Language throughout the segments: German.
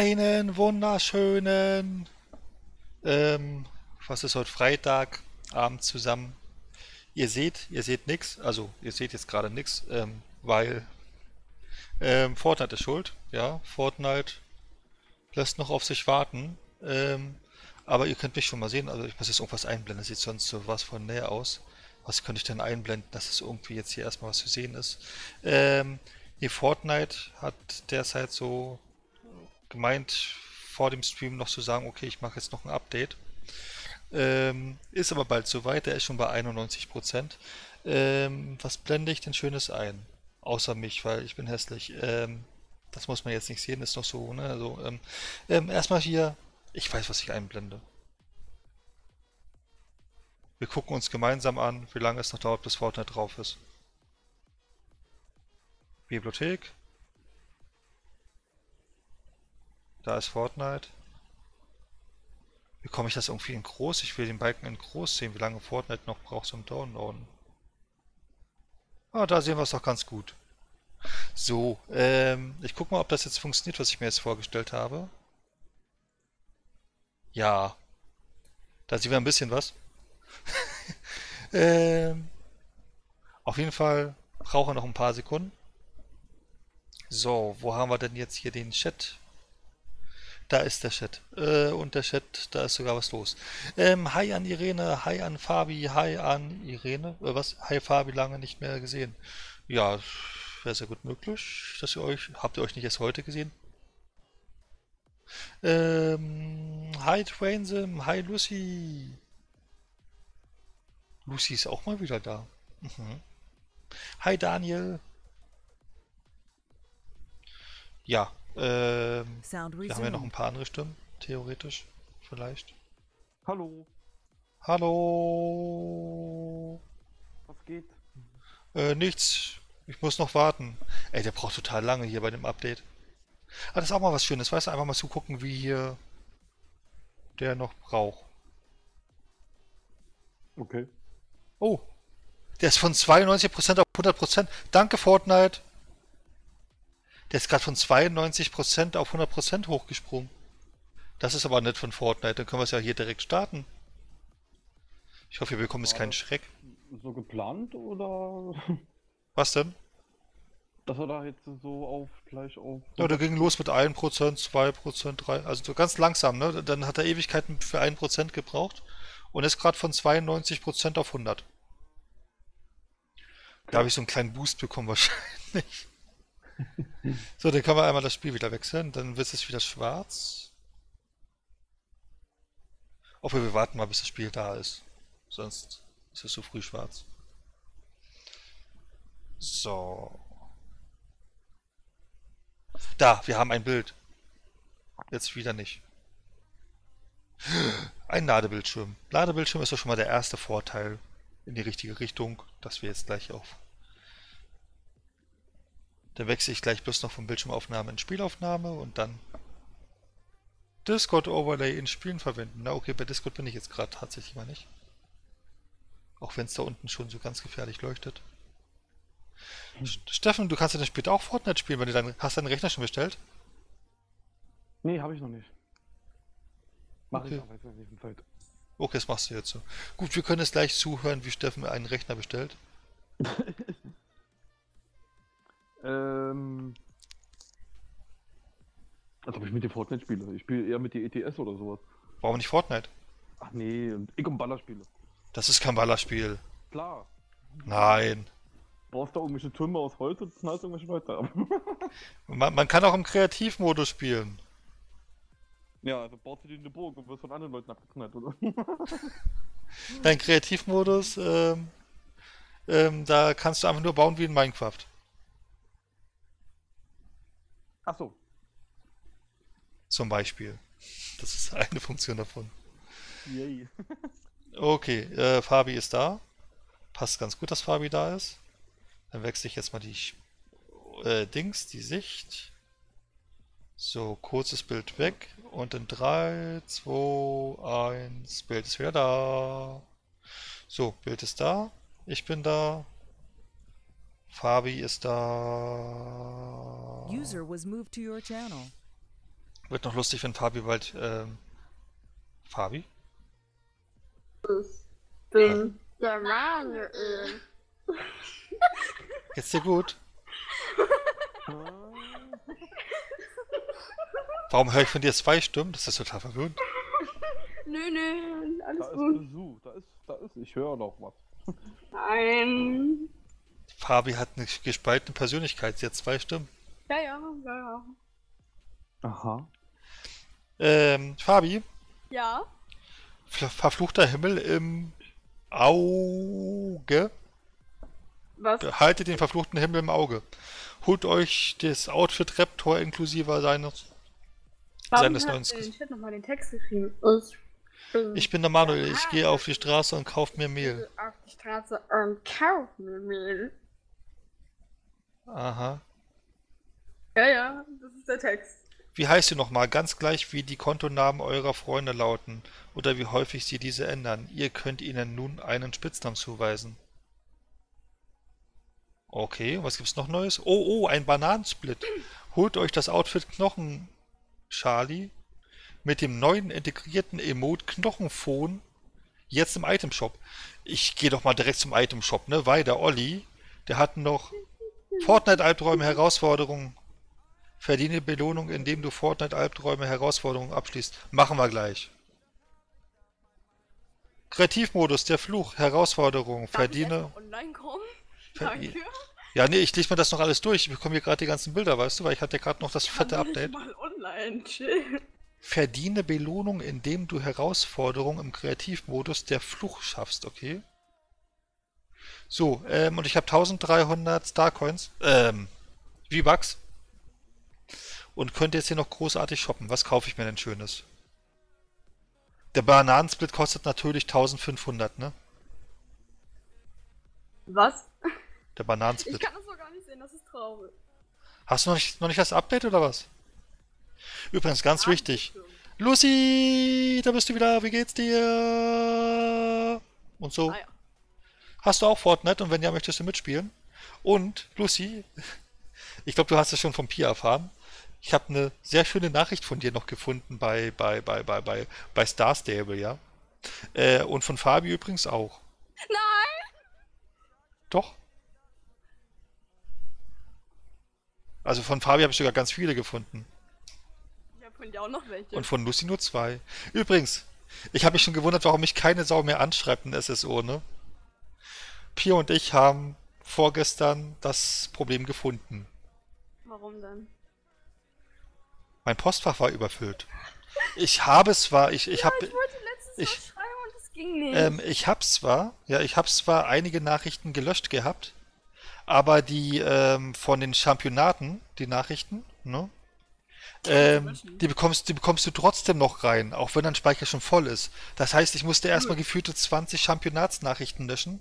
Einen wunderschönen, ähm, was ist heute Freitag, Abend zusammen. Ihr seht, ihr seht nichts, also ihr seht jetzt gerade nichts, ähm, weil ähm, Fortnite ist schuld, ja, Fortnite lässt noch auf sich warten, ähm, aber ihr könnt mich schon mal sehen, also ich muss jetzt irgendwas einblenden, sieht sonst so was von näher aus. Was könnte ich denn einblenden, dass es irgendwie jetzt hier erstmal was zu sehen ist? Ähm, hier Fortnite hat derzeit so gemeint, vor dem Stream noch zu sagen, okay, ich mache jetzt noch ein Update. Ähm, ist aber bald soweit, der ist schon bei 91%. Ähm, was blende ich denn Schönes ein? Außer mich, weil ich bin hässlich. Ähm, das muss man jetzt nicht sehen, ist noch so, ne? Also, ähm, ähm, erstmal hier, ich weiß, was ich einblende. Wir gucken uns gemeinsam an, wie lange es noch dauert, bis Fortnite drauf ist. Bibliothek. Da ist Fortnite. Wie komme ich das irgendwie in groß? Ich will den Balken in groß sehen, wie lange Fortnite noch braucht zum Downloaden. Ah, da sehen wir es doch ganz gut. So, ähm, ich gucke mal, ob das jetzt funktioniert, was ich mir jetzt vorgestellt habe. Ja. Da sehen wir ein bisschen was. ähm, auf jeden Fall brauche noch ein paar Sekunden. So, wo haben wir denn jetzt hier den Chat? Da ist der Chat. Äh, und der Chat, da ist sogar was los. Ähm, hi an Irene, hi an Fabi, hi an Irene. Äh, was? Hi Fabi, lange nicht mehr gesehen. Ja, wäre sehr gut möglich, dass ihr euch. Habt ihr euch nicht erst heute gesehen? Ähm, hi Twainsim, hi Lucy. Lucy ist auch mal wieder da. Mhm. Hi Daniel. Ja, ähm, wir haben ja noch ein paar andere Stimmen, theoretisch, vielleicht. Hallo. Hallo. Was geht? Äh, nichts. Ich muss noch warten. Ey, der braucht total lange hier bei dem Update. Ah, das ist auch mal was Schönes. Weißt du, einfach mal zugucken, wie hier der noch braucht. Okay. Oh. Der ist von 92% auf 100%. Danke, Fortnite. Der ist gerade von 92% auf 100% hochgesprungen. Das ist aber nicht von Fortnite. Dann können wir es ja hier direkt starten. Ich hoffe, wir bekommen jetzt keinen Schreck. So geplant oder? Was denn? Dass er da jetzt so auf gleich auf. Ja, der ging los mit 1%, 2%, 3%, also so ganz langsam, ne? Dann hat er Ewigkeiten für 1% gebraucht und ist gerade von 92% auf 100. Da habe ich so einen kleinen Boost bekommen wahrscheinlich. So, dann können wir einmal das Spiel wieder wechseln. Dann wird es wieder schwarz. Obwohl wir warten mal, bis das Spiel da ist. Sonst ist es zu früh schwarz. So. Da, wir haben ein Bild. Jetzt wieder nicht. Ein Ladebildschirm. Ladebildschirm ist doch schon mal der erste Vorteil in die richtige Richtung, dass wir jetzt gleich auf dann wechsle ich gleich bloß noch von Bildschirmaufnahme in Spielaufnahme und dann Discord Overlay in Spielen verwenden. Na okay, bei Discord bin ich jetzt gerade tatsächlich mal nicht. Auch wenn es da unten schon so ganz gefährlich leuchtet. Hm. Steffen, du kannst ja dann später auch Fortnite spielen, wenn du dann hast deinen Rechner schon bestellt? Nee, habe ich noch nicht. Mach okay. ich aber jetzt in diesem Zeit. Okay, das machst du jetzt so. Gut, wir können jetzt gleich zuhören, wie Steffen einen Rechner bestellt. Ähm. Als ob ich mit dir Fortnite spiele. Ich spiele eher mit die ETS oder sowas. Warum nicht Fortnite? Ach nee, ich um Ballerspiele. Das ist kein Ballerspiel. Klar. Nein. Brauchst du irgendwelche Türme aus Holz und knallst irgendwelche Leute ab. man, man, kann auch im Kreativmodus spielen. Ja, also baust du dir eine Burg und wirst von anderen Leuten abgeknallt, oder? Dein Kreativmodus, ähm, ähm, da kannst du einfach nur bauen wie in Minecraft. Ach so. Zum Beispiel. Das ist eine Funktion davon. Yay. okay, äh, Fabi ist da. Passt ganz gut, dass Fabi da ist. Dann wechsle ich jetzt mal die äh, Dings, die Sicht. So, kurzes Bild weg. Und in 3, 2, 1, Bild ist wieder da. So, Bild ist da. Ich bin da. Fabi ist da. User was moved to your channel. Wird noch lustig, wenn Fabi bald. Ähm, Fabi? Ich bin der Manuel. Geht's dir gut? Warum höre ich von dir zwei Stimmen? Das ist total verwirrend. Nö, nö, Da alles ist gut. Besuch, da ist, da ist, ich höre noch was. Nein. Fabi hat eine gespaltene Persönlichkeit. Sie hat zwei Stimmen. Ja, ja, ja, ja. Aha. Ähm, Fabi, Ja? ver- verfluchter Himmel im Auge. Was? Haltet den verfluchten Himmel im Auge. Holt euch das Outfit Raptor inklusive seines. Warum seines neuen Skills. Chat nochmal den Text geschrieben? Ich bin Ich bin der Manuel, ich gehe auf die Straße und kauf mir Mehl. auf die Straße und kauf mir Mehl. Aha. Ja, ja, das ist der Text. Wie heißt ihr nochmal? Ganz gleich, wie die Kontonamen eurer Freunde lauten oder wie häufig sie diese ändern. Ihr könnt ihnen nun einen Spitznamen zuweisen. Okay, was gibt's noch Neues? Oh, oh, ein Bananensplit. Holt euch das Outfit Knochen, Charlie, mit dem neuen integrierten Emote Knochenphone jetzt im Itemshop. Ich gehe doch mal direkt zum Itemshop, ne? Weil der Olli, der hat noch Fortnite-Albträume Herausforderungen. Verdiene Belohnung, indem du Fortnite-Albträume Herausforderungen abschließt. Machen wir gleich. Kreativmodus, der Fluch, Herausforderung, Darf ich verdiene. mal online kommen? Danke. Ja, nee, ich lese mir das noch alles durch. Ich bekomme hier gerade die ganzen Bilder, weißt du, weil ich hatte gerade noch das fette Kann doch Update. mal online, chill. Verdiene Belohnung, indem du Herausforderungen im Kreativmodus der Fluch schaffst, okay? So, ähm, und ich habe 1300 Starcoins, ähm, V-Bucks. Und könnte jetzt hier noch großartig shoppen. Was kaufe ich mir denn Schönes? Der Bananensplit kostet natürlich 1500, ne? Was? Der Ich Bananensplit. kann das doch gar nicht sehen, das ist traurig. Hast du noch nicht, noch nicht das Update oder was? Übrigens, ganz Ah, wichtig. Lucy, da bist du wieder. Wie geht's dir? Und so. Ah, ja. Hast du auch Fortnite und wenn ja, möchtest du mitspielen? Und, Lucy, ich glaube, du hast es schon vom Pia erfahren. Ich habe eine sehr schöne Nachricht von dir noch gefunden bei, bei, bei, bei, bei, bei Star Stable, ja. Äh, und von Fabi übrigens auch. Nein! Doch. Also von Fabi habe ich sogar ganz viele gefunden. Ich hab von dir auch noch welche. Und von Lucy nur zwei. Übrigens, ich habe mich schon gewundert, warum mich keine Sau mehr anschreibt in SSO, ne? Pia und ich haben vorgestern das Problem gefunden. Warum denn? Mein Postfach war überfüllt. Ich habe zwar, ich, ich habe, Ich wollte letztes ich- Mal schreiben und es ging nicht. ähm, ich habe zwar, ja, ich habe zwar einige Nachrichten gelöscht gehabt, aber die ähm, von den Championaten, die Nachrichten, ne? Ähm, die bekommst, die bekommst du trotzdem noch rein, auch wenn dein Speicher schon voll ist. Das heißt, ich musste erstmal gefühlte 20 Championatsnachrichten löschen,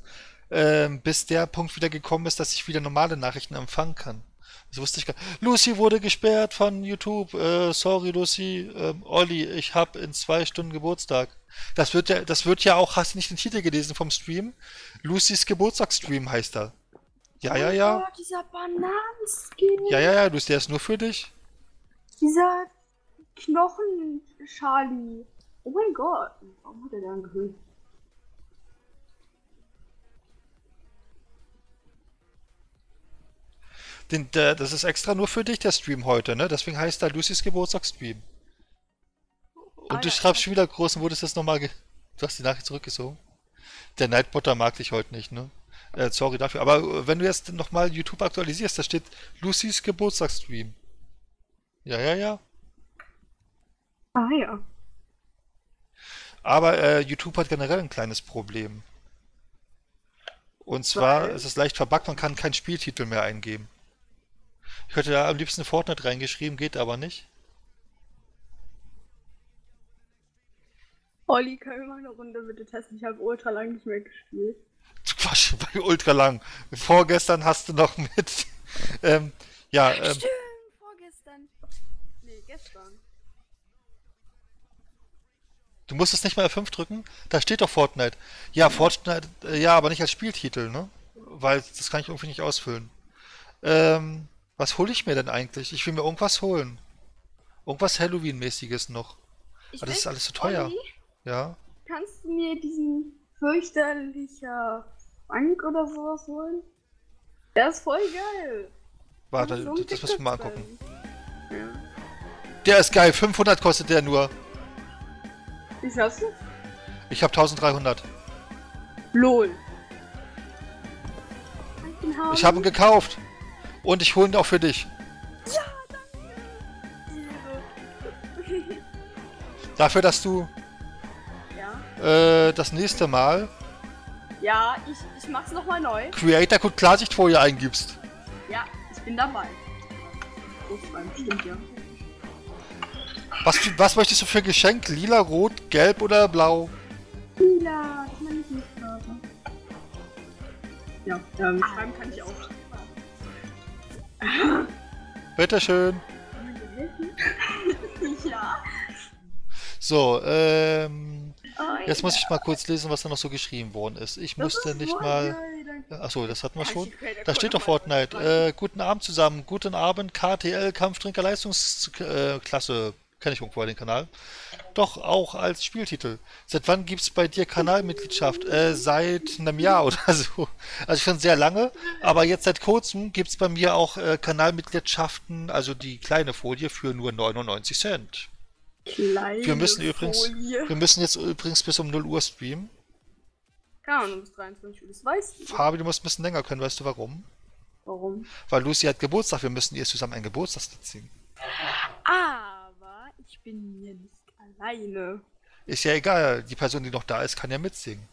ähm, bis der Punkt wieder gekommen ist, dass ich wieder normale Nachrichten empfangen kann. Das wusste ich gar Lucy wurde gesperrt von YouTube. Äh, sorry, Lucy. Ähm, Olli, ich hab in zwei Stunden Geburtstag. Das wird ja, das wird ja auch, hast du nicht den Titel gelesen vom Stream? Lucy's Geburtstagsstream heißt er. Ja, ja, ja. Oh, dieser Bananenskin. Ja, ja, ja, Lucy, der ist nur für dich. Dieser Knochen-Charlie. Oh mein Gott. Warum hat er da ein Gehirn? Den, der, das ist extra nur für dich, der Stream heute, ne? Deswegen heißt er Lucy's Geburtstagsstream. Und Ah, du ja, schreibst schon wieder groß und wurdest das nochmal ge Du hast die Nachricht zurückgezogen. Der Nightbotter mag dich heute nicht, ne? Äh, sorry dafür. Aber äh, wenn du jetzt nochmal YouTube aktualisierst, da steht Lucy's Geburtstagsstream. Ja, ja, ja. Ah ja. Aber äh, YouTube hat generell ein kleines Problem. Und zwar Weil? ist es leicht verbuggt, man kann keinen Spieltitel mehr eingeben. Ich hätte da am liebsten Fortnite reingeschrieben, geht aber nicht. Olli, können wir mal eine Runde bitte testen? Ich habe ultra lang nicht mehr gespielt. Quatsch, bei ultra lang. Vorgestern hast du noch mit. Ähm, ja, ähm, Stimmt, vorgestern. Nee, gestern. du musstest nicht mal F5 drücken. Da steht doch Fortnite. Ja, Fortnite, äh, ja, aber nicht als Spieltitel, ne? Weil das kann ich irgendwie nicht ausfüllen. Ähm, was hole ich mir denn eigentlich? Ich will mir irgendwas holen. Irgendwas Halloween-mäßiges noch. Ich Aber das ist alles zu teuer. Olli, Ja. kannst du mir diesen fürchterlicher Frank oder sowas holen? Der ist voll geil. Warte, so im das müssen wir mal angucken. Ja. Der ist geil, 500 kostet der nur. Wie viel hast du? Ich habe 1300. LOL. Ich habe ihn gekauft. Und ich hole ihn auch für dich. Dafür, dass du Ja. äh, das nächste Mal Ja, ich, ich mach's nochmal neu. Creator Code Klarsichtfolie eingibst. Ja, ich bin dabei. Großschreiben, stimmt ja. Was, was möchtest du für ein Geschenk? Lila, rot, gelb oder blau? Lila, das meine ich nicht gerade. Ja, ähm, schreiben kann ich auch. Bitteschön. Ja. So, ähm, Oh, jetzt muss ich mal kurz lesen, was da noch so geschrieben worden ist. Ich das musste ist nicht voll mal... Achso, das hatten wir schon. Da steht doch Fortnite. Äh, guten Abend zusammen. Guten Abend, KTL, Kampftrinker Leistungsklasse. Äh, Klasse. Kenn ich irgendwo den Kanal. Doch auch als Spieltitel. Seit wann gibt's bei dir Kanalmitgliedschaft? Äh, seit einem Jahr oder so. Also schon sehr lange. Aber jetzt seit kurzem gibt's bei mir auch äh, Kanalmitgliedschaften, also die kleine Folie für nur 99 Cent. Kleine Wir müssen übrigens, Folie. wir müssen jetzt übrigens bis um 0 Uhr streamen. Keine Ahnung, bis 23 Uhr, das weißt du. Fabi, du musst ein bisschen länger können, weißt du warum? Warum? Weil Lucy hat Geburtstag, wir müssen ihr zusammen ein Geburtstagslied singen. Aber ich bin hier nicht alleine. Ist ja egal, die Person, die noch da ist, kann ja mitsingen.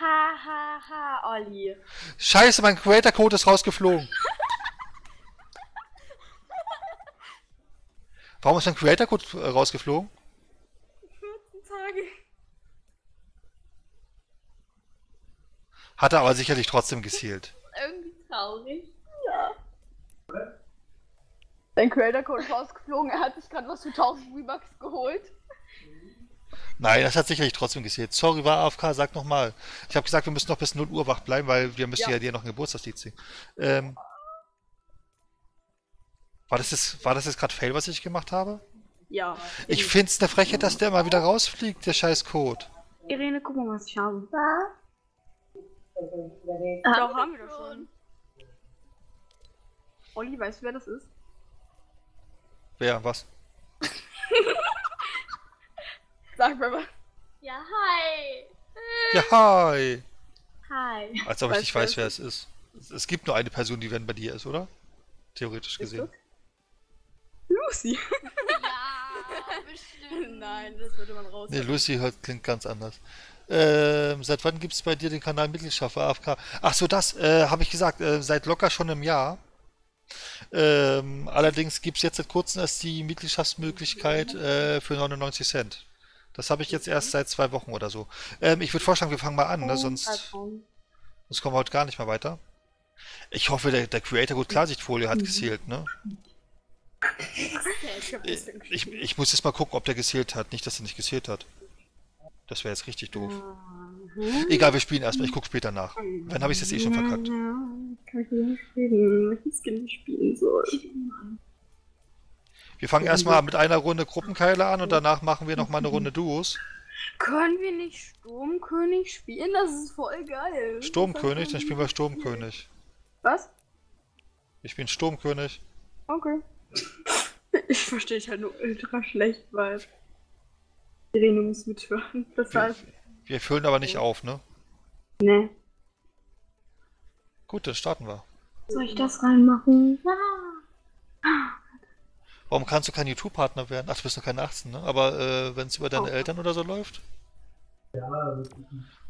Ha, ha, ha, Olli. Scheiße, mein Creator-Code ist rausgeflogen. Warum ist mein Creator-Code äh, rausgeflogen? 14 Tage. Hat er aber sicherlich trotzdem gezielt. Irgendwie traurig. Dein Creator-Code ist rausgeflogen, er hat sich gerade was für 1000 V-Bucks geholt. Nein, das hat sicherlich trotzdem gezielt. Sorry, war AFK, sag nochmal. Ich habe gesagt, wir müssen noch bis 0 Uhr wach bleiben, weil wir müssen Ja. ja, dir noch ein Geburtstagslied singen. Ähm, war das jetzt, war das jetzt gerade Fail, was ich gemacht habe? Ja. Ich find's eine Frechheit, dass der immer wieder rausfliegt, der scheiß Code. Irene, guck mal, was ich habe. Doch, haben wir doch schon. Olli, weißt du, wer das ist? Wer, was? Sag mal was. Ja, hi. Ja, hi. Hi. Als ob ich nicht weiß, wer es ist. Es- gibt nur eine Person, die wenn bei dir ist, oder? Theoretisch Ist gesehen. Lucy. Ja, bestimmt. Nein, das würde man raus. Nee, Lucy hört, klingt ganz anders. Ähm, seit wann gibt es bei dir den Kanal Mitgliedschaft AFK? Ach so, das äh, habe ich gesagt, äh, seit locker schon einem Jahr. Ähm, allerdings gibt es jetzt seit kurzem erst die Mitgliedschaftsmöglichkeit äh, für 99 Cent. Das habe ich jetzt erst seit zwei Wochen oder so. Ähm, ich würde vorschlagen, wir fangen mal an, ne? sonst, sonst kommen wir heute gar nicht mehr weiter. Ich hoffe, der, der Creator gut Klarsichtfolie hat gezählt, ne? Ich, Ich, muss jetzt mal gucken, ob der gezählt hat. Nicht, dass er nicht gezählt hat. Das wäre jetzt richtig doof. Egal, wir spielen erstmal. Ich gucke später nach. Wenn habe ich es jetzt eh schon verkackt. Kann ich nicht spielen, welchen Skin ich spielen soll. Wir fangen erstmal mit einer Runde Gruppenkeile an und danach machen wir nochmal eine Runde Duos. Können wir nicht Sturmkönig spielen? Das ist voll geil. Sturmkönig, dann spielen wir Sturmkönig. Was? Ich bin Sturmkönig. Okay. Ich verstehe dich halt nur ultra schlecht, weil Irene muss mithören. Deshalb. Wir füllen aber nicht auf, ne? Ne. Gut, dann starten wir. Soll ich das reinmachen? Warum kannst du kein YouTube-Partner werden? Ach, du bist noch keine 18, ne? Aber äh, wenn es über deine Oh. Eltern oder so läuft?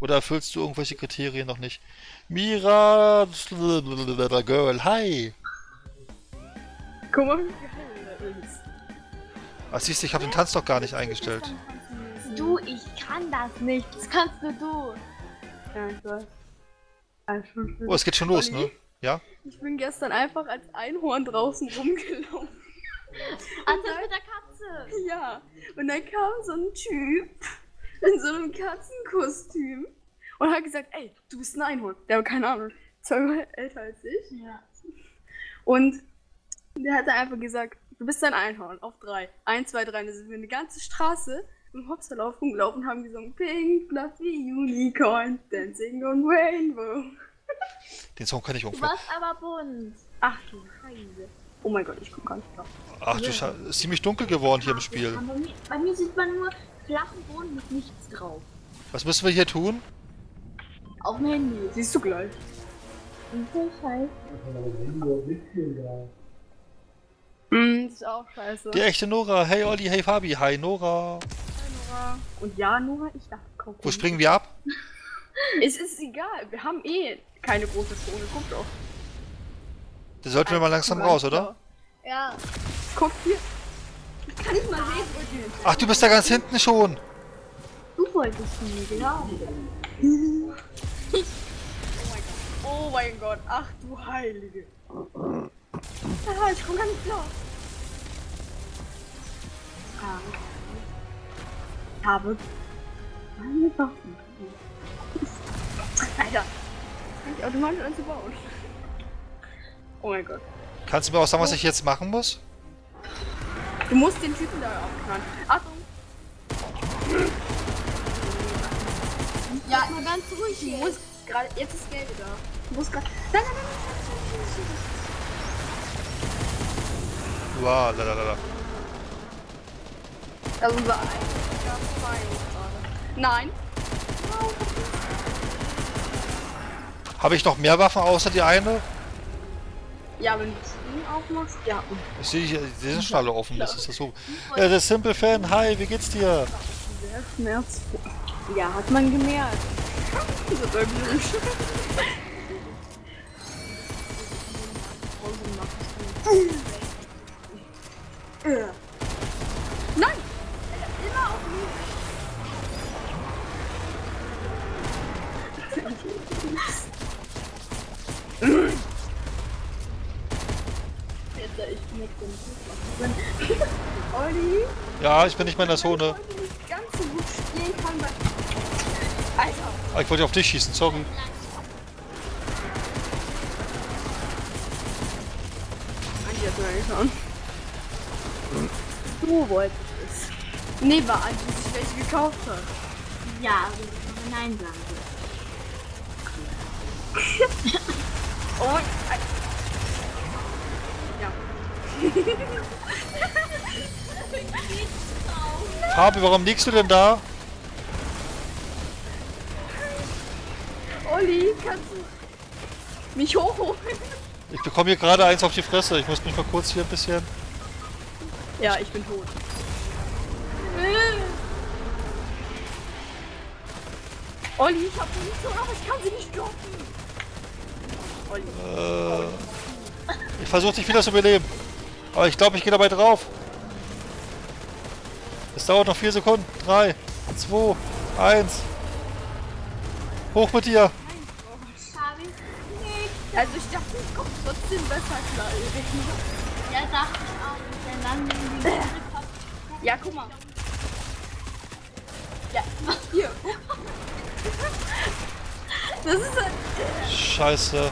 Oder erfüllst du irgendwelche Kriterien noch nicht? Mira Girl, hi! Guck mal, wie geil der ist. Ach, siehst du, ich habe den Tanz doch gar nicht eingestellt. Du, ich kann das nicht. Das kannst nur du. Ja, ich weiß. Schön. Oh, es geht schon los, ne? Ja? Ich bin gestern einfach als Einhorn draußen rumgelaufen. Also mit der Katze. Ja, und dann kam so ein Typ in so einem Katzenkostüm und hat gesagt, ey, du bist ein Einhorn. Der war keine Ahnung, zweimal älter als ich. Ja. Und der hat dann einfach gesagt, Du bist ein Einhorn, auf drei. Eins, zwei, drei. Dann sind wir eine ganze Straße im Hopserlauf rumgelaufen und haben gesungen Pink, Fluffy, Unicorn, Dancing on Rainbow. Den Song kann ich Du ungefähr. warst aber bunt. Ach du Scheiße. Oh mein Gott, ich guck gar nicht drauf. Ach du Scheiße. Ist ziemlich dunkel geworden hier im Spiel. Bei mir, bei mir sieht man nur flachen Boden mit nichts drauf. Was müssen wir hier tun? Auf dem Handy. Siehst du gleich. So scheiße. Mm, das ist auch scheiße. Die echte Nora. Hey Olli, hey Fabi. Hi Nora. Nora. Und ja, Nora, ich dachte, komm. Wo springen wir ab? Es ist egal, wir haben eh keine große Zone. Guck doch. Da sollten wir mal langsam raus, oder? Ja. Guck hier. Ich kann nicht mal sehen, wo die Ach, du bist da ganz hinten schon. Du wolltest nie, genau. Oh mein Gott, ach du Heilige. Ah, ich komm gar nicht klar. Ah. Habe meine Waffen. Alter. Ich automatisch alles bauen. Oh mein Gott. Kannst du mir auch sagen, was ich jetzt machen muss? Du musst den Typen da abknallen. Achtung. Ja, mal ganz ruhig Du musst gerade. Jetzt ist Gelbe da. Du musst gerade. Nein, nein, nein, Wow, lalalala. nein. Unser einziger Feind gerade. Nein. Habe ich noch mehr Waffen außer die eine? Ja, wenn du Stream aufmachst, ja. Ich sehe, hier- die sind schon alle offen. Das ist das so. Ja, der Simple Fan. Hi, wie geht's dir? Sehr schmerzvoll. Ja, hat man gemerkt. Das ist irgendwie Äh. Nein! Immer auf mich! Jetzt soll ich mit dem Fuß machen. Olli, Ja, ich bin nicht mehr in der Zone. Ah, ich wollte auf dich schießen, sorry. Schon. Du wolltest es. Nee, war Andi, die sich welche gekauft hat. Ja, ich kann Nein sagen. Oh. Ja. Fabi, warum liegst du denn da? Olli, kannst du mich hochholen? Ich bekomme hier gerade eins auf die Fresse. Ich muss mich mal kurz hier ein bisschen. Ja, ich bin tot. Olli, ich hab Munition, aber ich kann sie nicht droppen. Äh, ich versuche dich wieder zu beleben. Aber ich glaube, ich gehe dabei drauf. Es dauert noch vier Sekunden. Drei, zwei, eins. Hoch mit dir. Also ich dachte, ich komme trotzdem besser klar. Ja, dachte ich auch. Dann nehmen die. Ja, guck mal. Ja, hier. Das ist halt, Scheiße.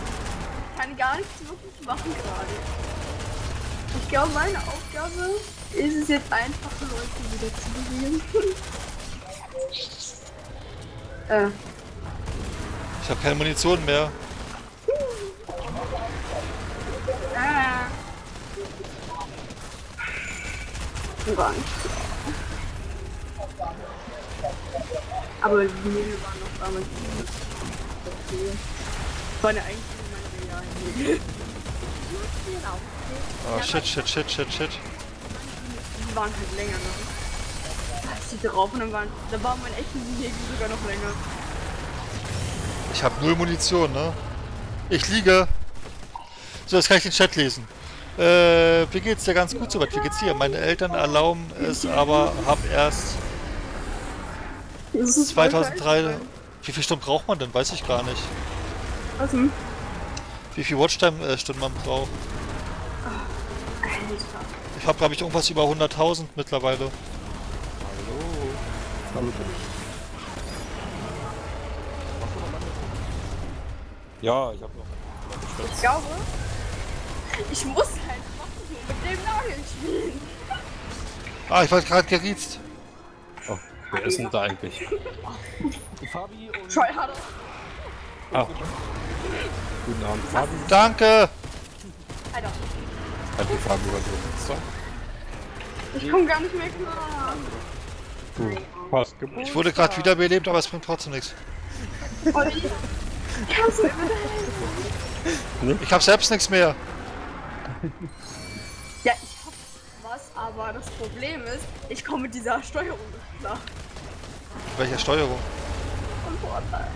Ich kann gar nichts wirklich machen gerade. Ich glaube, meine Aufgabe ist es jetzt einfach, Leute wieder zu bewegen. äh, Ich habe keine Munition mehr. ah. Nicht. Aber die Nägel waren noch damals okay. Waren ja eigentlich nur meine realen Nägel. Oh, shit, shit, shit, shit, shit. Die waren halt länger noch. Da ist die drauf und dann waren, da waren meine echten Nägel sogar noch länger. Ich habe null Munition, ne? Ich liege. So, jetzt kann ich den Chat lesen. Äh, wie geht's dir ganz gut soweit? Wie geht's dir? Meine Eltern erlauben es, aber hab erst Das ist 2003. Wie viel Stunden braucht man denn? Weiß ich gar nicht. Was denn? Wie viel Watchtime-Stunden man braucht. Alter. Ich habe, glaube ich, irgendwas über 100.000 mittlerweile. Ja, ich habe noch. Ich glaube, ich muss halt machen, dem Nagel spielen. Ah, ich wurde gerade geriezt. Oh, wer ist denn da eigentlich? Fabi und. Hat es. Ah. Guten Abend, Fabi. Danke! Alter, Hat die Fabi was so? ich komm gar nicht mehr klar. Du hast Geburt. Ich wurde gerade wiederbelebt, aber es bringt trotzdem nichts. Olli, kannst du mir bitte Ich habe selbst nichts mehr. Ja, ich hab was, aber das Problem ist, ich komme mit dieser Steuerung nicht klar. Welcher Steuerung? Von Vorteil.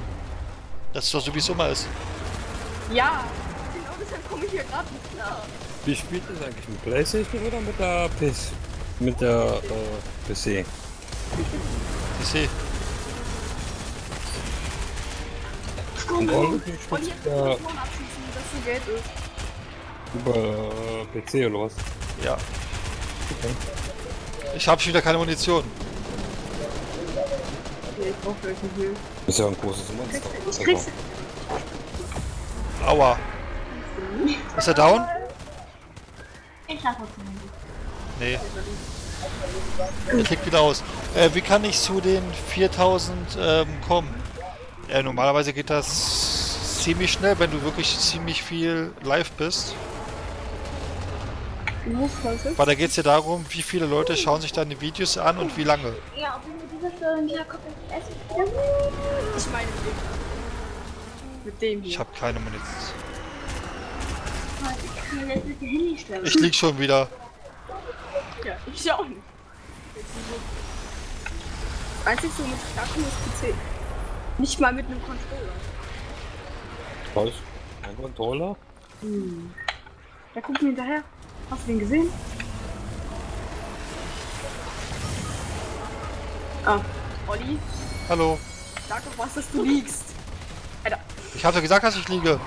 Das ist doch so wie es immer ist. Ja, genau deshalb komme ich hier gerade nicht klar. Wie spielt das eigentlich? Mit Playstation oder mit der PC? Mit der äh, PC? Ich sehe. Und jetzt ja ich Geld ist. über äh, PC oder was? Ja. Ich habe schon wieder keine Munition. Okay, ich brauch welche hier. Ist ja ein großes Monster. Ich krieg's. Aua. Ist er down? Ich sag trotzdem nicht. Nee. Er klickt wieder aus. Äh, wie kann ich zu den 4000 ähm, kommen? Äh, normalerweise geht das ziemlich schnell, wenn du wirklich ziemlich viel live bist. Weil da geht es ja darum, wie viele Leute schauen sich deine Videos an und wie lange. Ja, ob ich mit dieser Steuerung klarkomme. Ich meine mit dem. Hier. Ich habe keine Munition. Ich lieg schon wieder. Ja, ich auch nicht. Das einzige, womit ich klarkomme, ist PC. Nicht mal mit einem Controller. Was? Ein Controller? Der guckt mir hinterher. Hast du den gesehen? Ah, Olli, Hallo. sag doch was, dass du liegst. Alter, Ich hatte gesagt, dass ich liege.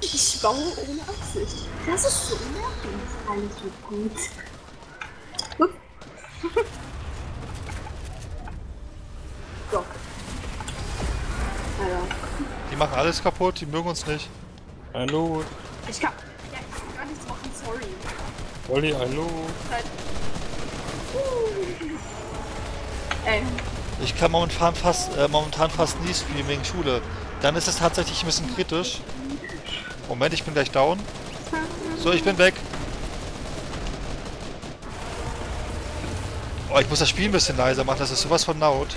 ich baue ohne Absicht. Das ist so nervig. Alles wird gut. Gut. so. Alter, Die machen alles kaputt, die mögen uns nicht. Hallo? ich kann, ja, ich kann gar nichts machen, sorry. Olli, hallo? Halt. Ey, Ich kann momentan fast, äh, momentan fast nie streamen wegen Schule. Dann ist es tatsächlich ein bisschen kritisch. Moment, ich bin gleich down. So, ich bin weg. Oh, ich muss das Spiel ein bisschen leiser machen, das ist sowas von laut.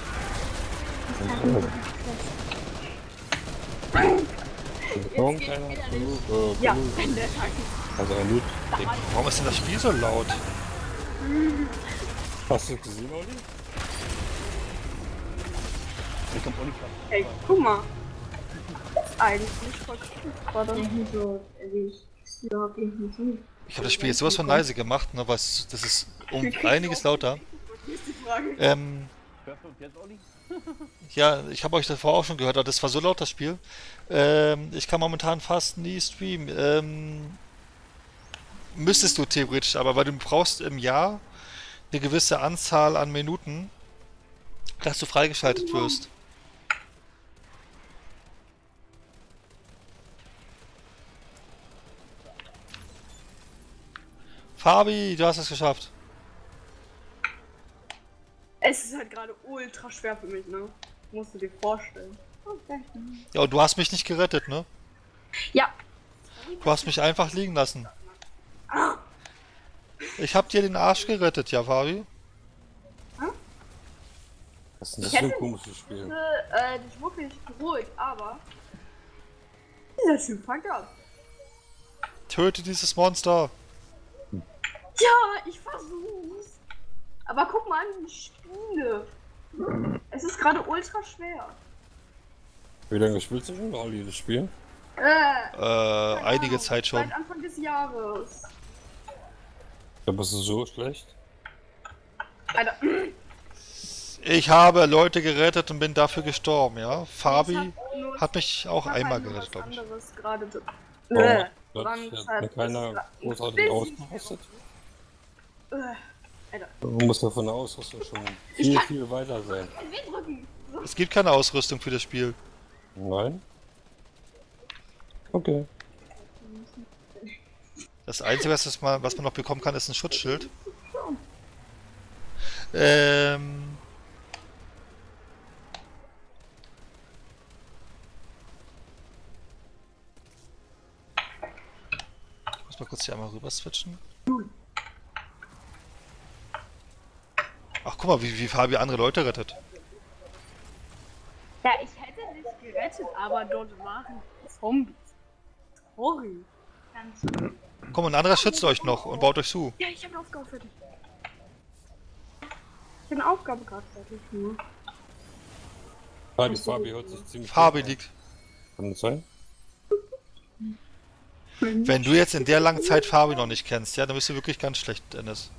Ja, Also ein Loot. Warum ist denn das Spiel so laut? Hast du gesehen, Olli? Ich komm Olli klar. Ey, guck mal. Eigentlich voll cool. War das nicht so, wie ich es überhaupt nicht so. Ich habe das Spiel jetzt sowas von leise gemacht, ne, was das ist um einiges lauter. Hier ist die Frage. Ähm, ja, ich habe euch davor auch schon gehört, aber das war so laut das Spiel. Ähm, ich kann momentan fast nie streamen. Ähm, müsstest du theoretisch, aber weil du brauchst im Jahr eine gewisse Anzahl an Minuten, dass du freigeschaltet wirst. Fabi, du hast es geschafft. Es ist halt gerade ultra schwer für mich, ne? Musst du dir vorstellen. Ja, und du hast mich nicht gerettet, ne? Ja. Du hast mich einfach liegen lassen. Ich hab dir den Arsch gerettet, ja, Fabi? Was ist denn das Ich für ein hätte- komisches Spiel? Äh, dich wirklich beruhigt, aber. Dieser Typ fuckt ab. Töte dieses Monster. Ja, ich versuch's. Aber guck mal an die Spiele. Es ist gerade ultra schwer. Wie lange spielst du schon, Olli, das Spiel? Äh, Äh, einige Zeit schon. Seit Anfang des Jahres. Da bist du so schlecht? Alter, Ich habe Leute gerettet und bin dafür gestorben, ja? Fabi hat mich auch ich hab einmal halt gerettet, was glaube ich. anderes gerade. Warum Äh, hat mir keiner großartig ausgerüstet? Äh, Alter, Du musst ja von der Ausrüstung schon viel, viel weiter sein. Es gibt keine Ausrüstung für das Spiel. Nein? Okay. Das Einzige, was, das mal, was man noch bekommen kann, ist ein Schutzschild. Ähm. Ich muss mal kurz hier einmal rüber switchen. Ach, guck mal, wie, wie Fabi andere Leute rettet. Ja, ich hätte dich gerettet, aber dort waren Zombies. Sorry. Ganz Komm, ein anderer schützt euch noch und baut euch zu. Ja, ich habe eine Aufgabe für dich. Ich habe eine Aufgabe gerade fertig. Nur. Die Fabi hört sich ziemlich Fabi gut an. liegt. Kann das sein? Wenn du jetzt in der langen Zeit Fabi noch nicht kennst, ja, dann bist du wirklich ganz schlecht, Dennis.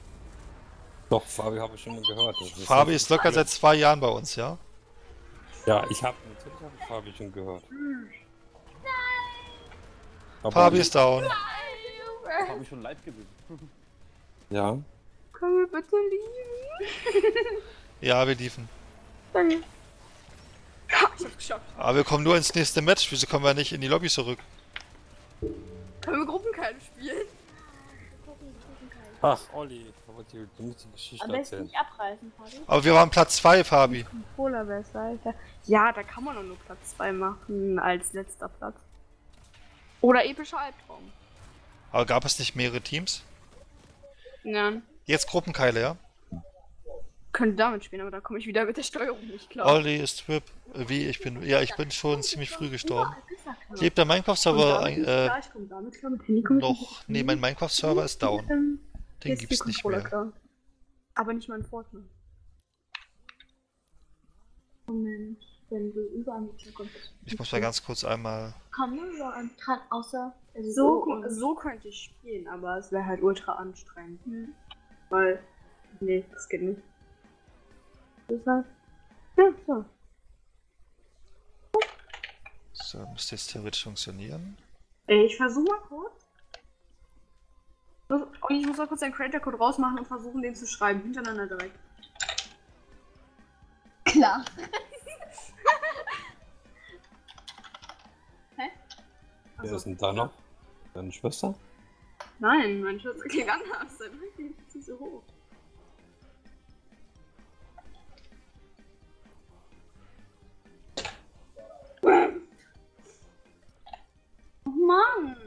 Doch, Fabi habe ich schon mal gehört. Das Fabi ist locker seit zwei Jahren bei uns, ja? Ja, ich habe natürlich habe ich Fabi schon gehört. Aber Fabi ist down. Ich schon live gesehen. Ja. Können wir bitte lieben? Ja, wir liefen. Danke. Ja, ich hab's geschafft. Aber wir kommen nur ins nächste Match. Wieso kommen wir nicht in die Lobby zurück? Können wir Gruppenkeile spielen? Ach, Olli, wollte die Geschichte Am besten erzählen. nicht abreißen, Fabi. Aber wir waren Platz 2, Fabi. Alter. Ja, da kann man doch nur Platz 2 machen als letzter Platz. Oder epischer Albtraum. Aber gab es nicht mehrere Teams? Ja. Jetzt Gruppenkeile, ja? Könnte damit spielen, aber da komme ich wieder mit der Steuerung nicht klar. Olli ist Whip. Wie? Ich bin. Ja, ich bin schon ziemlich früh gestorben. Lebt der Minecraft-Server äh, noch. Nee, mein Minecraft-Server ist down. Den gibt's nicht mehr. Klar. Aber nicht mal in Fortnite. Moment, wenn du überall mit kommst. Ich muss mal ganz kurz einmal. Komm nur so an dran, außer. Also So, so könnte ich spielen, aber es wäre halt ultra anstrengend. Hm. Weil. Nee, das geht nicht. Deshalb. Ja, so. So, müsste jetzt theoretisch funktionieren. Ey, ich versuche mal kurz. Und ich muss mal kurz den Creator-Code rausmachen und versuchen, den zu schreiben. Hintereinander direkt. Klar. Wer Achso. ist denn da noch? Deine Schwester? Nein, mein Schutz klingt anders. Dann klingt sie so hoch. Oh Mann, ist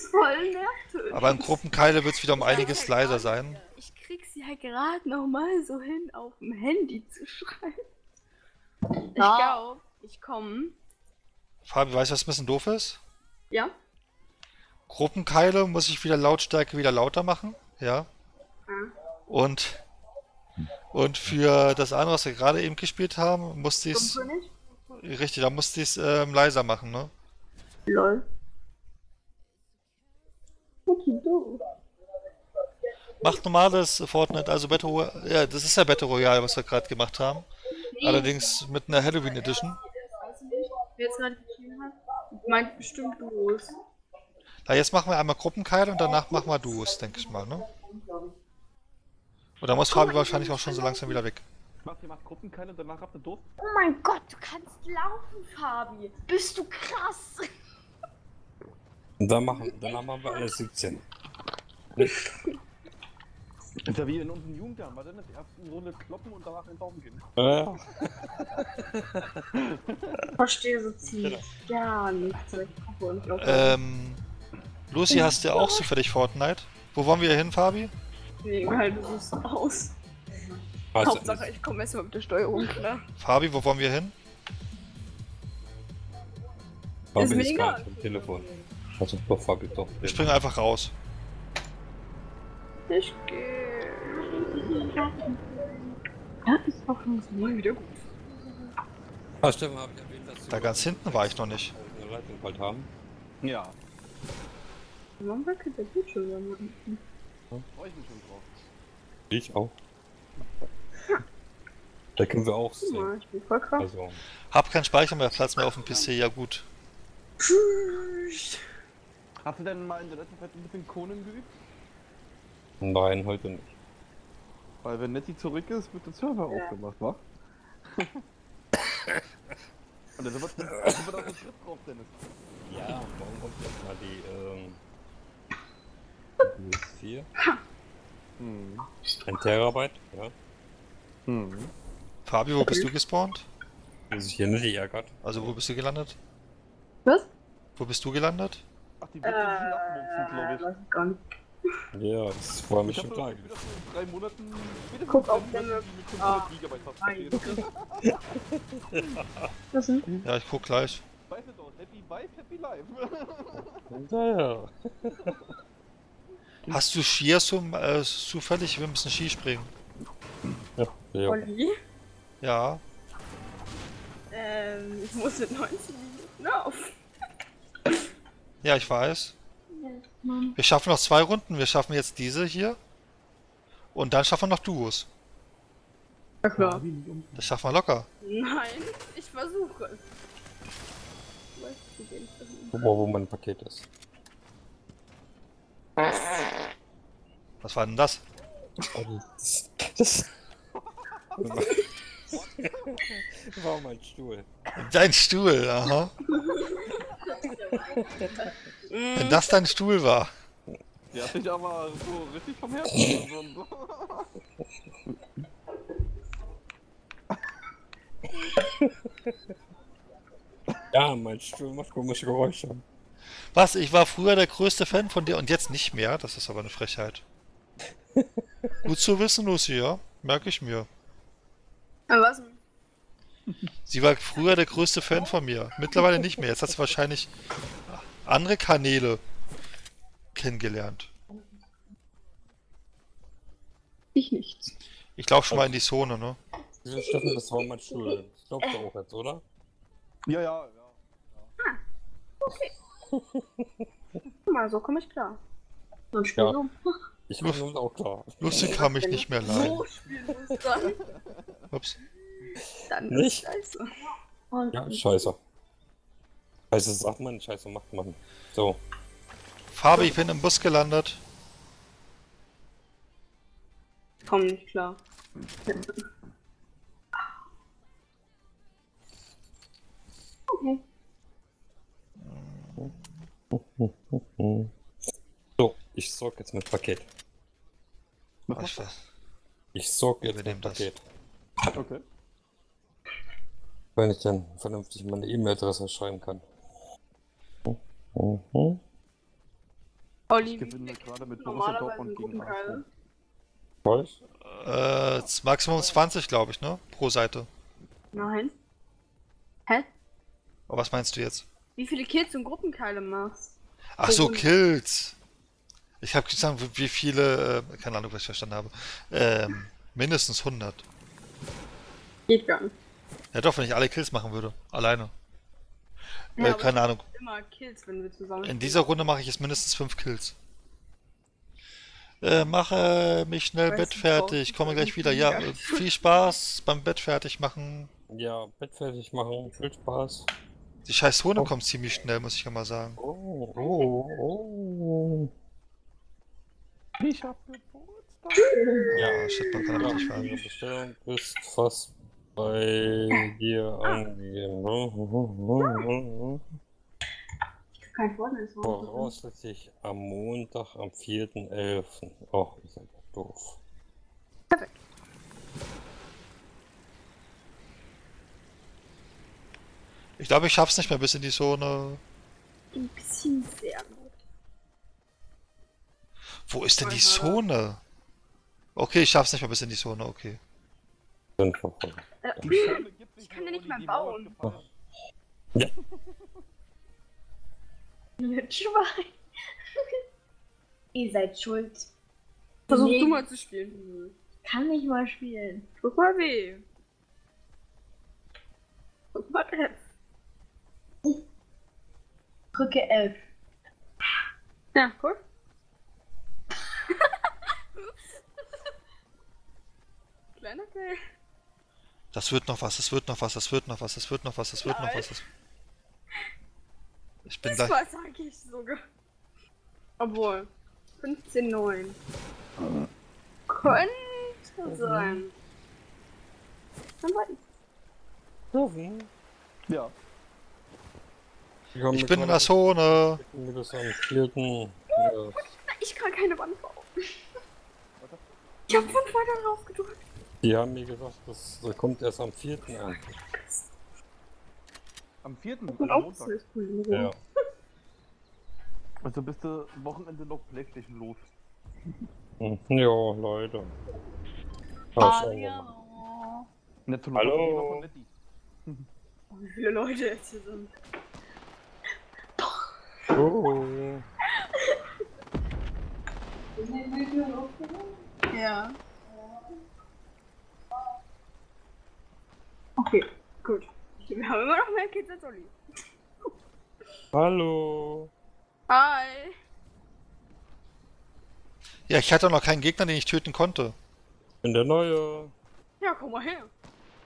voll nervtötend. Aber in Gruppenkeile wird es wieder um einiges leiser sein. Ich krieg sie halt gerade noch mal so hin, auf dem Handy zu schreiben. Ich Ja. glaube, ich komme. Fabi, weißt du, was ein bisschen doof ist? Ja? Gruppenkeile muss ich wieder Lautstärke wieder lauter machen. Ja. Ja. Und. Und für das andere, was wir gerade eben gespielt haben, musste ich es. Richtig, da musste ich es ähm, leiser machen, ne? Lol. Macht normales Fortnite, also Battle Royale. Ja, das ist ja Battle Royale, was wir gerade gemacht haben. Allerdings mit einer Halloween Edition. Weiß ich nicht, wer jetzt gerade geschrieben hat. Meint bestimmt Duos. Na, jetzt machen wir einmal Gruppenkeile und danach machen wir Duos, denke ich mal, ne? Und da muss Fabi wahrscheinlich auch schon so langsam wieder weg. Macht ihr macht Gruppenkeile und danach habt ihr Durst? Oh mein Gott, du kannst laufen, Fabi. Bist du krass. Und dann machen, danach machen wir alle 17. Das ist ja wie in unseren Jugendjahren, war denn das erst eine Runde kloppen und danach in den Baum gehen. Äh, Verstehe so ziemlich gar nichts. weil Ähm. Lucy, hast du auch zufällig Fortnite? Wo wollen wir hin, Fabi? nee, halt, du siehst aus. also, Hauptsache, ich komme erstmal mit der Steuerung klar. Fabi, wo wollen wir hin? Fabi Ist mir ist egal. gerade am Telefon. Also doch, Fabi doch. Wir springen einfach raus. Ich gehe. Ja, ist auch funktioniert wieder gut. Ah, Stefan, habe ich erwähnt, dass Da ganz hinten war ich noch nicht. eine Leitung bald haben. Ja, Warum wackelt der Bildschirm da unten? freue ich mich schon drauf. Ich auch. Da können wir auch sehen. mal, ich bin voll krass. Also, Hab keinen Speicherplatz mehr auf dem PC, ja gut. Hast du denn mal in der letzten Zeit ein bisschen Conan geübt? nein, heute nicht. Weil wenn Nettie zurück ist, wird der Server aufgemacht, wa? Und da sind wir, da sind wir doch drauf, Dennis. Ja, morgen kommt jetzt mal die, ähm, 4. Hm. Ein Terabyte, ja. Hm. Fabio, wo bist du gespawnt? Muss ich hier nicht ärgert. Also wo bist du gelandet? Was? Wo bist du gelandet? Ach, die wird äh, abmurksen, glaube ich. gar nicht. Ja, das war mir schon klar. drei Monaten wieder Guck auf den Ah. 500 Gigabyte hast Nein. verstehst du? Was denn? Ja, ich guck gleich. Happy Wife, Happy Life. Naja. Hast du Skier zum, äh, zufällig? Wir müssen Skispringen. Ja, ja. Olli? Ja. Ähm, ich muss mit 19 Minuten auf. Ja, ich weiß. Wir schaffen noch zwei Runden. Wir schaffen jetzt diese hier. Und dann schaffen wir noch Duos. Ja klar. Das schaffen wir locker. Nein, ich versuche es. Guck mal, wo mein Paket ist. Was war denn das? Das, das war mein Stuhl. Dein Stuhl, aha. Wenn das dein Stuhl war. Die hat sich aber so richtig vom Herzen genommen. Ja, mein Stuhl macht komische Geräusche. Was? Ich war früher der größte Fan von dir und jetzt nicht mehr? Das ist aber eine Frechheit. Gut zu wissen, Lucy, ja? Merke ich mir. Aber was? Sie war früher der größte Fan von mir. Mittlerweile nicht mehr. Jetzt hat sie wahrscheinlich andere Kanäle kennengelernt. Ich nichts. Ich glaube schon mal in die Zone, ne? Wieso, Steffen, das war mein Stuhl. Das glaubst du auch jetzt, oder? Ja, ja, ja. Guck mal, so komme ich klar. So ein Ja. Spiel um. Ich bin nun auch klar. Lucy kann mich nicht mehr leiden. So spielen muss dann. Ups. Dann Nicht? scheiße. Und Ja, scheiße. Scheiße sagt man, scheiße macht man. So. Fabi, ich bin im Bus gelandet. Ich komm nicht klar. Okay. So, ich sorg jetzt mit Paket. Ah, Ich sorg jetzt mit. Paket. Okay. Wenn ich dann vernünftig meine E-Mail-Adresse schreiben kann. Mhm. Olli, Ich gewinne gerade mit Borussia normalerweise Dortmund gegen Gruppenkeile? Was? Äh, Maximum 20, glaube ich, ne? Pro Seite. Nein. Hä? Aber was meinst du jetzt? Wie viele Kills und Gruppenkeile machst? Ach so, Kills. Ich habe gesagt, wie- wie viele, äh, keine Ahnung, was ich verstanden habe. Ähm, mindestens 100. Geht gar nicht. Ja doch, wenn ich alle Kills machen würde. Alleine. Ja, äh, aber keine Ahnung. Immer Kills, wenn wir zusammen In dieser Runde mache ich jetzt mindestens 5 Kills. Äh, mache mich schnell Bett fertig, komme ich gleich wieder. Ja, äh, viel Spaß beim Bett fertig machen. Ja, Bett fertig machen. Viel Spaß. Die scheiß Zone Oh. kommt ziemlich schnell, muss ich ja mal sagen. Oh, oh, oh. Ich hab Geburtstag. Ja, shit, man kann Ja, aber nicht fahren. Bestellung ist fast bei dir angegeben. Kein Vorteil. Voraussichtlich am Montag, am 4.11. Oh, ihr seid ja doof. Ich glaube, ich schaff's nicht mehr bis in die Zone. Ein bisschen sehr gut. Wo ist denn die. Zone? Okay, ich schaff's nicht mehr bis in die Zone, okay. Sind verfolgt. Ich kann ja nicht mehr bauen. mit Schwein. Ihr seid schuld. Versuch Nee. du mal zu spielen. Kann nicht mal spielen. Guck mal weh. Guck mal F. Drücke F. Ja, guck. Kleiner Kill. Das wird noch was, das wird noch was, das wird noch was, das wird noch was, das wird noch was. Das... Ich bin Das gleich. war, sag ich sogar. Obwohl. 15,9. Könnte sein. Dann warten. Ja. Ich bin in der Zone. Mir das am 4. Ja, Ich kann keine Wand bauen. Ich hab fünf weiter drauf gedrückt. Die haben mir gesagt, das kommt erst am 4. an. Am 4. Und also auch Montag. Ja. Also bist du Wochenende noch Playstation los. Hm, Ja, leider. Ah. Hallo. Hallo. Letty. Wie viele Leute jetzt hier sind. Oh. Ja. Okay, gut. Wir haben immer noch mehr Kids als Olli. Hallo. Hi. Ja, ich hatte noch keinen Gegner, den ich töten konnte. Ich bin der Neue. Ja, komm mal her.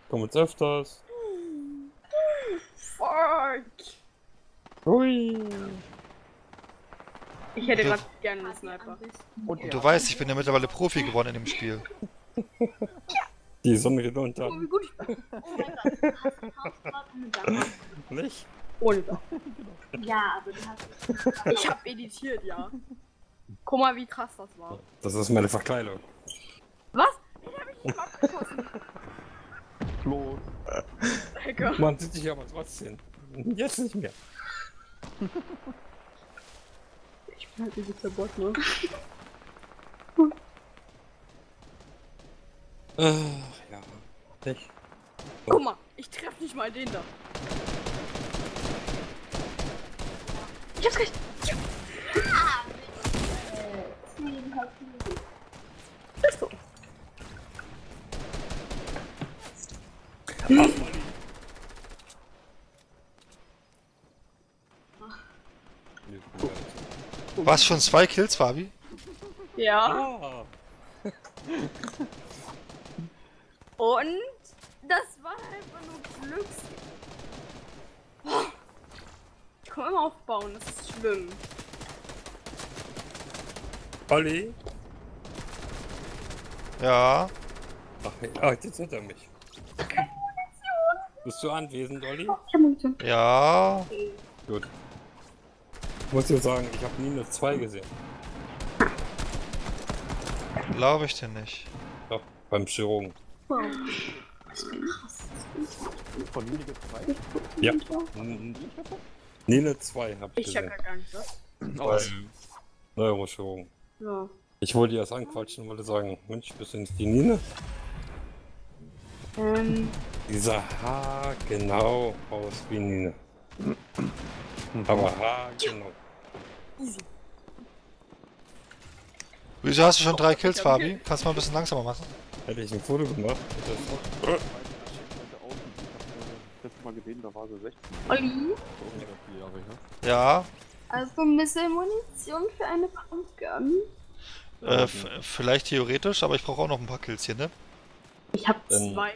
Komm jetzt öfters. Fuck. Hui. Ich hätte Du- gerade gerne einen Sniper. Und Und du weißt, ich bin ja mittlerweile Profi geworden in dem Spiel. Die Sonne geht unter. Oh, wie gut ich bin. Oh mein Gott, du hast Dampf. Nicht? Ohne das. Ja, aber du hast. Ich hab editiert, ja. Guck mal, wie krass das war. Das ist meine Verkleidung. Was? Den hab ich nicht abgeschossen. los. Lecker. Man sieht sich aber trotzdem. Jetzt nicht mehr. Ich bin halt der Bot, ne? Ach ja. Nicht. Guck mal, ich treff nicht mal den da. Ich hab's gleich. So. Was schon zwei Kills, Fabi? Ja. Ah. Und das war einfach nur Glücks. Oh. Ich kann immer aufbauen, das ist schlimm. Olli? Ja. Ach, ah, jetzt hinter mich. Bist du anwesend, Olli? Ich hab Munition. Ja. Gut. Ich muss dir sagen, ich habe nie eine 2 gesehen. Glaube ich dir nicht. Doch, beim Chirurgen. Wow. Von Linie 2? Ja. Nie eine 2 habe ich Ich hab gar nicht was. Beim Neurochirurgen. Ja. Ich wollte dir das anquatschen und wollte sagen, Mensch, bist du nicht die Nine? Ähm, Dieser Haar genau aus wie Nine. Aber Haar genau. Wieso hast du schon drei Kills, Fabi? Kannst du mal ein bisschen langsamer machen? Hätte ich ein Foto gemacht. hätte das- Letztes Mal gesehen, da war sie 16. Olli? Ja. Also ein bisschen Munition für eine Pumpgun. Äh, vielleicht theoretisch, aber ich brauche auch noch ein paar Kills hier, ne? Ich hab Dann- zwei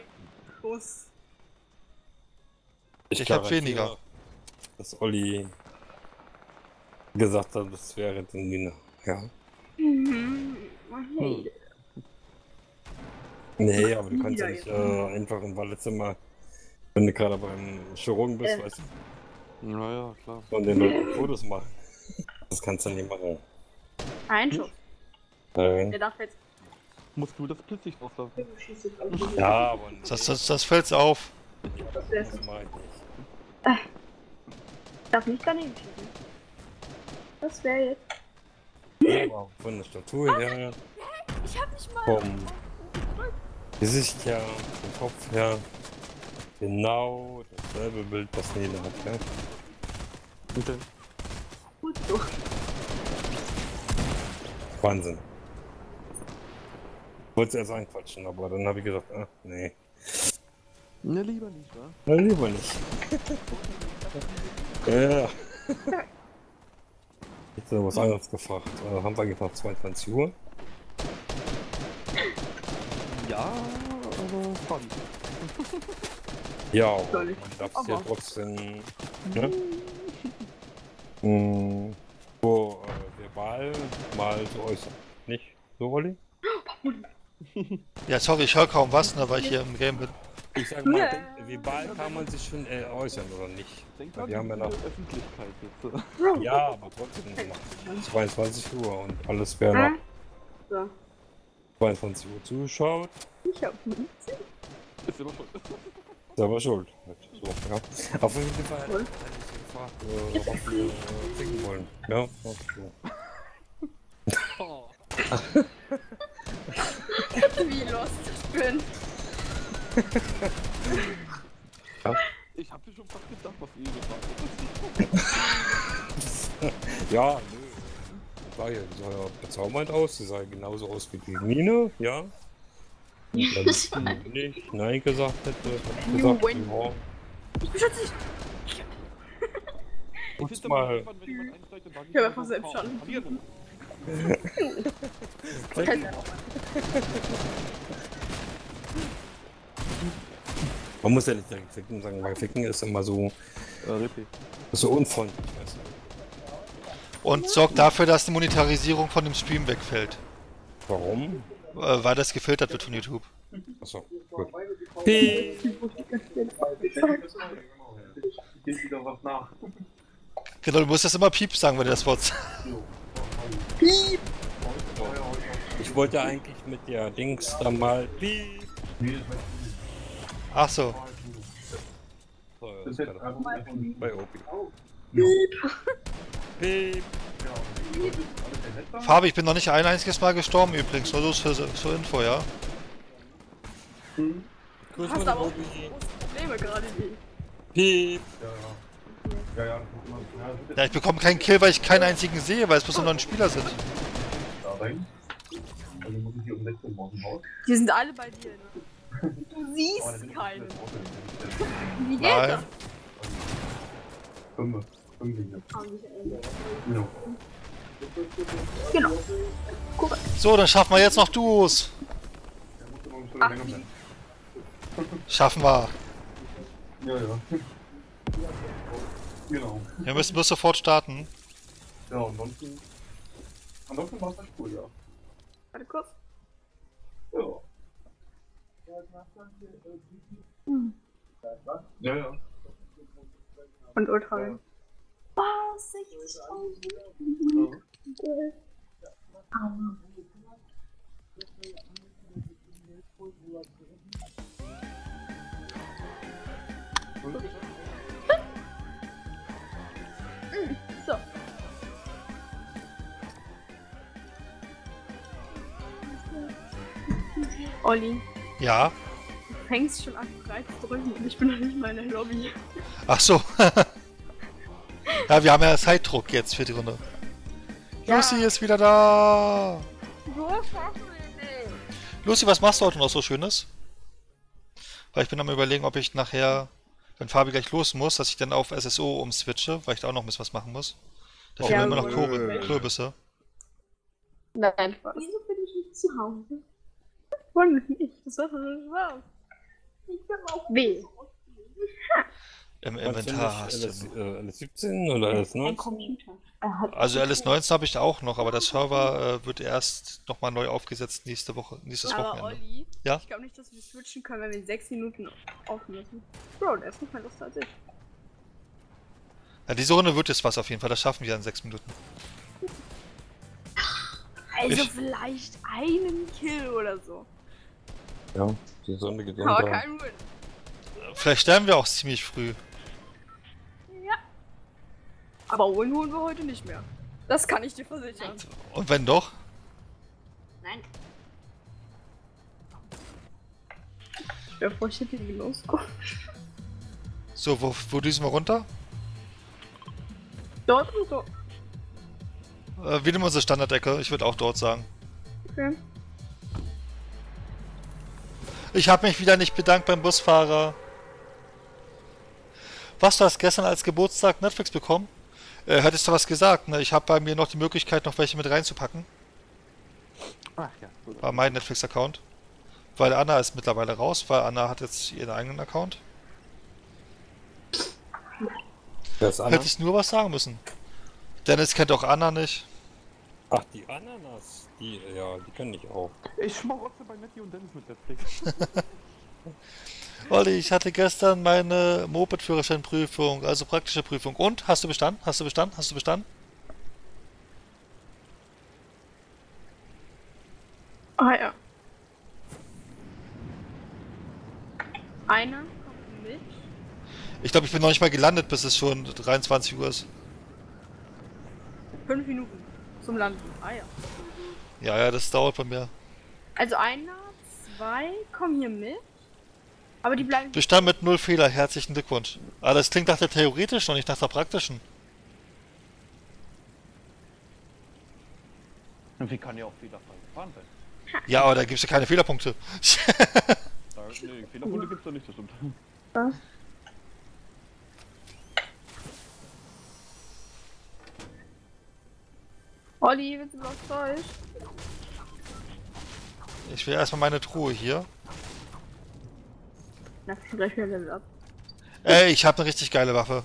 Schuss. Ich hab garantiere, weniger. Dass Olli gesagt hat, das wäre Nine. Ja. Mhm. Hey. Nee, aber du kannst ja Ja, nicht äh, einfach im Badezimmer, wenn du gerade beim Chirurgen bist, Äh. weißt du, Naja, klar. von den Leuten Fotos machen. Das kannst du nicht machen. Ein Schuss. Nein. Der darf jetzt. Musst du das Blitzlicht auslassen? Ja, aber Das, das, das fällt auf. Das wär's. das mach ich nicht. Darf nicht daneben schießen. Das wäre jetzt. Aber von der Statur her, Ich hab nicht mal. vom Gesicht her, vom Kopf her, genau dasselbe Bild, was Nele hat, ja? Bitte. Gut so. Wahnsinn. Wollte erst anquatschen, aber dann habe ich gesagt, ach nee, Ne, lieber nicht, wa? na lieber nicht. ja. Jetzt noch was anderes gefragt. Äh, haben wir gefragt 22 Uhr? Ja, aber Fabi. Ja, man ich? darf es ja trotzdem ne? mm, so äh, verbal mal so äußern. Nicht so, Olli? Ja, sorry, ich höre kaum was, ne, weil ich hier im Game bin. Ich sag mal, Ja. wie bald kann man sich schon äh, äußern oder nicht? Denk Ja, mal, wir haben ja noch- Öffentlichkeit jetzt. Ja, aber trotzdem noch 22 Uhr und alles wer noch So. 22 Uhr zuschaut, Ich hab Ist immer schon. ist aber schuld. So, ja. Auf jeden Fall hätte ich gefragt, äh, ob wir äh, trinken wollen. Ja, okay. Oh. wie lost ich bin. Ich hab mir schon fast gedacht, was ihr gefragt habt. Ja, nö. Sah ja, sah ja bezaubernd aus. Sie sah genauso aus wie die Mine, ja. Wenn ich Nein gesagt hätte, hätte ich You gesagt, win. ja, Ich bin schon nicht. Ich immer mal. Ja, aber einfach, selbst schon. verlieren. Man muss ja nicht direkt ficken sagen, weil ficken ist immer so, Ja, so unfreundlich. Weißt du? Und sorgt dafür, dass die Monetarisierung von dem Stream wegfällt. Warum? Äh, weil das gefiltert wird von YouTube. Achso, gut. Genau, du musst das immer Piep sagen, wenn du das Wort sagst. Ich wollte eigentlich mit der Dings da mal. Piep. Ach so. Das bei Opi. Piep. Fabi, ich bin noch nicht ein einziges Mal gestorben übrigens. Nur so zur Info, ja? Grüß Hast mal aber auch den Opi. große Probleme gerade wie. Piep. Ja, ich bekomme keinen Kill, weil ich keinen einzigen sehe, weil es bloß nur neun Spieler sind. Die sind alle bei dir, ne? Du siehst keinen. Wie geht Nein. das? Genau. So, dann schaffen wir jetzt noch Duos. Ach, Schaffen wir. Ja, ja. Genau. Wir müssen bloß sofort starten. Ja, ansonsten. Ansonsten war es echt cool, ja. warte kurz. Ja. Ja, ja. Und Ultra. Was? 60.000? So. Olli, Ja. du fängst schon an frei zu drücken und ich bin noch nicht mal in der Lobby. Ach so. ja, wir haben ja Zeitdruck jetzt für die Runde. Ja. Lucy ist wieder da. So schaffen wir nicht. Lucy, was machst du heute noch so Schönes? Weil ich bin am überlegen, ob ich nachher, wenn Fabi gleich los muss, dass ich dann auf SSO umswitche, weil ich da auch noch ein bisschen was machen muss. Da fehlen Ja, mir immer noch Kürbisse. Nein, Wieso bin ich nicht zu Hause? Wollen wir nicht. Das war nur Spaß. Ich bin auf weh. Im Inventar hast du. LS, äh, LS17 oder LS19? Computer. Er hat Also LS19 habe ich auch noch, aber der Server äh, wird erst nochmal neu aufgesetzt nächste Woche, nächstes Aber Wochenende. Olli, Ja? ich glaube nicht, dass wir switchen können, wenn wir in sechs Minuten aufmüssen. Bro, der ist nicht mehr Lust als ich. Ja, diese Runde wird jetzt was auf jeden Fall, das schaffen wir in sechs Minuten. Also Ich- vielleicht einen Kill oder so. Ja, die Sonne geht Aber unter. kein Win. Vielleicht sterben wir auch ziemlich früh. Aber Win holen wir heute nicht mehr. Das kann ich dir versichern. Und wenn doch? Nein. Bevor ich hätte die loskommen. So, wo, wo düsen wir runter? Dort und so. Äh, wir nehmen unsere Standardecke, ich würde auch dort sagen. Okay. Ich habe mich wieder nicht bedankt beim Busfahrer. Was, du hast gestern als Geburtstag Netflix bekommen? Äh, hättest du was gesagt, ne? Ich habe bei mir noch die Möglichkeit, noch welche mit reinzupacken. Ach ja, gut. Bei meinem Netflix-Account. Weil Anna ist mittlerweile raus, weil Anna hat jetzt ihren eigenen Account. Wer ist Anna? Hätte ich nur was sagen müssen. Dennis kennt auch Anna nicht. Ach, die Ananas. Die, ja, die kenne ich auch. Ich schmarotze bei Nettie und Dennis mit Netflix. Olli, ich hatte gestern meine Moped-Führerscheinprüfung, also praktische Prüfung. Und? Hast du bestanden? Hast du bestanden? Hast du bestanden? Ah ja. Einer kommt mit. Ich glaube, ich bin noch nicht mal gelandet, bis es schon 23 Uhr ist. Fünf Minuten zum Landen. Ah ja. Ja, ja, das dauert bei mir. Also einer, zwei kommen hier mit. Aber die bleiben. Bestand mit null Fehler. Herzlichen Glückwunsch. Aber das klingt nach der theoretischen und nicht nach der praktischen. Und wie kann ja auch fehlerfrei gefahren sein? Ja, aber da gibt es ja keine Fehlerpunkte. Da, nee, Fehlerpunkte gibt's da nicht, das stimmt. Olli, willst du bloß Zeug? Ich will erstmal meine Truhe hier. Na, schon gleich wieder Level up. Ey, ich habe eine richtig geile Waffe.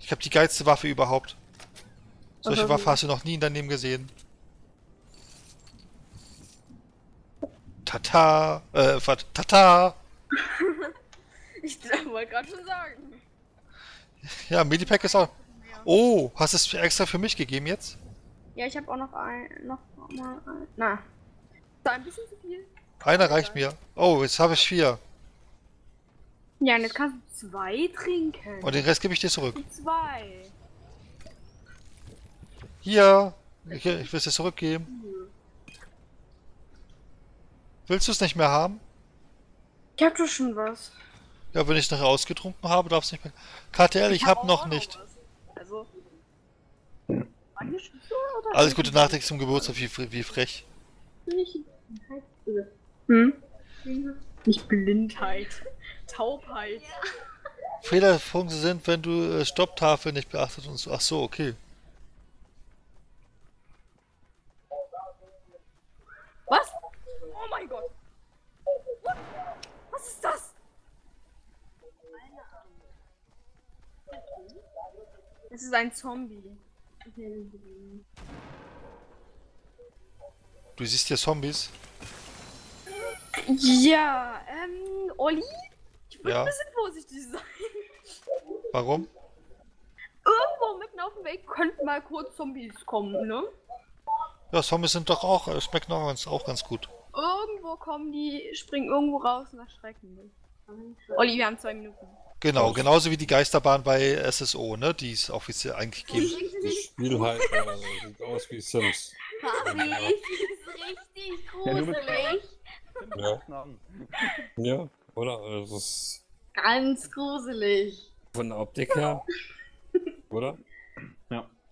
Ich habe die geilste Waffe überhaupt. Solche Was Waffe hast du noch nie in deinem Leben gesehen. Tata, äh, wat- Tata. Ich wollte gerade schon sagen. Ja, Medipack ist auch. Oh, hast du es extra für mich gegeben jetzt? Ja, ich habe auch noch ein. Noch mal ein. Na. War ein bisschen zu viel. Einer reicht mir. Oh, jetzt habe ich vier. Ja, und jetzt kannst du zwei trinken. Und den Rest gebe ich dir zurück. Zwei. Hier. Ich, ich will es dir zurückgeben. Willst du es nicht mehr haben? Ich hab doch schon was. Ja, wenn ich es nachher ausgetrunken habe, darfst du nicht mehr. KTL, ich habe auch noch nicht. was. Also. War hier schon so, oder? Alles Gute nachträglich zum Geburtstag, wie, wie frech. Hm? Nicht Blindheit. Taubheit. Fehlerpunkte sind, wenn du äh, Stopptafel nicht beachtet und so. Ach so, okay. Was? Oh mein Gott. What? Was ist das? Es ist ein Zombie. Du siehst hier Zombies. Ja, ähm, Olli? Ja. ein bisschen vorsichtig sein. Warum? Irgendwo mitten auf dem Weg könnten mal kurz Zombies kommen, ne? Ja, Zombies sind doch auch, äh, schmecken auch ganz, auch ganz gut. Irgendwo kommen die, springen irgendwo raus und erschrecken mich. Olli, wir haben zwei Minuten. Genau, genauso wie die Geisterbahn bei SSO, ne? Die es offiziell eigentlich gibt. Das Spiel halt äh, sieht aus wie Sims. Papi, das ist richtig gruselig. Ja, ja oder? Also, Das ist Ganz gruselig. von der Optik her. Oder?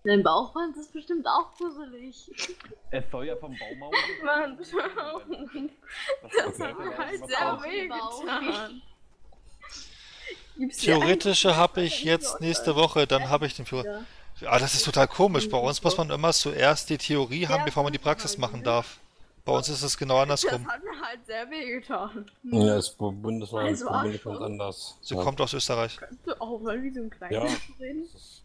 Dein Bauchband ist bestimmt auch gruselig. Es soll ja vom Baum aus. Mann, Das das hat mir halt sehr weh getan. Theoretische habe ich jetzt nächste Woche, dann habe ich den Führer. Ah, das ist total komisch. Bei uns muss man immer zuerst die Theorie haben, bevor man die Praxis machen darf. Bei uns ist es genau Das andersrum. hat mir halt sehr weh getan. Ja, ist bu- bundesweit, Also bundesweit Arschloch. anders. Sie ja. kommt aus Österreich. Kannst du auch mal wie so ein kleines Ja. Reden? Das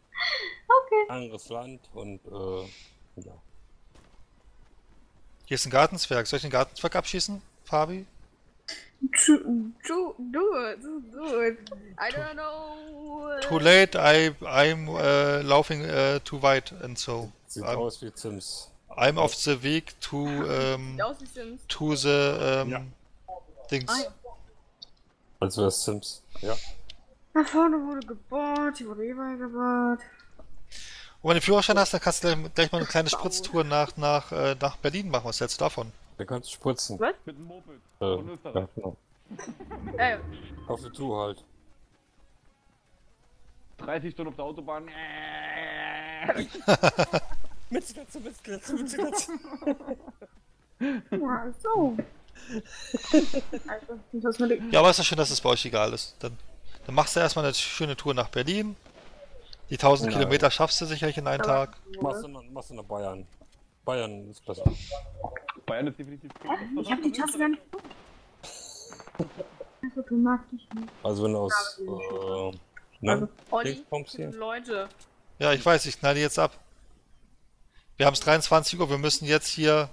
ein anderes Land und äh, ja. Hier ist ein Gartenzwerg. Soll ich den Gartenzwerg abschießen, Fabi? Do, do, do it, do, it. I don't know. Too late, I, I'm uh, laughing uh, too wide and so. Sieht I'm, aus wie Sims. I'm off the week to, um, Sims. to the um, Ja. Dings. Ah, ja. Als wäre es Sims. Ja. Da vorne wurde gebaut, hier wurde überall gebaut. Und wenn du den Führerschein hast, dann kannst du gleich, gleich mal eine kleine Spritztour nach, nach, äh, nach Berlin machen. Was hältst du davon? Da kannst du spritzen. Was? Mit dem Moped. Äh, Von ja, Österreich. genau. Äh, Auf die Tour halt. 30 Stunden auf der Autobahn. Mitzglatze, Mitzglatze, Mitzglatze. ja, so. Also, Ja, aber ist ja schön, dass es bei euch egal ist. Dann, dann machst du erstmal eine schöne Tour nach Berlin. Die 1000 Ja. Kilometer schaffst du sicherlich in einem Tag. Machst du, machst du nach Bayern. Bayern ist besser. Bayern ist definitiv. Ich hab die Tasse gar nicht. Also. Also wenn du aus äh, ne? Olli, kommst hier. Leute. Ja, ich weiß, ich knall die jetzt ab. Wir haben es 23 Uhr, wir müssen jetzt hier.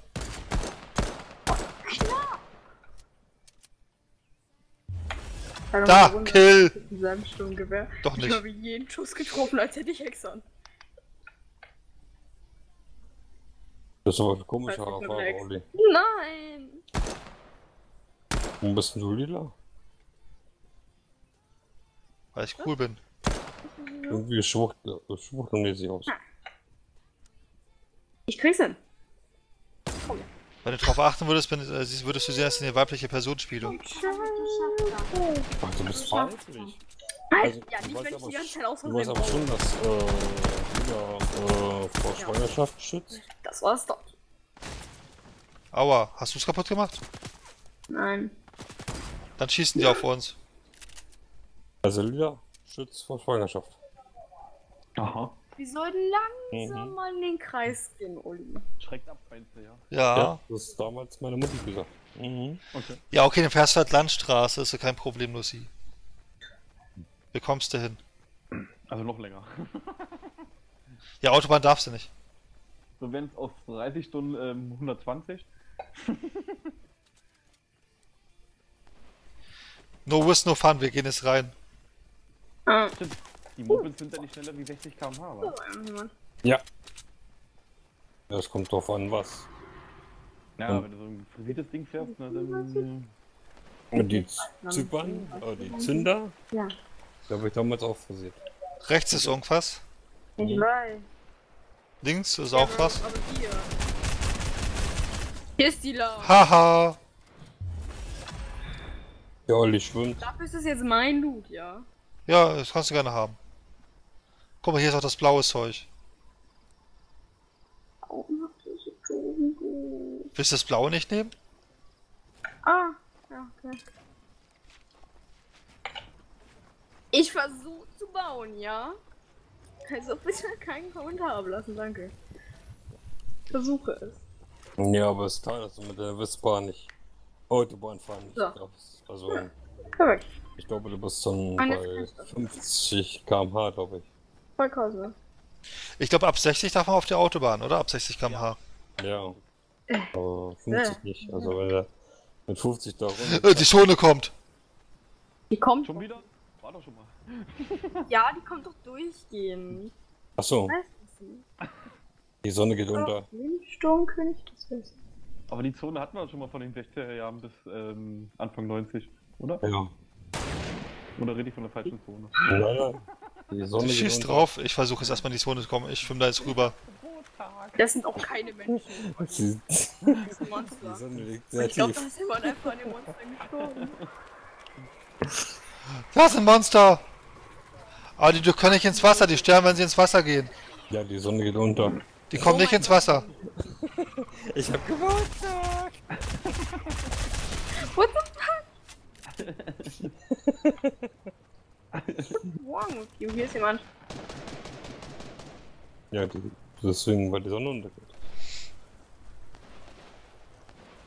Da, Runde Kill! Doch Ich nicht. habe jeden Schuss getroffen, als hätte ich Hexern. Das ist aber ein komischer Fahrer, Flex. Olli. Nein! Warum bist denn du lila? Weil ich cool bin. Irgendwie schwuchtel, schwuchtelmäßig aus. Ich krieg's hin. Wenn du darauf achten würdest, wenn, äh, würdest du sehen, dass ich eine weibliche Person spiele. Ach, du bist weiblich. Also, ja, du nicht, weißt wenn ich aber die ganze Zeit aus Du weißt aber schon, dass äh, ja, äh, vor Schwangerschaft schützt. Das war's doch. Aua, hast du es kaputt gemacht? Nein. Dann schießen die auf uns. Also lila schützt vor Schwangerschaft. Aha. Wir sollten langsam Mhm. mal in den Kreis gehen, Uli. Schreckt ab, meinst du, ja? Ja. Ja, das ist damals meine Mutti gesagt. Mhm. Okay. Ja, okay, dann fährst du halt Landstraße, ist ja kein Problem, Lucy. Bekommst du hin. Also noch länger. Ja, Autobahn darfst du nicht. So, wenn es auf 30 Stunden ähm, 120. No risk, no fun, wir gehen jetzt rein. Ah, Stimmt. Die Mopeds sind ja nicht schneller wie 60 km/h, oh, wa? jemand. Ja. Das kommt drauf an, was. Ja, Und- wenn du so ein frisiertes Ding fährst, ne, dann. Und die Zypern, äh, die Zünder, Ja. die habe ich damals auch frisiert. Rechts ist irgendwas. Ich weiß. Links ist auch was. Aber hier. Hier ist die Lava. Haha. Ja, Olli schwimmt. Dafür ist das jetzt mein Loot, ja. Ja, das kannst du gerne haben. Guck mal, hier ist auch das blaue Zeug. Willst du das blaue nicht nehmen? Ah, ja, okay. Ich versuche zu bauen, ja? Also bitte keinen Kommentar ablassen, danke. Versuche es. Ja, aber es ist klar, dass du mit der Westbahn nicht Autobahn fahren nicht So. darfst. Also, Perfekt. ich glaube, du bist dann jetzt bei kannst du. 50 km/h, glaube ich. Kause. Ich glaube, ab 60 darf man auf der Autobahn, oder? Ab 60 km/h. Ja. Äh. Aber 50 nicht. Also, wenn er mit 50 da rum. Äh, die Zone kommt. Die kommt. Schon wieder? War doch schon mal. Ja, die kommt doch durchgehend. Achso, die Sonne geht unter. Sturmkönig, das weiß ich. Aber die Zone hatten wir schon mal von den 60er Jahren bis ähm, Anfang 90, oder? Ja. Oder rede ich von der falschen Zone? Nein, nein. Die Sonne Schieß unter. drauf. Ich versuche jetzt erstmal in die Zone zu kommen. Ich schwimme da jetzt rüber. Das sind auch keine Menschen. Das ist ein die Monster. Sonne liegt sehr ich glaube, da ist jemand einfach an dem Monster gestorben. Das ist ein Monster. Aber die können nicht ins Wasser. Die sterben, wenn sie ins Wasser gehen. Ja, die Sonne geht unter. Die kommen nicht ins Wasser. Ich hab Geburtstag! What the fuck? With you? Hier ist jemand. Ja, die, deswegen, weil die Sonne untergeht.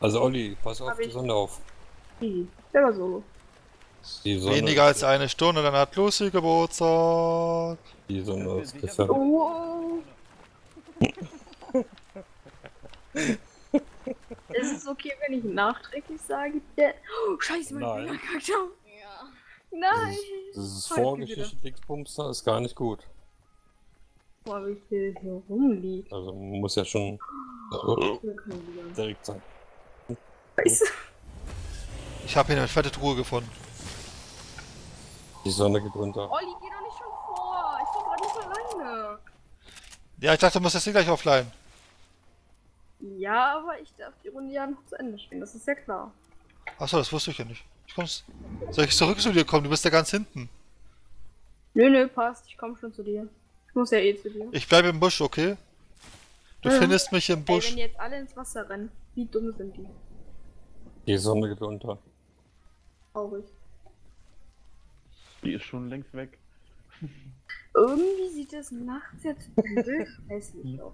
Also Olli, pass auf Hab die ich. Sonne auf. Hm, Der war solo. Die Sonne, Weniger als eine Stunde, dann hat Lucy Geburtstag. Die Sonne ist Sicher? gefährdet. Wow. ist es okay, wenn ich nachträglich sage, der... Oh, scheiße, mein. Finger kackt auf. Nein. Das ist Halt Vorgeschichte Dingsbumster, ist gar nicht gut. Boah, wie viel hier rumliegt. Also man muss ja schon kann ich wieder. direkt sein. Scheiße. Ich habe hier eine fette Truhe gefunden. Die Sonne geht runter. Olli, geh doch nicht schon vor. Ich bin gerade nicht alleine. Ja, ich dachte, du musst das Ding gleich offline. Ja, aber ich darf die Runde ja noch zu Ende spielen, das ist ja klar. Achso, das wusste ich ja nicht. Ich komm's. Soll ich zurück zu dir kommen? Du bist ja ganz hinten. Nö, nö, passt. Ich komme schon zu dir. Ich muss ja eh zu dir. Ich bleibe im Busch, okay? Du Ja. findest mich im Ey, Busch. wenn die jetzt alle ins Wasser rennen, wie dumm sind die? Die Sonne geht unter. Traurig. Die ist schon längst weg. Irgendwie sieht das nachts jetzt übel hässlich aus.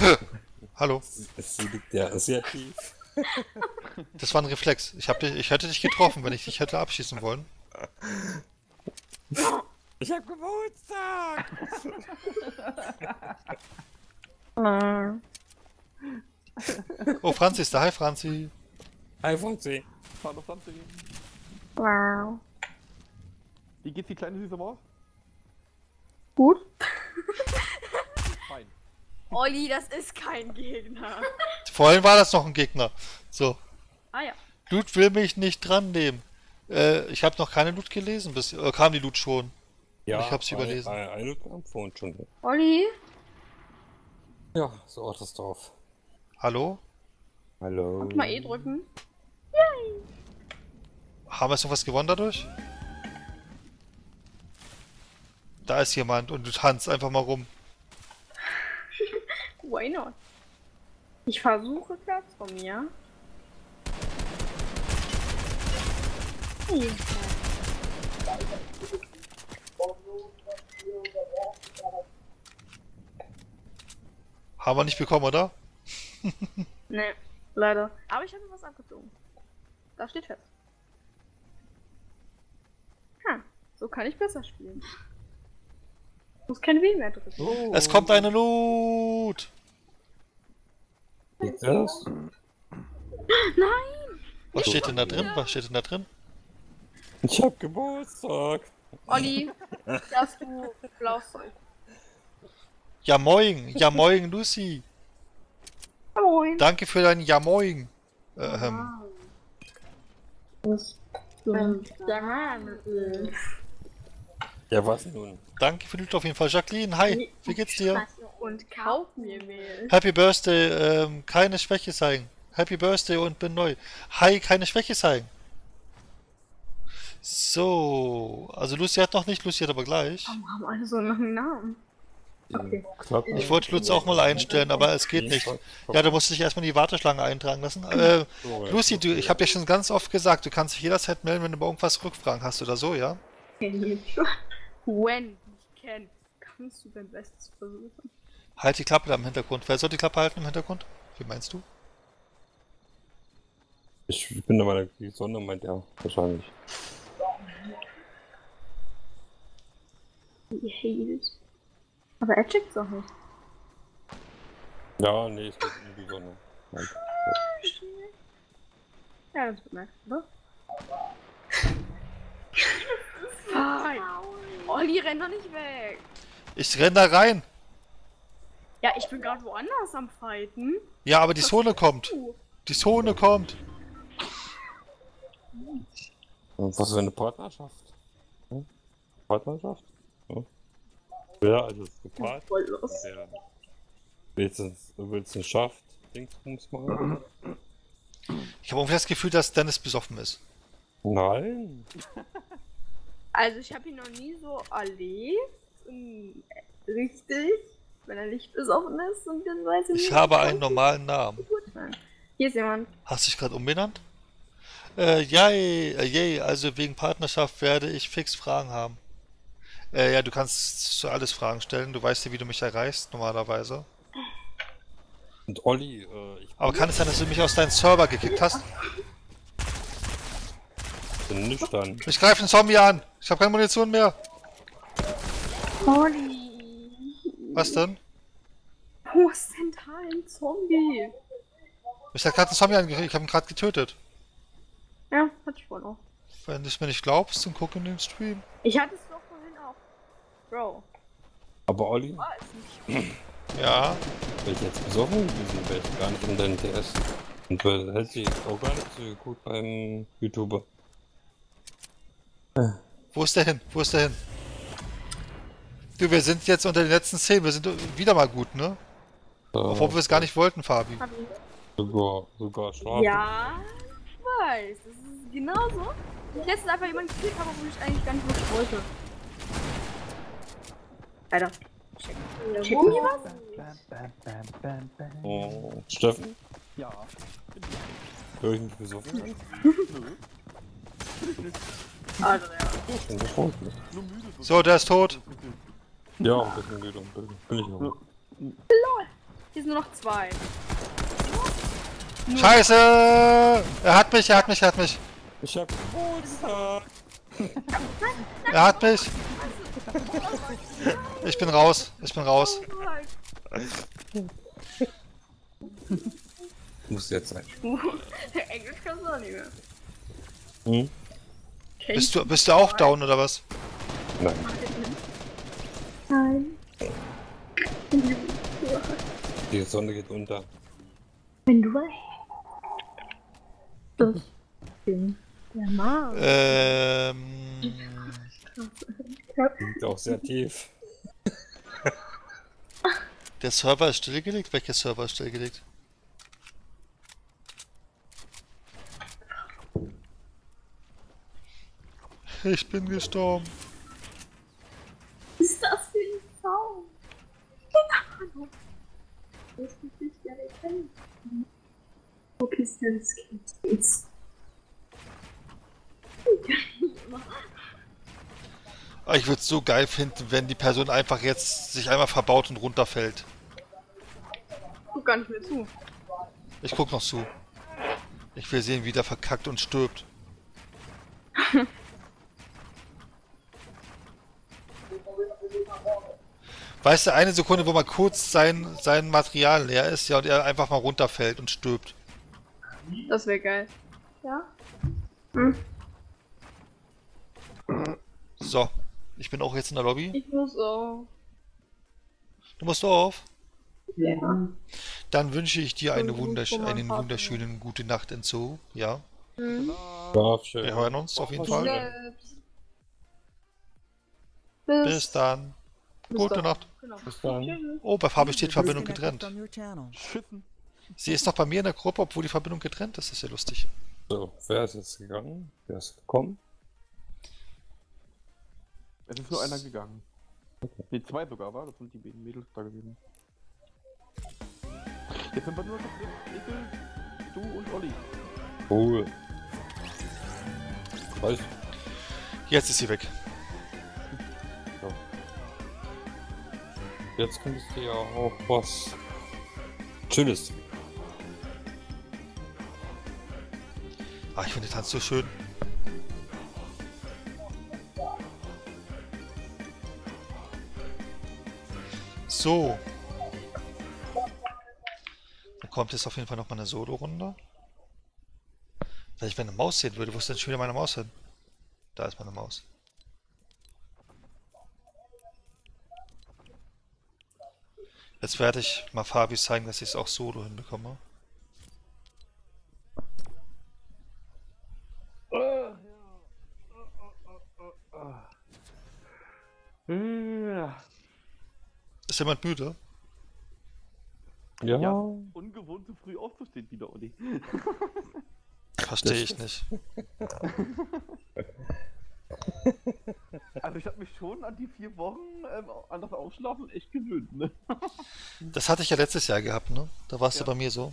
Hallo. Sie liegt ja sehr tief. Das war ein Reflex. Ich, hab dich, ich hätte dich getroffen, wenn ich dich hätte abschießen wollen. Ich hab Geburtstag! Oh, Franzi ist da. Hi, Franzi. Hi, Franzi. Hallo Franzi. Wow. Wie geht's die kleine süße Maus? Gut. Olli, das ist kein Gegner. Vorhin war das noch ein Gegner. So. Ah ja. Loot will mich nicht dran nehmen. Äh, ich habe noch keine Loot gelesen. Bis, äh, kam die Loot schon? Ja, Ich hab's ein- überlesen. Ein, ein kam vorhin schon. Olli? Ja, so hat es drauf. Hallo? Hallo. Mal E drücken. Haben wir jetzt noch was gewonnen dadurch? Da ist jemand und du tanzt einfach mal rum. Why not? Ich versuche Platz von mir. Haben wir nicht bekommen, oder? Nee, leider. Aber ich habe mir was abgezogen. Das steht fest. Ha, so kann ich besser spielen. Muss kein W mehr drücken. Oh. Es kommt eine Loot! Geht das? Nein! Was steht denn da drin? Was steht denn da drin? Ich hab Geburtstag. Olli, darfst du blaues Zeug. Ja moin! Ja moin, Lucy! Moin. Danke für dein Ja moin! Ähm, Ja, was nun? danke für die Loot auf jeden Fall. Jacqueline, hi! Wie geht's dir? Und kauf mir Mehl. Happy Birthday, ähm, keine Schwäche zeigen. Happy Birthday und bin neu. Hi, keine Schwäche zeigen. So, also Lucy hat noch nicht, Lucy hat aber gleich. Warum haben alle so einen langen Namen? Okay. Ich wollte Lutz auch mal einstellen, aber es geht nicht. Ja, du musst dich erstmal in die Warteschlange eintragen lassen. Äh, ja. Lucy, du, ich habe dir schon ganz oft gesagt, du kannst dich jederzeit melden, wenn du bei irgendwas Rückfragen hast oder so, ja? When ich kenn, kannst du dein Bestes versuchen. Halt die Klappe da im Hintergrund. Wer soll die Klappe halten im Hintergrund? Wie meinst du? Ich bin der Meinung, die Sonne meint ja, wahrscheinlich. Ihr hatet. Aber er checkt's auch nicht. Ja, nee, es geht um die Sonne. Meint. Ja, das bemerkt, oder? Nein. Olli, renn doch nicht weg. Ich renn da rein. Ja, ich bin gerade woanders am Fighten. Ja, aber die Zone kommt. Die Zone kommt. Und was für eine Partnerschaft? Hm? Partnerschaft? Ja. Wer also ist gepaart? voll los. Willst du willst einen Schaft? Dingsbums machen? Ich habe irgendwie das Gefühl, dass Dennis besoffen ist. Nein. Also ich habe ihn noch nie so erlebt. Richtig. Wenn er nicht besoffen ist und dann weiß ich Ich nicht. habe einen normalen Namen. beurteilen. Hier ist jemand. Hast du dich gerade umbenannt? Äh, yay, äh, yay, also wegen Partnerschaft werde ich fix Fragen haben. Äh, ja, du kannst zu alles Fragen stellen. Du weißt ja, wie du mich erreichst, normalerweise. Und Olli, äh, ich Aber kann es sein, dass du mich aus deinem Server gekickt hast? Bin nüchtern. Ich greife den Zombie an. Ich habe keine Munition mehr. Olli. Was denn? Wo ist denn da ein Zombie? Ich habe gerade einen Zombie angekriegt. Ich habe ihn gerade getötet. Ja, hatte ich vorhin auch. Wenn du es mir nicht glaubst, dann guck in den Stream. Ich hatte es doch vorhin auch. Bro, Aber Olli. Ja, wenn ich jetzt besoffen gewesen wäre, ich gar nicht in deinen TS. Und du hättest dich auch gar nicht so gut beim YouTuber. Wo ist der hin? Wo ist der hin? Du, wir sind jetzt unter den letzten 10. Wir sind wieder mal gut, ne? Äh, Obwohl wir es gar nicht wollten, Fabi. Sogar, sogar schlafen. Ja, ich weiß. Das ist genauso. Ich letztens einfach jemanden gekillt habe, wo ich eigentlich gar nicht wirklich wollte. Alter. Check. Check mir was? Oh, Steffen, Ja. höre ich mich besoffen an? Also, ja. Nur. So, der ist tot. Ja, ein bisschen müde. Bin ich auch. Hier sind nur noch zwei. Scheiße! Er hat mich, er hat mich, er hat mich. Ich hab Geburtstag. Er hat mich. Ich bin raus. Ich bin raus. Muss jetzt sein. Englisch kannst du auch nicht mehr. Hm? Bist du, bist du auch down oder was? Nein. Nein. Die Sonne geht unter. Wenn du weißt. Ich bin der Mann. Ähm, Liegt auch sehr tief. der Server ist stillgelegt. Welcher Server ist stillgelegt? Ich bin gestorben. Was ist das für ein Sound? Keine Ahnung. Das ist nicht ja erkennen. Okay, Stan Skins. Ah, Ich würde es so geil finden, wenn die Person einfach jetzt sich einmal verbaut und runterfällt. Guck gar nicht mehr zu. Ich guck noch zu. Ich will sehen, wie der verkackt und stirbt. Weißt du, eine Sekunde, wo mal kurz sein, sein Material leer ist, ja, und er einfach mal runterfällt und stirbt. Das wäre geil. Ja? Hm. So, ich bin auch jetzt in der Lobby. Ich muss auch. Du musst auf. Ja. Dann wünsche ich dir eine wundersch einen wunderschönen gute Nacht in Zoo. Ja, Hm. Schlaf schön. wir hören uns auf jeden Fall. Bis, Bis dann. Gute. Nacht. Genau. Bis dann. Oh, bei Fabi steht Verbindung getrennt. Sie ist doch bei mir in der Gruppe, obwohl die Verbindung getrennt ist. Das ist ja lustig. So, wer ist jetzt gegangen? Wer ist gekommen? Es ist nur einer gegangen. Ne, zwei sogar, war? Das sind die beiden Mädels da gewesen. Jetzt sind wir nur noch Ekel, du und Olli. Cool. Weiß. Jetzt ist sie weg. Jetzt könntest du ja auch was Schönes. Ah, ich finde den Tanz so schön. So. Dann kommt jetzt auf jeden Fall noch mal eine Solo-Runde. Wenn ich meine Maus sehen würde, wo ist denn schon wieder meine Maus hin? Da ist meine Maus. Jetzt werde ich mal Fabi zeigen, dass ich es auch solo hinbekomme. Ist jemand müde? Ja. ja. Ungewohnt so früh aufzustehen wieder, Olli. Verstehe ich nicht. Also ich habe mich schon an die vier Wochen ähm, an das Ausschlafen echt gewöhnt, ne? Das hatte ich ja letztes Jahr gehabt, ne? Da warst Ja. du bei mir so.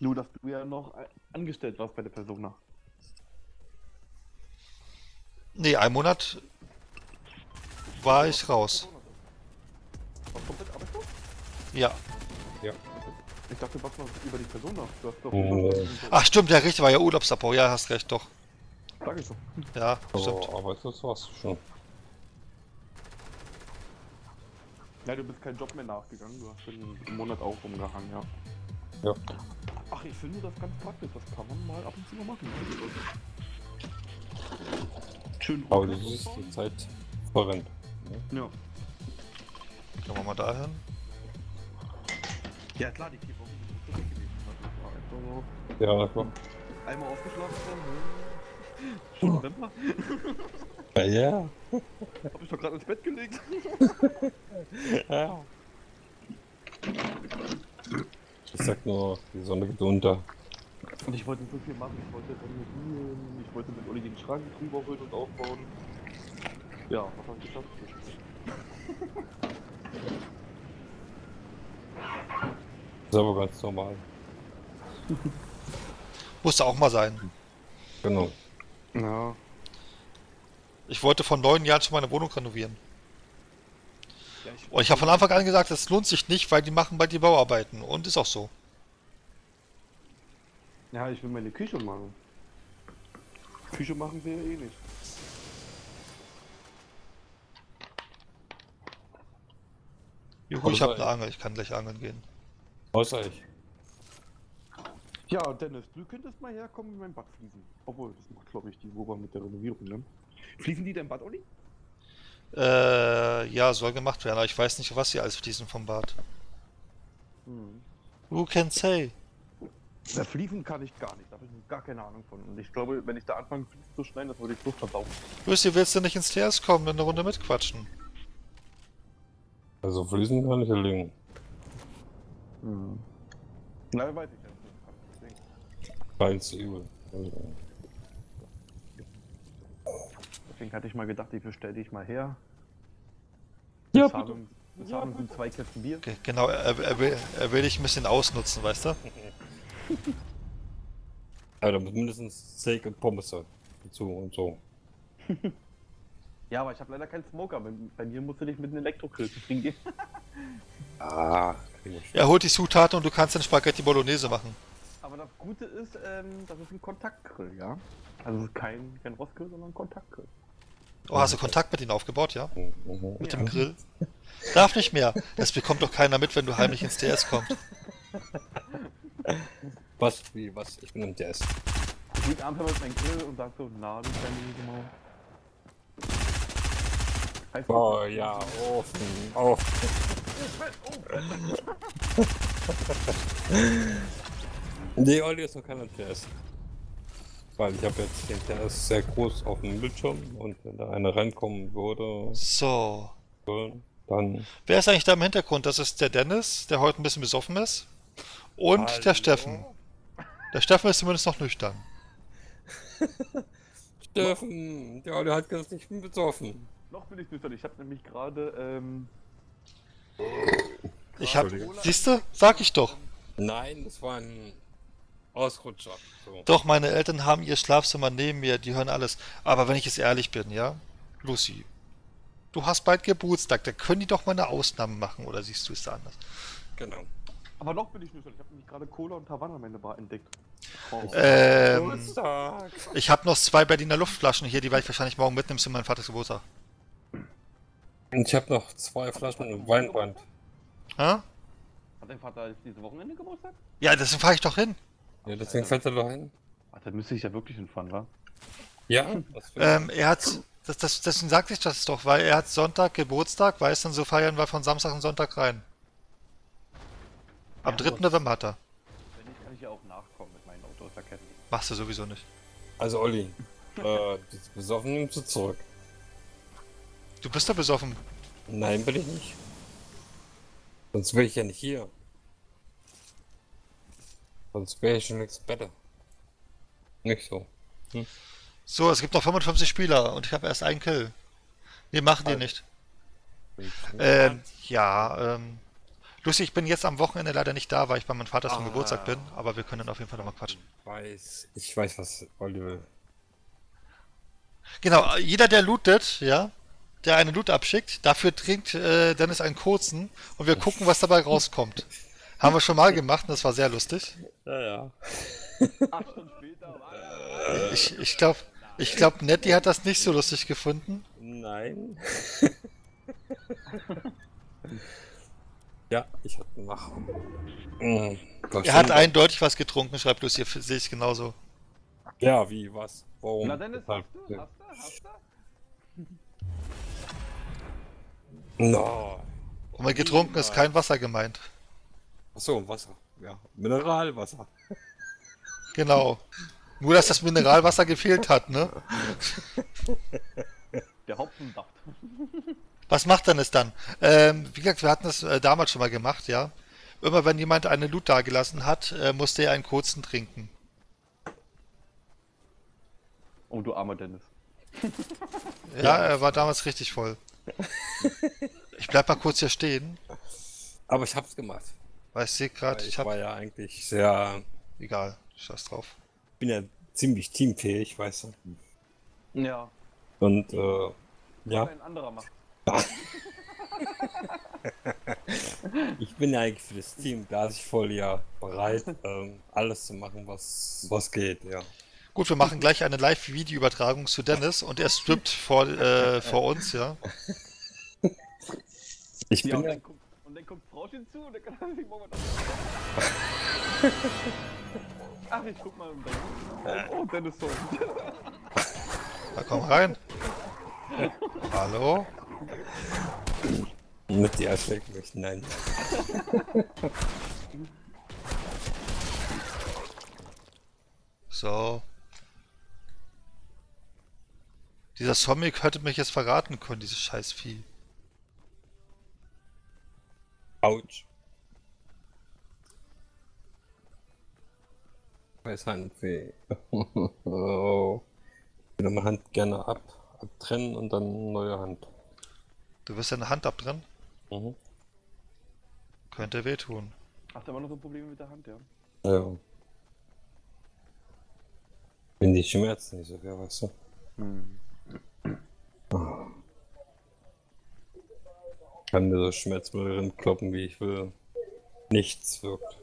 Nur, dass du ja noch angestellt warst bei der Persona. Nee, ein Monat war ich raus. Was komplett arbeitslos? Ja. Ich dachte, was noch über die Persona. Du hast doch. Äh. Ach stimmt, ja richtig, war ja Urlaubsabbau. Ja, hast recht, doch. Sag ich so. Ja, stimmt. Oh, aber das war's schon. Ja, du bist kein Job mehr nachgegangen, du hast den Monat auch rumgehangen, ja. Ja. Ach, ich finde das ganz praktisch, das kann man mal ab und zu mal machen. Schön Aber du siehst, aufbauen. die Zeit verrennt. Ja. Schauen wir mal dahin. ja, klar, die Das so. Ja, na klar. Einmal aufgeschlafen dann. Schon November? Ja, ja. Hab ich doch gerade ins Bett gelegt. ja. Ich sag nur, die Sonne geht unter. Und ich wollte so viel machen. Ich wollte renovieren, ich wollte mit Olli den Schrank drüber holen und aufbauen. Ja, was hab ich geschafft? ist aber ganz normal. Musste auch mal sein. Genau. Ja. Ich wollte vor neun Jahren schon meine Wohnung renovieren. ja ich, Und ich habe von Anfang an gesagt, das lohnt sich nicht, weil die machen bei dir Bauarbeiten. Und ist auch so. ja, ich will meine Küche machen. Küche machen wir ja eh nicht. Juhu, ich habe eine Angel, ich kann gleich angeln gehen. Außer ich. Ja, Dennis, du könntest mal herkommen in mein Bad fließen. Obwohl, das macht, glaube ich, die Woba mit der Renovierung, ne? Fließen die dein Bad, Olli? Äh, ja, soll gemacht werden, aber ich weiß nicht, was sie alles fließen vom Bad. Hm. Who can say? Na, fließen kann ich gar nicht, da habe ich gar keine Ahnung von. Und ich glaube, wenn ich da anfange, fließen zu schneiden, das würde ich so verdauen. Lucy, willst du nicht ins TS kommen und eine Runde mitquatschen? Also fließen kann ich erlegen. Hm. Na, weiß ich ja. Deswegen- Keins übel. Deswegen hatte ich mal gedacht, ich bestelle dich mal her. Ja, Bezahlung, Bezahlung sind zwei Kästen Bier. Ge- Genau, er, er, will, er will dich ein bisschen ausnutzen, weißt du? Aber da muss mindestens Steak und Pommes sein. Dazu und so. Ja, aber ich habe leider keinen Smoker. Bei, bei mir musst du dich mit einem Elektrogrill zufrieden gehen. Ah. Er holt die Zutaten und du kannst den Spaghetti Bolognese machen. Aber das Gute ist, ähm, das ist ein Kontaktgrill, ja? Also kein, kein Rostgrill, sondern ein Kontaktgrill. Oh, hast du Kontakt mit ihm aufgebaut, ja? Mhm. Mit Ja. dem Grill? Darf nicht mehr. Das bekommt doch keiner mit, wenn du heimlich ins TS kommst. Was? Wie? Was? Ich bin im DS. Ich lieg einfach mit meinem Grill und sag so, na, du kleine Heißt Oh ja, offen, offen. nee, Olli ist noch kein TS. Weil ich habe jetzt den TS sehr groß auf dem Bildschirm und wenn da einer reinkommen würde, So. dann. Wer ist eigentlich da im Hintergrund? Das ist der Dennis, der heute ein bisschen besoffen ist. Und der Hallo? Steffen. Der Steffen ist zumindest noch nüchtern. Steffen, der Olli hat gesagt, ich bin besoffen. Noch bin ich nüchtern. Ich habe nämlich gerade, ähm, Ich hab. Entschuldigung. Siehst du? Sag ich doch. Nein, das war ein Ausrutscher. So. Doch, meine Eltern haben ihr Schlafzimmer neben mir, die hören alles. Aber wenn ich jetzt ehrlich bin, ja? Lucy, du hast bald Geburtstag, da können die doch mal eine Ausnahme machen, oder siehst du es da anders? Genau. aber noch bin ich nüchtern. Ich habe nämlich gerade Cola und Havanna in meine Bar entdeckt. Oh. Ähm, Geburtstag. ich habe noch zwei Berliner Luftflaschen hier, die werde ich wahrscheinlich morgen mitnehmen zu meinem Vaters Geburtstag. Und ich habe noch zwei Flaschen Weinbrand. Hä? Hat dein Vater jetzt diese Wochenende Geburtstag? Ja, deswegen fahre ich doch hin. Ja, deswegen fällt er da hin. Ach, da müsste ich ja wirklich hinfahren, wa? Ja, das will Ähm, er hat, das, das, deswegen sagte ich das doch, weil er hat Sonntag Geburtstag, weiß dann so feiern wir von Samstag und Sonntag rein. Am Ja, 3. aber- November hat er. Wenn nicht, kann ich ja auch nachkommen mit meinem Auto, ist ja kein Machst du sowieso nicht. Also Olli, äh, das besoffen nimmst du zurück. Du bist doch besoffen. Nein, bin ich nicht. Sonst wäre ich ja nicht hier. Sonst wäre ich schon nichts Bette. Nicht so. So, es gibt noch 55 Spieler und ich habe erst einen Kill. Nee, machen die nicht. Ähm, ja, ähm. Lucy, ich bin jetzt am Wochenende leider nicht da, weil ich bei meinem Vater zum Ah. Geburtstag bin, aber wir können auf jeden Fall nochmal quatschen. Ich weiß, ich weiß, was Olli will. Genau, jeder, der lootet, ja, der einen Loot abschickt, dafür trinkt äh, Dennis einen kurzen und wir gucken, was dabei rauskommt. Haben wir schon mal gemacht und das war sehr lustig. Ja, ja. Acht Stunden später, wa? Ich, ich glaube, ich glaub, Nettie hat das nicht so lustig gefunden. Nein. ja, ich hatte nach. Mhm, war Er hat eindeutig was getrunken, schreibt Lucy, sehe ich genauso. Ja, wie, was? Warum? Na Dennis, Weshalb? hast du? Hast du? Hast du? No. Und mit getrunken ist kein Wasser gemeint. Achso, Wasser. Ja, Mineralwasser. Genau. Nur, dass das Mineralwasser gefehlt hat, ne? Der Hopfensaft. Was macht denn es dann? Ähm, wie gesagt, wir hatten das äh, damals schon mal gemacht, ja. Immer wenn jemand eine Loot dagelassen hat, äh, musste er einen kurzen trinken. Oh, du armer Dennis. Ja, er war damals richtig voll. Ich bleib mal kurz hier stehen, Aber ich hab's gemacht. Weil ich sehe gerade, ich ich habe war ja eigentlich sehr. egal, scheiß drauf. bin ja ziemlich teamfähig, weißt du. Ja. Und äh, ja, Ein anderer macht. ich bin ja eigentlich für das Team da ich voll ja bereit, ähm, alles zu machen, was, was geht, ja. Gut, wir machen gleich eine Live-Video-Übertragung zu Dennis und er strippt vor, äh, vor uns, ja. Ich bin ja, kommt Frau hinzu und dann kann er sich was Ach, ich guck mal im Bett. Oh, Dennis Sohn. Na komm rein. Hallo? Mit dir erschrecken mich, nein. So. Dieser Sonic hätte mich jetzt verraten können, dieses scheiß Vieh. Autsch. Weiß Handweh. oh. Ich will meine Hand gerne ab, abtrennen und dann neue Hand. Du wirst deine Hand abtrennen? Mhm. Könnte wehtun. Ach, da war noch so Probleme mit der Hand, ja. Ja. Wenn die Schmerzen nicht so sehr, weißt du. Hm. Kann mir so Schmerzmittel kloppen, wie ich will. Nichts wirkt.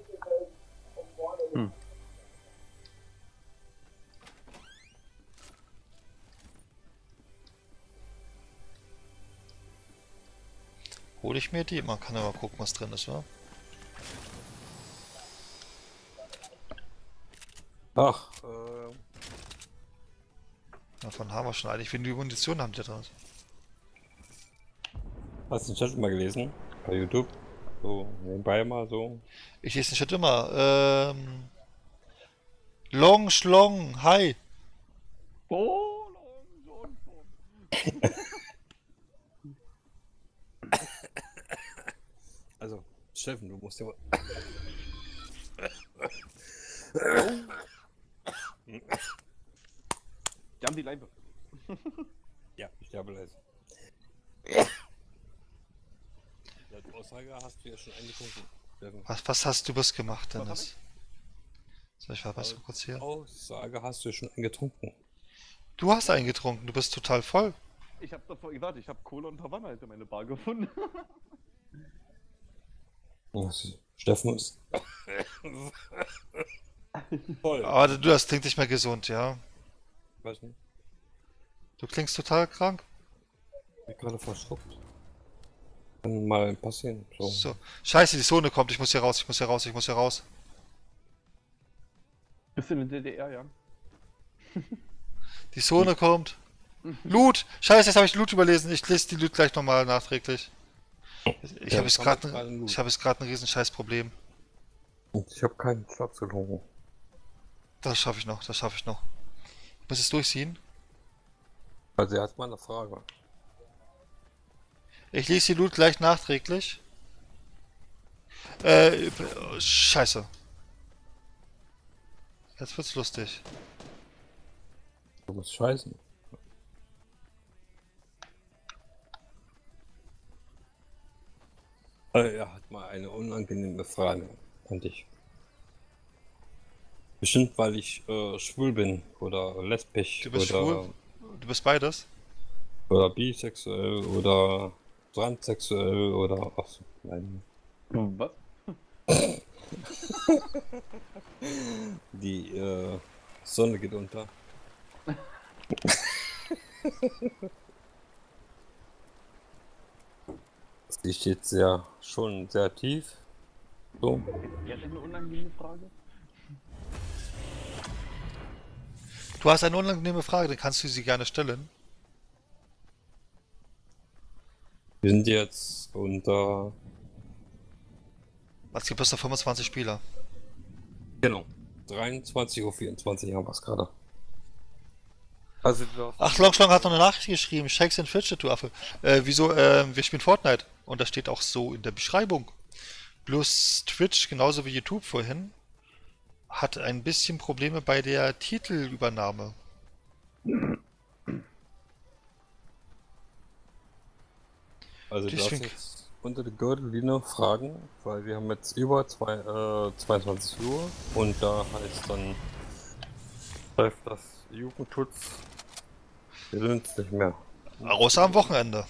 Hol ich mir die? Man kann aber gucken, was drin ist, wa? Ach, äh, Davon haben wir schon eigentlich. Wie viel Munition haben die da drin? Hast du den Chat mal gelesen? Bei YouTube? So, nebenbei mal so. Ich lese den Chat immer. Ähm. Long Schlong, hi. Oh, so, so, so. Also, Steffen, du musst ja mal. Die haben die Leibe. Ja, ich sterbe leise. Aussage hast du ja schon eingetrunken. Was, was hast du bis gemacht, Was hab Dennis? So, ich war was kurz hier. Aussage hast du schon eingetrunken. Du hast eingetrunken, du bist total voll. Ich hab davor gesagt, ich hab Cola und Havanna hinter meine Bar gefunden. Was? Steffen ist. Voll. Aber du, das klingt nicht mehr gesund, ja. Weiß nicht. Du klingst total krank. Ich bin gerade verschluckt. Kann mal passieren. So. So. Scheiße, die Zone kommt. Ich muss hier raus, ich muss hier raus, ich muss hier raus. Bist du in der DDR, ja? Die Zone kommt. Loot! Scheiße, jetzt habe ich Loot überlesen. Ich lese die Loot gleich nochmal nachträglich. Ich Ja, habe jetzt man gerade ein, ich habe jetzt gerade ein riesen Scheißproblem. Ich habe keinen Schlaf getrunken. Das schaffe ich noch, das schaffe ich noch. Ich muss es durchziehen. Also erstmal eine Frage. Ich lese die Loot gleich nachträglich. Äh, oh, scheiße. Jetzt wird's lustig. Du musst scheißen. Äh, Er hat mal eine unangenehme Frage an dich. Bestimmt, weil ich äh, schwul bin oder lesbisch Du bist oder, schwul? Du bist beides? oder bisexuell oder transsexuell oder ach so, nein. Was? Die äh, Sonne geht unter. Sie steht sehr schon sehr tief. So. Das ist eine unangenehme Frage. Du hast eine unangenehme Frage, dann kannst du sie gerne stellen. Wir sind jetzt unter. Es gibt bis zu 25 Spieler. Genau. 23.24 Uhr haben wir es gerade. Also Ach, Longschlong hat noch eine Nachricht geschrieben. Shakes in Fidget, du Affe. Äh, wieso? Äh, wir spielen Fortnite. Und das steht auch so in der Beschreibung. Bloß Twitch, genauso wie YouTube vorhin, hat ein bisschen Probleme bei der Titelübernahme. Also du darfst jetzt unter die Gürtellinie fragen, weil wir haben jetzt über zwei, äh, 22 Uhr und da heißt dann läuft das Jugendschutz wir sind nicht mehr. Außer am Wochenende.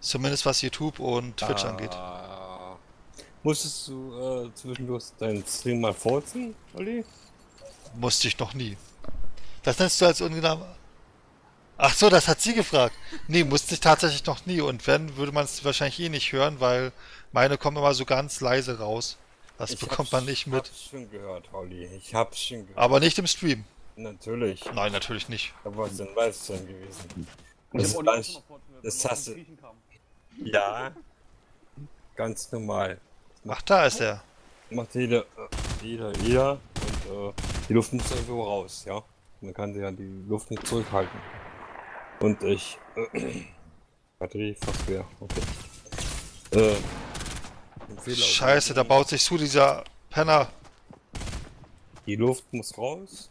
Zumindest was YouTube und Twitch angeht. Ah. Musstest du äh, zwischendurch deinen Stream mal vorziehen, Olli? Musste ich noch nie. Das nennst du als ungenau. Ach so, das hat sie gefragt. Nee, musste ich tatsächlich noch nie. Und wenn, würde man es wahrscheinlich eh nicht hören, weil meine kommen immer so ganz leise raus. Das Ich bekommt man nicht mit. hab's schon gehört, Holly. Ich hab's schon gehört. Aber nicht im Stream. Natürlich. Nein, natürlich nicht. Aber was denn weiß es denn gewesen? Ich Das von der das hast du-. Ja. Ganz normal. Ach, da ist er. Macht jeder, äh, jeder, jeder. Und äh, die Luft muss irgendwo raus, ja. Man kann ja die Luft nicht zurückhalten. Und ich. Äh, Batterie fast leer. Okay. Äh. Scheiße, da baut sich zu dieser Penner. Die Luft muss raus.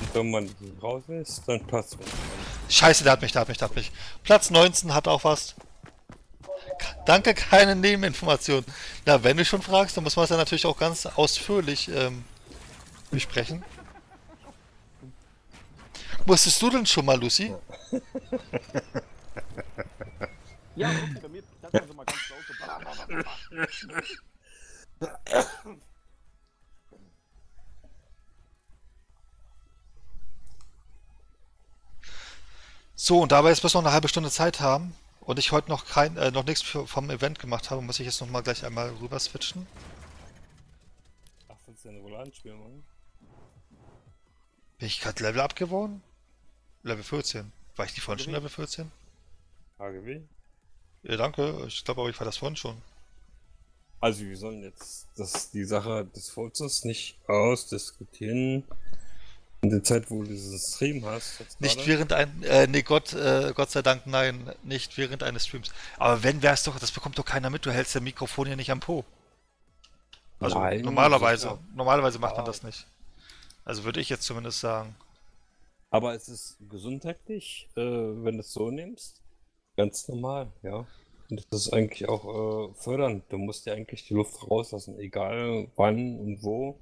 Und wenn man raus ist, dann passt man. Scheiße, der hat mich, der hat mich, der hat mich. Platz 19 hat auch was. Danke, keine Nebeninformation. Na, wenn du schon fragst, dann muss man es ja natürlich auch ganz ausführlich ähm, besprechen. Wusstest du denn schon mal, Lucy? Ja, okay, bei mir das also mal ganz laut. so und da wir jetzt bloß noch eine halbe Stunde Zeit haben und ich heute noch kein, äh, noch nichts für, vom Event gemacht habe, muss ich jetzt noch mal gleich einmal rüber switchen. Ach, willst du ein Roland-Spiel machen? Bin ich gerade Level abgewonnen? Level 14. War ich nicht vorhin schon Level 14? HGW? Ja, danke. Ich glaube aber, ich war das vorhin schon. Also wir sollen jetzt das, die Sache des Vorzes nicht ausdiskutieren. In der Zeit, wo du diesen Stream hast. Nicht gerade. während ein, äh, nee, Gott, äh, Gott sei Dank, nein, nicht während eines Streams. Aber wenn wär's doch, das bekommt doch keiner mit, du hältst das Mikrofon ja nicht am Po. Also Nein, normalerweise, sicher. normalerweise macht man Ja. das nicht. Also würde ich jetzt zumindest sagen. Aber es ist gesundheitlich, äh, wenn du es so nimmst. Ganz normal, ja. Und das ist eigentlich auch äh, fördernd. Du musst ja eigentlich die Luft rauslassen, egal wann und wo.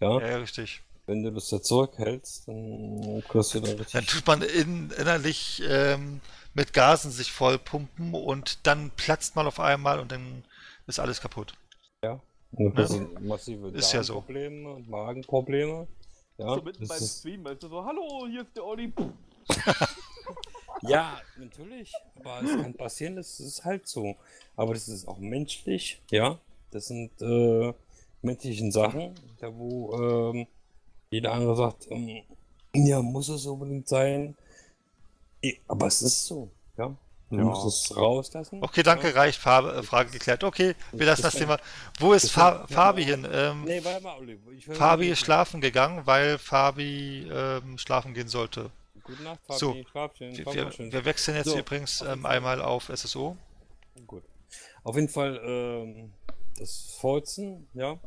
Ja, Ja, ja richtig. wenn du das da zurückhältst, dann kriegst du da Dann richtig. tut man in, innerlich ähm, mit Gasen sich vollpumpen und dann platzt man auf einmal und dann ist alles kaputt. Ja. Und das sind massive Ist ja so. Darmprobleme und Magenprobleme. Ja, So mitten beim ist, Stream, weißt du, so, hallo, hier ist der Olli. ja, natürlich. Aber es kann passieren, das ist halt so. Aber das ist auch menschlich, ja. Das sind äh, menschlichen Sachen, da wo ähm, jeder andere sagt, ähm, ja, muss es unbedingt sein. Aber es ist so, ja. Du Ja. musst es rauslassen. Okay, danke, reicht. Farbe, äh, Frage geklärt. Okay, wir lassen das Thema. Wo ist Fa Fabi hin? Ähm, Nee, warte mal, Olli. Fabi ist schlafen gegangen, weil Fabi ähm, schlafen gehen sollte. Gute Nacht, Fabi. So, Wir, wir, wir wechseln jetzt So, übrigens ähm, einmal auf SSO. Gut. Auf jeden Fall ähm, das Furzen, ja.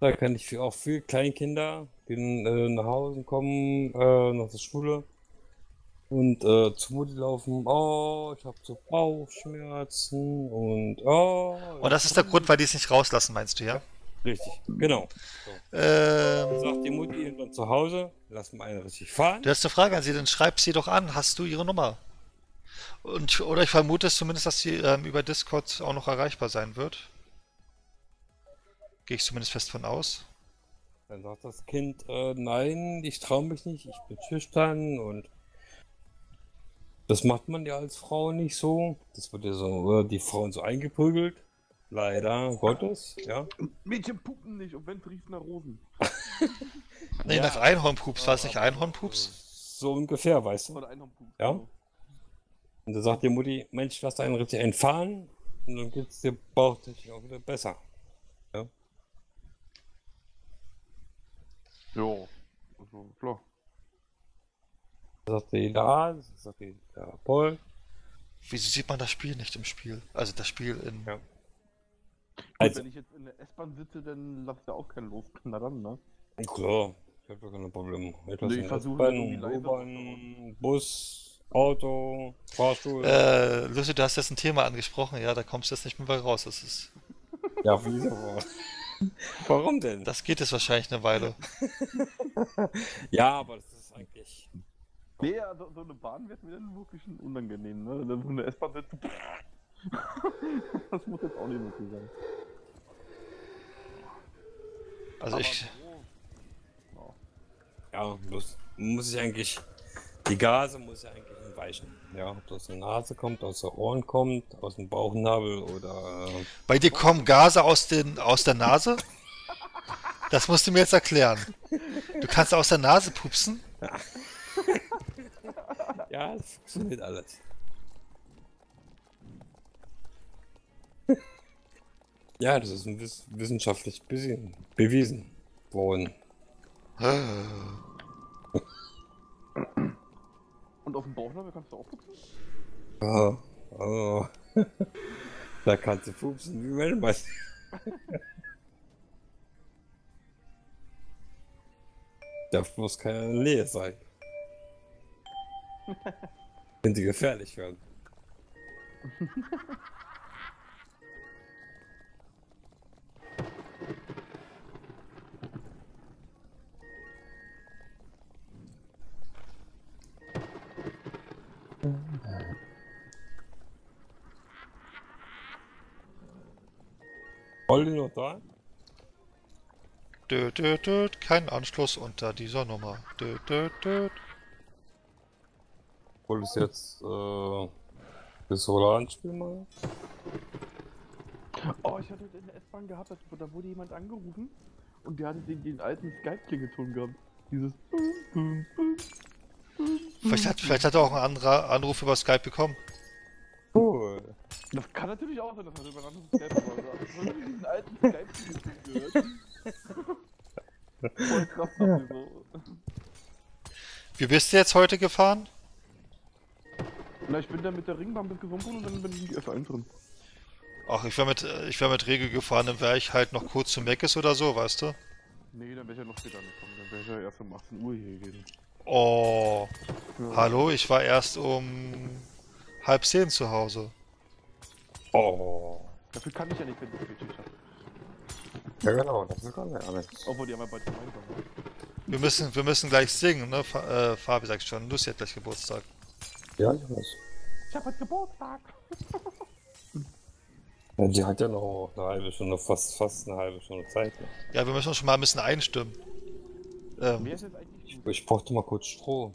Da kann ich für auch viele Kleinkinder, die äh, nach Hause kommen, äh, nach der Schule und äh, zu Mutti laufen, oh, ich habe so Bauchschmerzen und oh. Und das ist der Grund, weil die es nicht rauslassen, meinst du, ja? Richtig, genau. Ähm, Sagt die Mutti irgendwann zu Hause, lass mal einen richtig fahren. du hast eine Frage an sie, dann schreib sie doch an. Hast du ihre Nummer? Und, oder ich vermute es zumindest, dass sie ähm, über Discord auch noch erreichbar sein wird. Gehe ich zumindest fest von aus. Dann sagt das Kind, äh, nein, ich traue mich nicht, ich bin schüchtern und das macht man ja als Frau nicht so. Das wird ja so, äh, die Frauen so eingeprügelt. Leider Gottes, ja. Mädchen pupen nicht und wenn riecht nach Rosen. Nee, Ja. nach Einhornpups. War es nicht Einhornpups? So ungefähr, weißt du. Oder Einhornpups. Ja. Und da sagt die Mutti, Mensch, lass einen richtig entfahren und dann geht's dir bauchtechnisch auch wieder besser. Ja. Also, klar. Da sagt die da, das sagt die der Paul. Wieso sieht man das Spiel nicht im Spiel? Also das Spiel in. Ja. Also- wenn ich jetzt in der S-Bahn sitze, dann lass ja auch keinen losknattern, ne? Klar, ich habe ja keine Probleme. Etwas Nee, ich versuche U-Bahn, Bus, Auto, Fahrstuhl. Äh, Lucy, du hast jetzt ein Thema angesprochen, ja, da kommst du jetzt nicht mehr bei raus. Das ist. Ja, wieso? Warum denn? Das geht jetzt wahrscheinlich eine Weile. Ja, aber das ist eigentlich. Nee, also so eine Bahn wird mir dann wirklich schon unangenehm, ne? Wenn du in der S-Bahn sitzt. das muss jetzt auch nicht möglich sein. Also ich. so, Ja, Ja, bloß muss ich eigentlich. Die Gase muss ja eigentlich entweichen. Ja, ob das aus der Nase kommt, aus den Ohren kommt, aus dem Bauchnabel oder. Äh, Bei dir kommen Gase aus, den, aus der Nase? Das musst du mir jetzt erklären. Du kannst aus der Nase pupsen? ja, das funktioniert alles. Ja, das ist ein wiss wissenschaftlich bisschen bewiesen worden. Und auf dem Bauchnabel kannst du auch pupsen? Ja, also, da kannst du pupsen wie Weltmeister. Darf bloß keine Nähe sein. Wenn sie gefährlich werden. Olli noch da? Dö, dö, dö, kein Anschluss unter dieser Nummer. Dö, dö, dö. Wolltest du jetzt äh, das Roland-Spiel machen? Oh, ich hatte in der S-Bahn gehabt, da wurde jemand angerufen und der hatte den, den alten Skype-Klingelton gehabt. Dieses. Vielleicht hat, vielleicht hat er auch einen anderer Anruf über Skype bekommen. Cool. Das kann natürlich auch sein, dass er über ein anderes Skype war. aber Ich habe diesen alten Skype-Klingelton gehört. Voll krass, ich so. Wie bist du jetzt heute gefahren? Na, ich bin da mit der Ringbahn bis gesunken und dann bin ich in die F1 drin. Ach, ich wäre mit, äh, ich wär mit Regel gefahren, dann wäre ich halt noch kurz zu Meckes oder so, weißt du? Nee, dann wäre ich ja noch später angekommen. Dann wäre ich ja erst um 18 Uhr hier gewesen. Oh, Ja. hallo, ich war erst um halb zehn zu Hause. Oh. Dafür kann ich ja nicht, wenn du Spätschicht hast. Ja genau, das kann er alles. Obwohl die haben ja bald gemeinsam. Wir müssen, wir müssen gleich singen, ne? Fa äh, Fabi sagt schon, Lucy hat gleich Geburtstag. Ja, ich weiß. Ich hab heute Geburtstag. Ja, die hat ja noch eine halbe Stunde, fast, fast eine halbe Stunde Zeit. Ne? Ja, wir müssen uns schon mal ein bisschen einstimmen. Ähm, Wer ist jetzt eigentlich Ich, ich brauchte mal kurz Strom.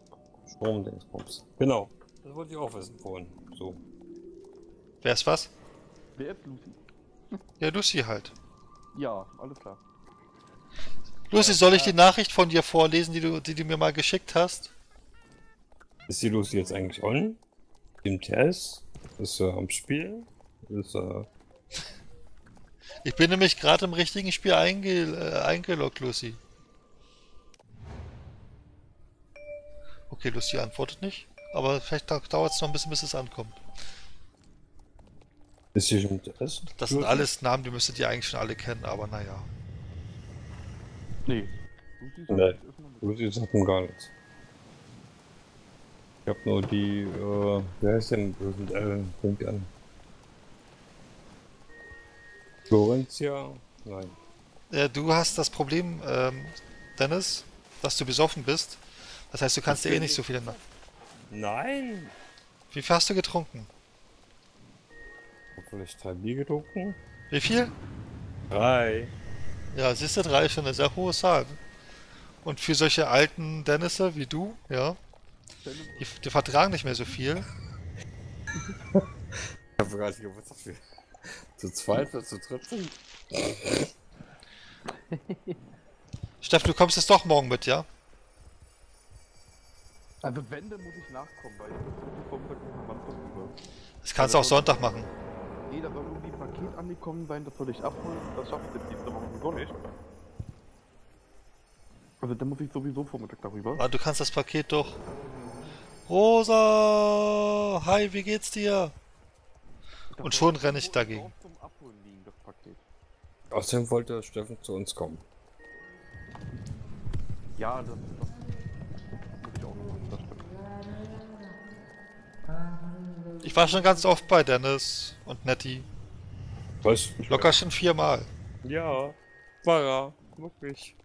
Strom-Dingsbums. Genau. Das wollte ich auch wissen vorhin. So. wer ist was? Wer ist Lucy? Ja, Lucy halt. Ja, alles klar. Lucy, soll ich die Nachricht von dir vorlesen, die du, die du mir mal geschickt hast? Ist die Lucy jetzt eigentlich on? Im TS? Ist er am Spiel? Ist er. Ich bin nämlich gerade im richtigen Spiel einge äh, eingeloggt, Lucy. Okay, Lucy antwortet nicht. Aber vielleicht dauert es noch ein bisschen, bis es ankommt. Ist sie schon im TS? Das sind alles Namen, die müsstet ihr eigentlich schon alle kennen, aber naja. Nee. Lucy Nee. sagt mir gar nichts. Ich hab nur die, äh, wer heißt denn? Das sind L, fängt an. Florencia? Nein. Äh, du hast das Problem, ähm, Dennis, dass du besoffen bist. Das heißt, du kannst dir eh nicht so viele Namen. Nein! Wie viel hast du getrunken? Hab vielleicht drei Bier getrunken? Wie viel? Drei. Ja, siehst du, drei ist schon eine sehr hohe Zahl. Und für solche alten Dennisse wie du, ja, die, die vertragen nicht mehr so viel. Ich hab gar nicht gewusst, dass wir zu zweit oder zu dritt sind. Steffen, du kommst jetzt doch morgen mit, ja? Also wenn, dann muss ich nachkommen, weil ich noch einen Mann rüber. Das kannst du auch Sonntag machen. Nee, da soll irgendwie ein Paket angekommen sein, das soll ich abholen. Das schaffe ich jetzt diese Woche sowieso nicht. Also dann muss ich sowieso Vormittag darüber. Ah, du kannst das Paket doch. Rosa! Hi, wie geht's dir? Und schon renne ich dagegen. Außerdem wollte Steffen zu uns kommen. Ja, das, das ich auch noch. Ich war schon ganz oft bei Dennis und Nettie. Was? Locker schon viermal. Ja, war er. Wirklich.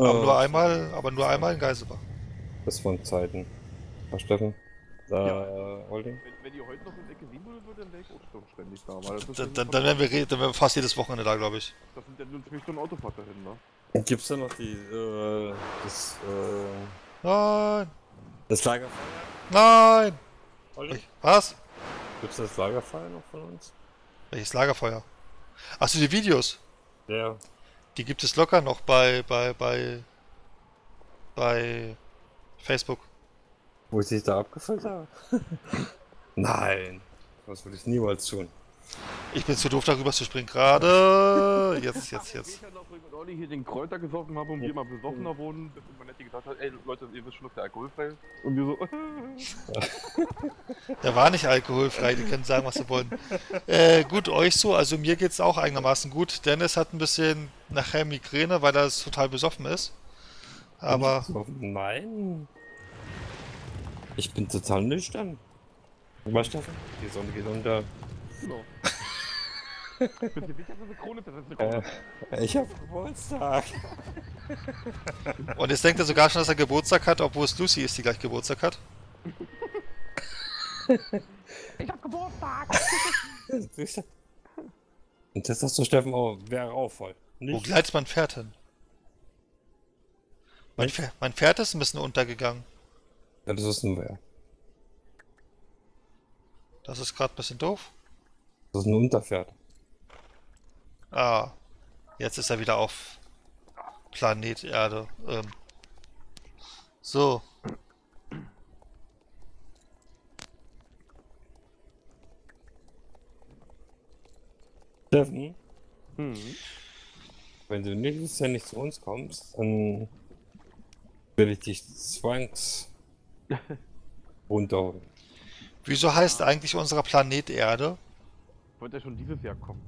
Aber Äh, nur einmal, aber nur einmal in Geiselbach. Das waren Zeiten. Was, Steffen? Äh, Holding? Wenn, wenn ihr heute noch in Ecke sehen würdet, würde dann wäre ich auch schon ständig da. Weil das, ist Dann, ja dann, dann, wären wir, dann wären wir fast jedes Wochenende da, glaube ich. das sind ja nur ziemlich Stunden Autofahrt dahin, ne? Gibt's da noch die, äh, das, äh, Nein! das Lagerfeuer? Nein! Holding? Was? Gibt's das Lagerfeuer noch von uns? Welches Lagerfeuer? Achso, die Videos. Ja. Die gibt es locker noch bei, bei, bei, bei Facebook. Wo ich dich da abgefüllt habe? Nein. Das würde ich niemals tun. Ich bin zu doof, darüber zu springen. Gerade. Jetzt, jetzt, jetzt. Ja noch, wo ich mit Olli hier den Kräuter gesoffen habe und wir mal besoffener wurden, bis immer Netti gesagt hat, ey Leute, ihr wisst schon, dass der alkoholfrei ist. Und wir so, Der war nicht alkoholfrei, die können sagen, was sie wollen. Äh, gut, euch so. Also mir geht's auch einigermaßen gut. Dennis hat ein bisschen nachher Migräne, weil er total besoffen ist. Aber Nein. Ich bin total nüchtern. Was, Steffen? Die Sonne geht unter. genau. Bist du sicher, dass eine Krone das ist eine Äh, ich hab Geburtstag. Und jetzt denkt er sogar schon, dass er Geburtstag hat, obwohl es Lucy ist, die gleich Geburtstag hat. Ich hab Geburtstag! Siehst du? Und das sagst du, Steffen, oh, wäre auch voll. Wo Nicht? gleitet mein Pferd hin? Mein, Pferd, mein Pferd ist ein bisschen untergegangen. Ja, das ist ein Wer. Das ist gerade ein bisschen doof. Das ist ein Unterpferd. Ah, jetzt ist er wieder auf Planet Erde. Ähm. So, Steffen, Hm. wenn du nächstes Jahr nicht zu uns kommst, dann will ich dich zwangs runterholen. wieso heißt eigentlich unser Planet Erde? Wollte er schon dieses Jahr kommen.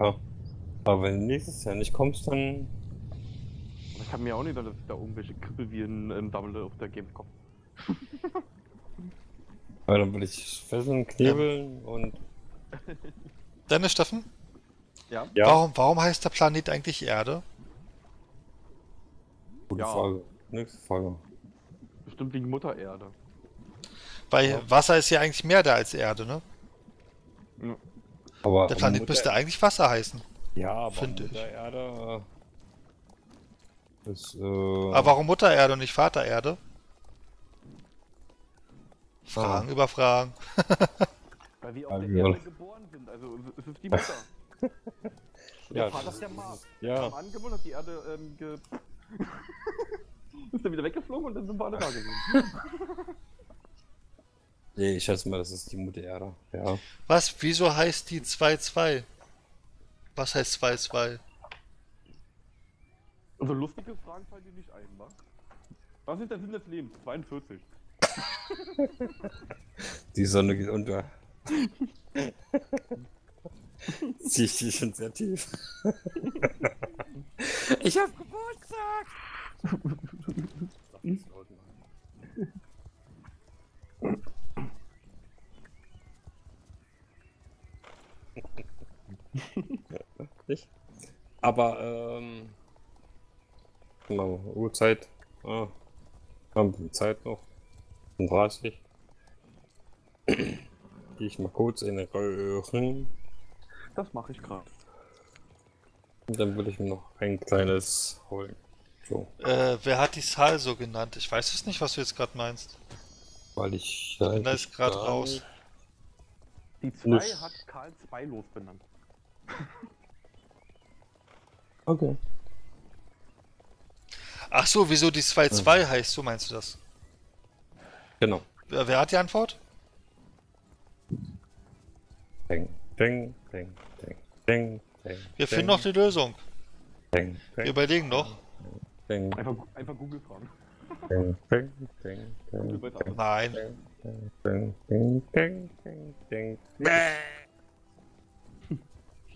Ja. Aber wenn du nächstes Jahr nicht kommst, dann. Aber ich kann mir auch nicht, dass ich da irgendwelche Kribbelviren ähm, sammle auf der Gamescom. Weil dann will ich fesseln, knebeln und. Dennis, Steffen? Ja? Ja, Warum, warum heißt der Planet eigentlich Erde? gute Ja. Frage. Nächste Frage. Bestimmt wegen Mutter Erde. Weil Ja. Wasser ist ja eigentlich mehr da als Erde, ne? Aber Der Planet Mutter- müsste eigentlich Wasser heißen. Ja, aber finde ich. Mutter Erde. äh, Ist, äh, Aber warum Mutter Erde und nicht Vater Erde? Fragen über Fragen. Weil wir Ah, auf der ja. Erde geboren sind. Also es ist die Mutter. Ja, der Vater das ist der Mars. Ja, Am angeboren hat die Erde ähm, ge... ist dann wieder weggeflogen und dann sind wir alle da gewesen. Nee, ich schätze mal, das ist die Mutter Erde. Ja. Was? Wieso heißt die 2-2? Was heißt 2-2? Also lustige Fragen fallen dir nicht ein, wa? Was ist der Sinn des Lebens? 42. Die Sonne geht unter. Zieh ich die schon sehr tief. ich hab Geburtstag! Nicht? Aber, ähm. Genau, Uhrzeit. Ah, haben wir Zeit noch. 30. Gehe ich mal kurz in den Röhren. Das mache ich gerade. Und dann will ich mir noch ein kleines holen. So, Äh, wer hat die Zahl so genannt? Ich weiß es nicht, was du jetzt gerade meinst. weil ich. bin da jetzt gar raus. Die 2 Nicht. hat Karl 2 losbenannt. Okay. Ach so, wieso die 2-2 heißt, so meinst du das? Genau. Wer, wer hat die Antwort? Ding, ding, ding, ding, ding, ding. Wir finden noch die Lösung. Ding, Wir ding, überlegen noch. ding, Einfach, einfach Google fragen. ding, ding, ding, Google ding, weiß alles. Nein. ding, ding, ding, ding, ding.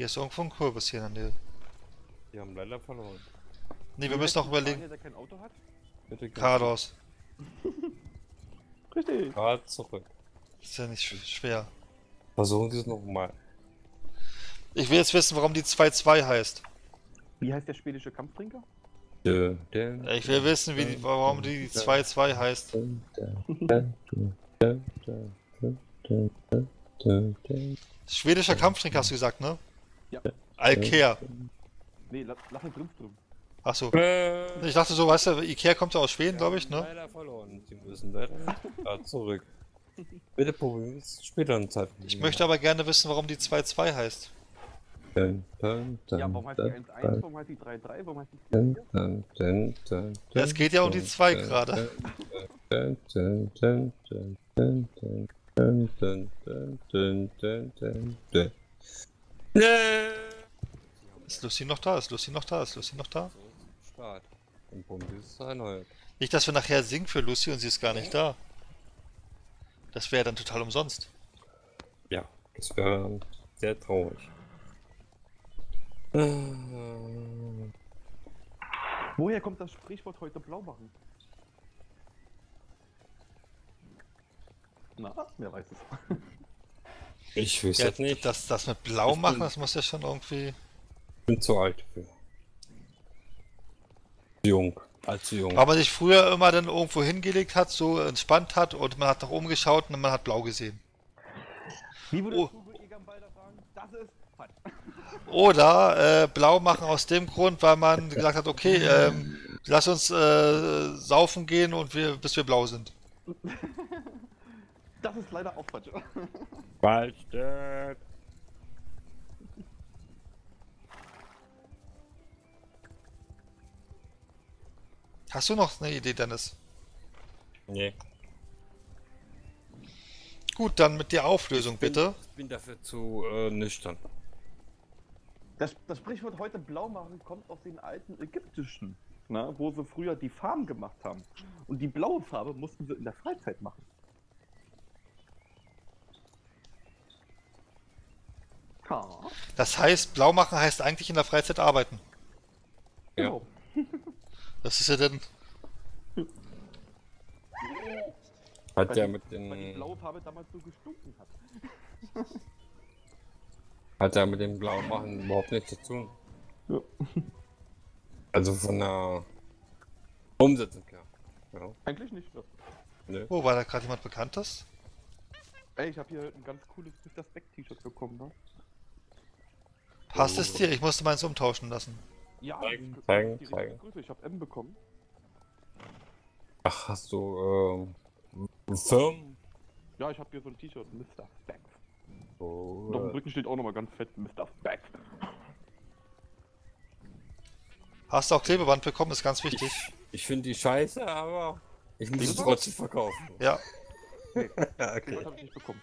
Hier ist irgendwo ein Kürbis hier in der Nähe. Die haben leider verloren. Nee, wir müssen noch überlegen. Der kein Auto hat? Bitte Carlos. Richtig. Grad zurück. Ist ja nicht sch- schwer. Versuchen Sie es nochmal. Ich will jetzt wissen, warum die 2-2 heißt. Wie heißt der schwedische Kampftrinker? Ich will wissen, wie die, warum die 2-2 heißt. Schwedischer Kampftrink hast du gesagt, ne? Ja. Alkea. Nee, lass den Grimström. Achso. Äh, Ich dachte so, weißt du, Ikea kommt ja aus Schweden, glaube ich, ne? Leider verloren. Sie müssen leider ja, zurück. Bitte probieren wir es später in Zeit. Ich möchte aber gerne wissen, warum die 2-2 heißt. Dun, dun, dun, Ja, warum heißt die dun, 1-1, warum heißt die 3-3, warum heißt die dun, 4-4? dun, dun, dun, Ja, es geht ja um die dun, zwei dun, gerade. dun, dun, dun, Nee. Ist Lucy noch da? Ist Lucy noch da? Ist Lucy noch da? Start. Und bumm, dieses erneuert. Nicht, dass wir nachher singen für Lucy und sie ist gar nicht da. Das wäre dann total umsonst. Ja, das wäre sehr traurig. Äh, Woher kommt das Sprichwort heute blau machen? Na, wer weiß es. Ich weiß Ja, nicht. das, das mit Blau machen, das muss ja schon irgendwie. Ich bin zu alt für. Jung. Allzu jung. Weil man sich früher immer dann irgendwo hingelegt hat, so entspannt hat und man hat nach oben geschaut und man hat blau gesehen. Wie würde Oh. Das ist. Oder äh, blau machen aus dem Grund, weil man gesagt hat, okay, ähm, lass uns äh, saufen gehen und wir, bis wir blau sind. Das ist leider auch falsch. Waldstadt. Hast du noch eine Idee, Dennis? Nee. Gut, dann mit der Auflösung bitte. Ich bin dafür zu äh, nüchtern. Das, das Sprichwort heute blau machen kommt aus den alten ägyptischen, na, wo sie früher die Farben gemacht haben. Und die blaue Farbe mussten sie in der Freizeit machen. Das heißt, blau machen heißt eigentlich in der Freizeit arbeiten. Ja. Das ist ja dann. Hat ja die- mit Weil die den. blaue Farbe damals so gestunken hat. Hat ja mit dem blauen Machen überhaupt nichts zu tun. Ja. Also von der Umsetzung her. Ja. Eigentlich nicht. Ja. Nö. Oh, war da gerade jemand Bekanntes? Ey, ich habe hier ein ganz cooles Mr. Speck T-Shirt bekommen, ne? Passt es dir? Ich musste meins umtauschen lassen. Ja, Zeigen, ist zeigen, die zeigen. Größe. Ich habe M bekommen. Ach, hast du ähm, einen Firmen? Ja, ich habe hier so ein T-Shirt, Mr. Speck. So, Und auf dem Rücken steht auch nochmal ganz fett Mr. Speck. Hast du auch Klebeband bekommen? Ist ganz wichtig. ich finde die scheiße, aber ich muss es trotzdem verkaufen. Ja. Ja, Das okay. habe ich nicht bekommen.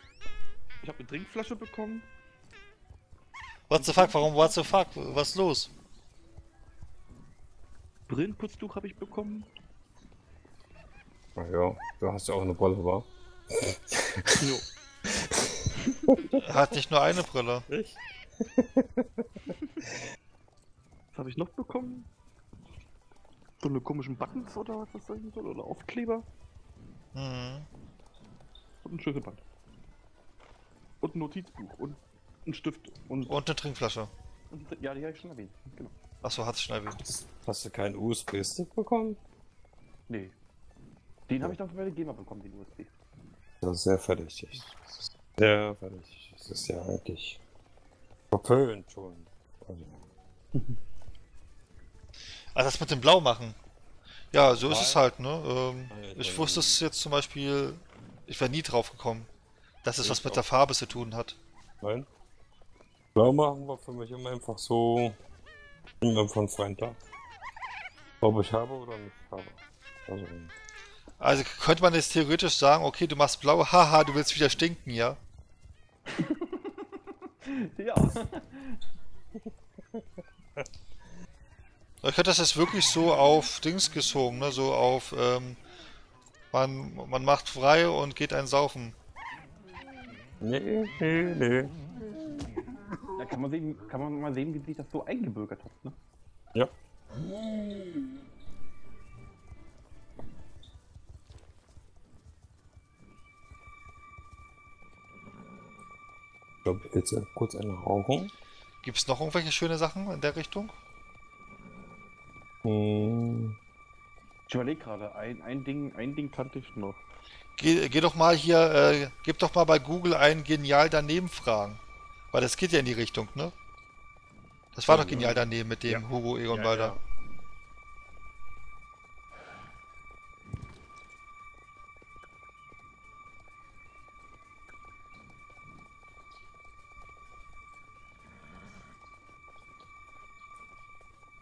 Ich habe eine Trinkflasche bekommen. What the fuck? Warum what the fuck? Was ist los? Brillenputztuch habe ich bekommen. Na ja, du hast ja auch eine Brille, wa? Jo. Hat nicht nur eine Brille. Ich? Was habe ich noch bekommen? So eine komischen Buttons oder was das sein soll? Oder Aufkleber? Mhm. Und ein Schlüsselband. Und ein Notizbuch. Und ein Stift. Und, Und eine Trinkflasche. und ja, die habe ich schon erwähnt. Genau. Achso, hat's schnell erwähnt. Hast du keinen USB-Stick bekommen? Nee. Den habe ich dann von der GEMA bekommen, den USB. Das ist sehr verdächtig. Das ist sehr verdächtig. Das ist ja eigentlich verpönt schon. Also, Ah, das mit dem Blau machen. Ja, so ist es Nein. halt, ne? Ähm, Nein, ich nein. wusste es jetzt zum Beispiel, ich wäre nie drauf gekommen, dass es Ich was mit auch. der Farbe zu tun hat. nein. Blau machen war für mich immer einfach so von Tag. Ob ich habe oder nicht habe. Also, Also könnte man jetzt theoretisch sagen, okay, du machst blau, haha, du willst wieder stinken, ja? Ja. Ich hätte das jetzt wirklich so auf Dings gezogen, ne? So auf, ähm, man, man macht frei und geht ein Saufen. nee, nee, nee. Kann man, sehen, kann man mal sehen, wie sich das so eingebürgert hat. Ne? Ja. Ich glaube, jetzt äh, kurz eine rauchen. Gibt's noch irgendwelche schöne Sachen in der Richtung? Hm, Ich überlege gerade, ein, ein, Ding, ein Ding kannte ich noch. Geh, geh doch mal hier, äh, gib doch mal bei Google ein genial daneben fragen. Weil das geht ja in die Richtung, ne? Das war Ja, doch genial daneben mit dem Ja. Hugo Egon Ja, Balder. ja.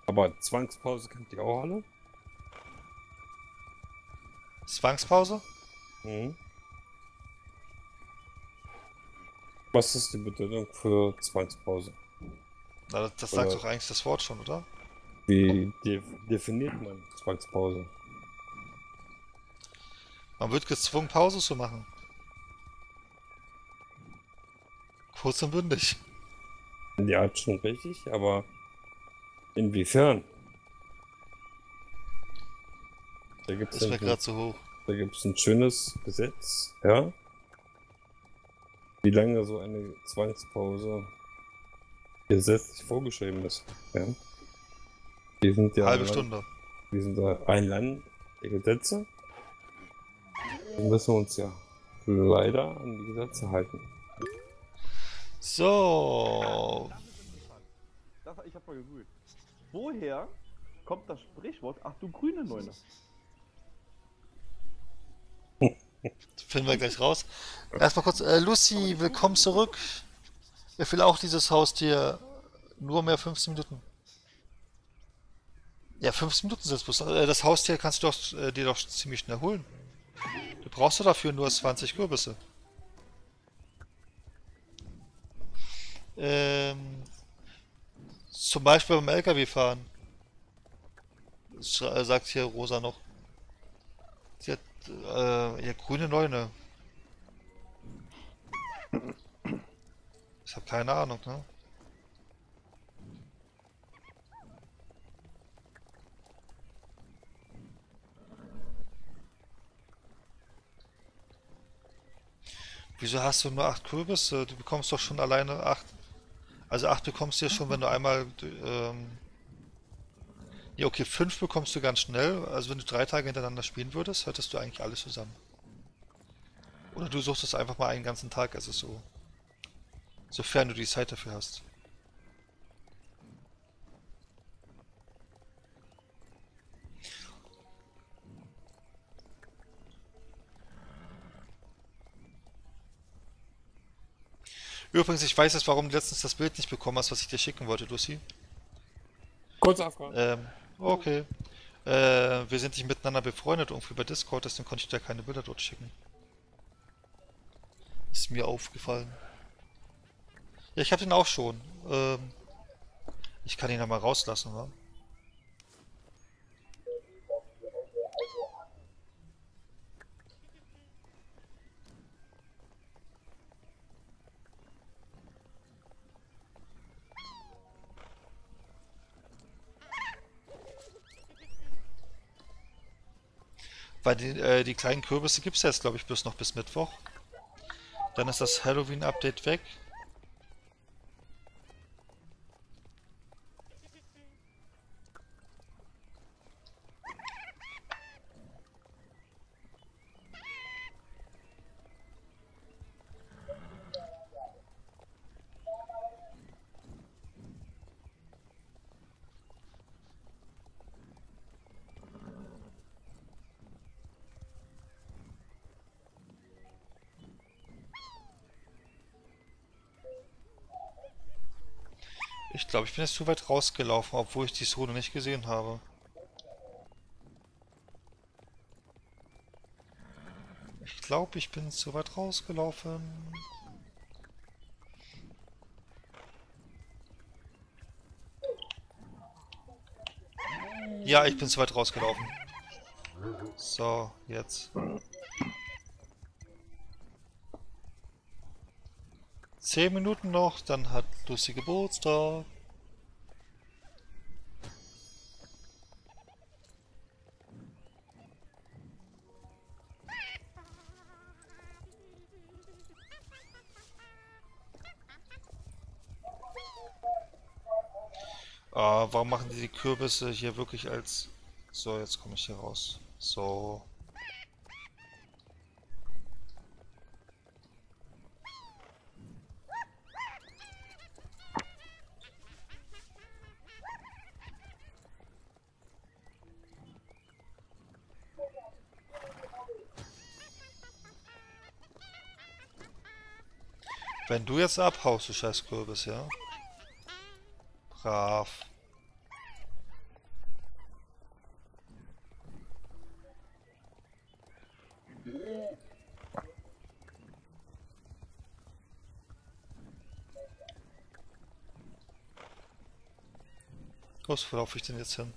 Aber Zwangspause kennt ihr auch alle? Zwangspause? Mhm. Was ist die Bedeutung für Zwangspause? Na, das, sagt doch eigentlich das Wort schon, oder? Wie def definiert man Zwangspause? Man wird gezwungen, Pause zu machen. Kurz und bündig. Ja, schon richtig, aber inwiefern? Da gibt es Das wäre gerade zu hoch. da gibt's ein schönes Gesetz, ja? Wie lange so eine Zwangspause gesetzlich vorgeschrieben ist. Ja? Wir sind ja Halbe Land- Stunde. Wir sind ja ein Land der Gesetze. Wir müssen uns ja leider an die Gesetze halten. So. Das, ich hab mal gegoogelt. Woher kommt das Sprichwort, ach du grüne Neune? Finden wir gleich raus. Erstmal kurz, äh, Lucy, willkommen zurück. Ich will auch dieses Haustier. Nur mehr 15 Minuten. Ja, 15 Minuten sind es bloß. Äh, Das Haustier kannst du doch, äh, dir doch ziemlich schnell holen. Du brauchst dafür nur 20 Kürbisse. Ähm, zum Beispiel beim LKW fahren. Äh, Sagt hier Rosa noch. Sie hat äh, ja, grüne Neune. Ich habe keine Ahnung, ne? Wieso hast du nur acht Kürbisse? Du bekommst doch schon alleine acht. Also acht bekommst du ja schon, wenn du einmal. Ähm, ja, okay, fünf bekommst du ganz schnell. Also wenn du drei Tage hintereinander spielen würdest, hättest du eigentlich alles zusammen. Oder du suchst es einfach mal einen ganzen Tag, also so. Sofern du die Zeit dafür hast. Übrigens, ich weiß jetzt, warum du letztens das Bild nicht bekommen hast, was ich dir schicken wollte, Lucy. Kurz Afghan. Ähm, okay. Äh, wir sind nicht miteinander befreundet, irgendwie bei Discord, deswegen konnte ich dir keine Bilder dort schicken. Ist mir aufgefallen. Ja, ich habe den auch schon. Ähm, ich kann ihn ja mal rauslassen, wa? Weil die, äh, die kleinen Kürbisse gibt es jetzt, glaube ich, bloß noch bis Mittwoch. Dann ist das Halloween-Update weg. Ich glaube, ich bin jetzt zu weit rausgelaufen, obwohl ich die Zone nicht gesehen habe. Ich glaube, ich bin zu weit rausgelaufen. Ja, ich bin zu weit rausgelaufen. So, jetzt. Zehn Minuten noch, dann hat Lucy Geburtstag. die Kürbisse hier wirklich als... So, jetzt komme ich hier raus. So. Wenn du jetzt abhaust, du scheiß Kürbis, ja? Brav. Los, wo laufe ich denn jetzt hin?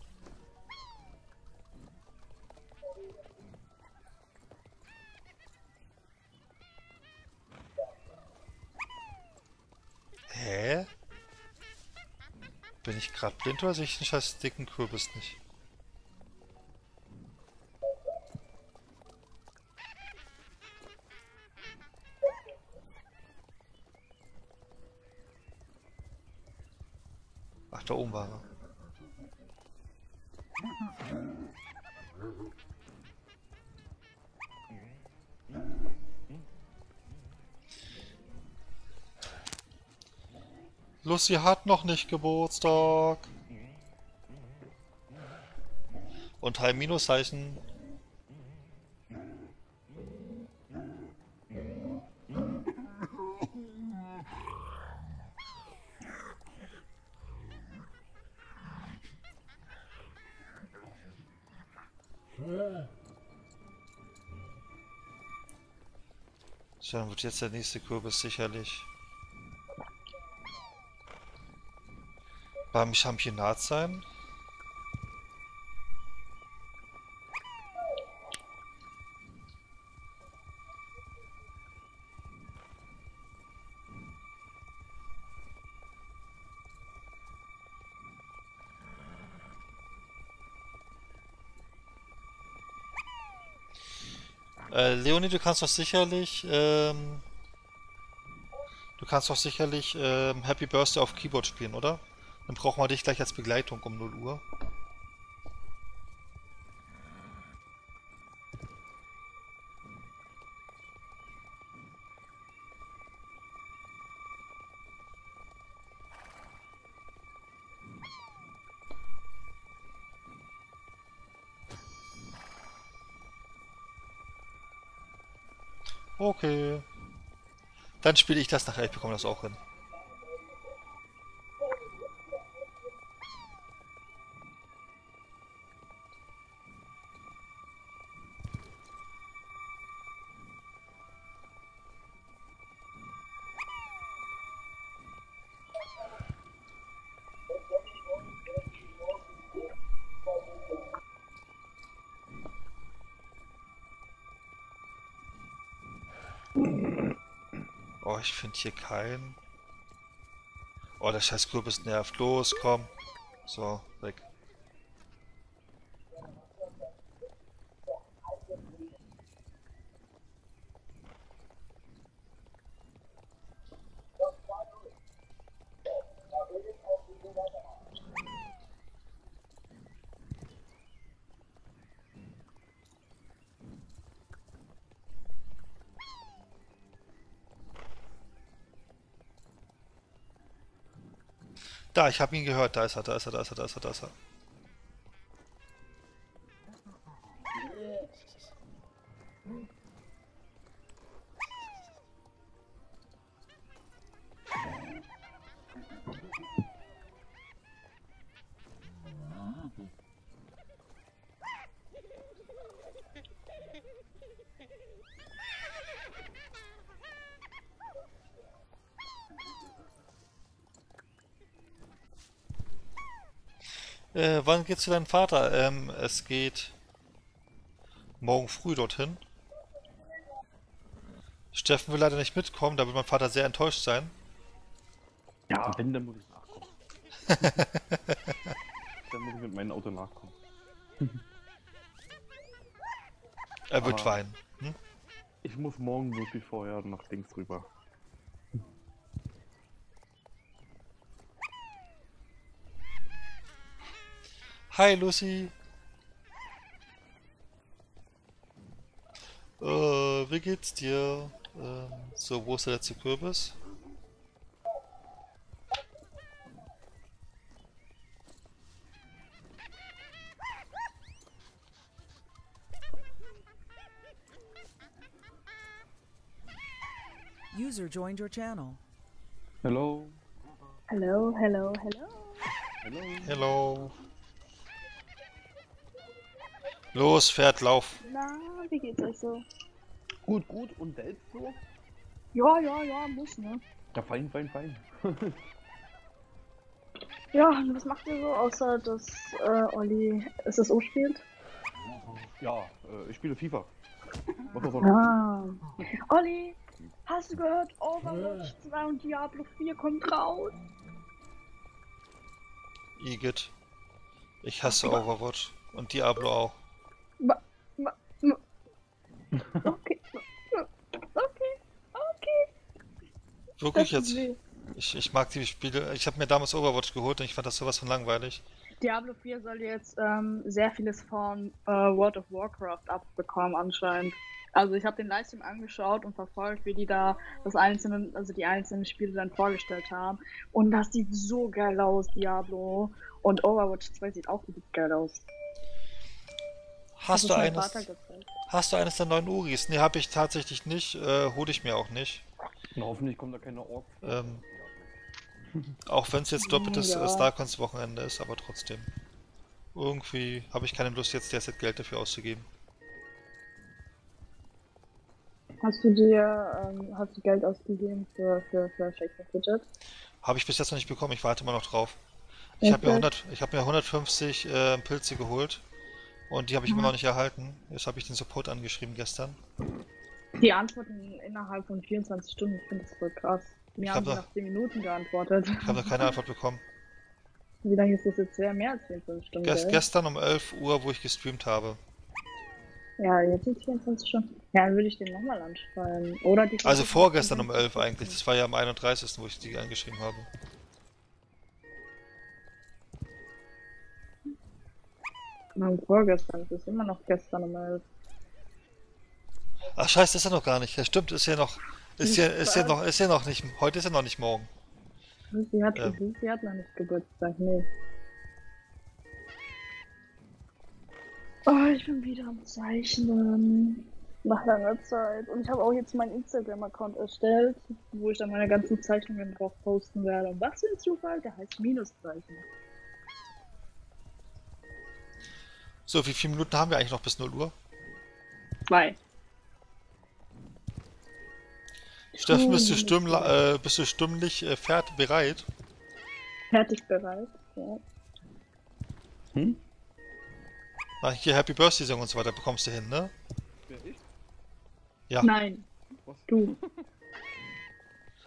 Hä? Bin ich gerade blind oder sehe ich den scheiß dicken Kürbis nicht? Lucy hat noch nicht Geburtstag. Und Heim Minuszeichen. So, dann wird jetzt der nächste Kürbis sicherlich beim Championat sein. Äh, Leonie, du kannst doch sicherlich, ähm, du kannst doch sicherlich ähm, Happy Birthday auf Keyboard spielen, oder? Dann brauchen wir dich gleich als Begleitung um 0 Uhr. Okay. Dann spiele ich das nachher, ich bekomme das auch hin. Hier keinen. Oh, der scheiß Kürbis nervt. Los, komm. So, weg. Da, ich habe ihn gehört. Da ist er, da ist er, da ist er, da ist er, da ist er. Geht's zu deinem Vater? Ähm, es geht morgen früh dorthin. Steffen will leider nicht mitkommen, da wird mein Vater sehr enttäuscht sein. Ja, wenn, dann muss ich nachkommen. dann muss ich mit meinem Auto nachkommen. Er wird Ah. weinen. Hm? Ich muss morgen wirklich vorher nach Dings rüber. Hi Lucy. Äh, wie geht's dir? Ähm, so, wo ist der letzte Kürbis? User joined your channel. Hello. Hello, hello, hello. Hello. Hello. Los, Pferd, lauf. Na, wie geht's euch so? Gut, gut. Und selbst so? Ja, ja, ja, muss, ne? Ja, fein, fein, fein. Ja, und was macht ihr so, außer dass äh, Olli SSO spielt? Ja, äh, ich spiele FIFA. Was soll Ah. Olli, hast du gehört? Overwatch 2 und Diablo 4 kommt raus. Igitt. Ich hasse Overwatch. Und Diablo auch. Okay. Okay. Okay. Wirklich jetzt? Ich, ich mag die Spiele. Ich habe mir damals Overwatch geholt und ich fand das sowas von langweilig. Diablo 4 soll jetzt ähm, sehr vieles von äh, World of Warcraft abbekommen anscheinend. Also ich habe den Livestream angeschaut und verfolgt, wie die da das einzelne, also die einzelnen Spiele dann vorgestellt haben. Und das sieht so geil aus, Diablo. Und Overwatch 2 sieht auch richtig geil aus. Hast du eines? Hast du eines der neuen Uris? Nee, habe ich tatsächlich nicht. Äh, hole ich mir auch nicht. Na, hoffentlich kommt da keine Ork. Ähm, auch wenn es jetzt doppeltes Ja. äh, Starcons-Wochenende ist, aber trotzdem. Irgendwie habe ich keine Lust, jetzt derzeit Geld dafür auszugeben. Hast du dir, ähm, hast du Geld ausgegeben für, für, für Shake Fidget? Habe ich bis jetzt noch nicht bekommen, ich warte immer noch drauf. Ich habe mir, Okay. 100 ich hab mir 150 äh, Pilze geholt und die habe ich immer Mhm. noch nicht erhalten. Jetzt habe ich den Support angeschrieben gestern. Die antworten innerhalb von 24 Stunden. Ich finde das voll krass. Mir Ich haben hab sie nach 10 Minuten geantwortet. Ich habe noch keine Antwort bekommen. Wie lange ist das jetzt her? Mehr als 24 Stunden. Ges gell? gestern um 11 Uhr, wo ich gestreamt habe. Ja, jetzt sind 24 Stunden. Ja, dann würde ich den nochmal anschreiben. Oder die Also vorgestern um 11 eigentlich. Das war ja am 31., wo ich die angeschrieben habe. Nein, vorgestern. Es ist immer noch gestern um 11. Ach scheiße, ist ja noch gar nicht. Ja stimmt, ist ja noch. Ist ja, ist ja noch, ist ja noch nicht. Heute ist ja noch nicht morgen. Sie hat, Ähm. sie hat noch nicht Geburtstag, nee. Oh, ich bin wieder am Zeichnen. Nach langer Zeit. Und ich habe auch jetzt meinen Instagram-Account erstellt, wo ich dann meine ganzen Zeichnungen drauf posten werde. Und was für ein Zufall, der heißt Minuszeichen. So, wie viele Minuten haben wir eigentlich noch bis 0 Uhr? Zwei. Steffen, bist du, stimm, äh, bist du stimmlich äh, fertig bereit? Fertig bereit. Ja. Hm? Na, hier Happy Birthday Song und so weiter bekommst du hin, ne? Wer ich? Ja. Nein, du.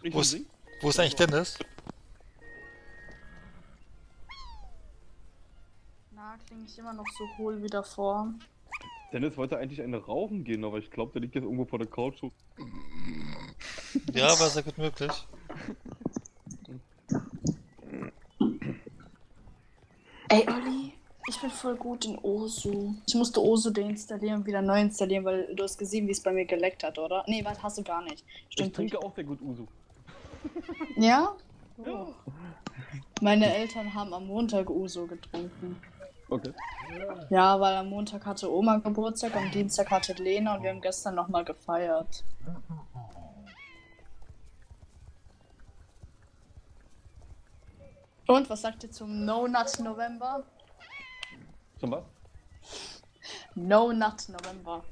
Wo ist-? Wo ist eigentlich Dennis? Na, klinge ich immer noch so hohl wie davor. Dennis wollte eigentlich eine rauchen gehen, aber ich glaube, der liegt jetzt irgendwo vor der Couch. so- Ja, war sehr gut möglich. Ey, Olli, ich bin voll gut in Osu. Ich musste Osu deinstallieren und wieder neu installieren, weil du hast gesehen, wie es bei mir geleckt hat, oder? Nee, was hast du gar nicht. Ich Stimmt trinke auch sehr gut Usu. nicht. Ja? Meine Eltern haben am Montag Uso getrunken. Okay. Ja, weil am Montag hatte Oma Geburtstag, am Dienstag hatte Lena und wir haben gestern nochmal gefeiert. Und was sagt ihr zum No Nut November? Zum was? No Nut November.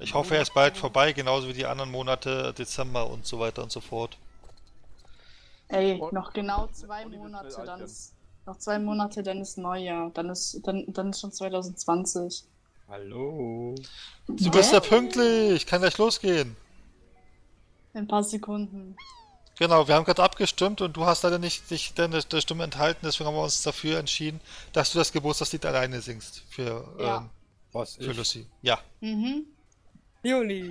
Ich hoffe, er ist bald vorbei, genauso wie die anderen Monate Dezember und so weiter und so fort. Ey, noch genau zwei Monate, dann ist noch zwei Monate, dann ist Neujahr, dann ist dann, dann ist schon 2020. Hallo. Du bist ja pünktlich, kann gleich losgehen. In ein paar Sekunden. Genau, wir haben gerade abgestimmt und du hast leider nicht dich deine der Stimme enthalten, deswegen haben wir uns dafür entschieden, dass du das Geburtstagslied alleine singst für, Ja. ähm, Was für ich? Lucy. Ja. Mhm. Juli.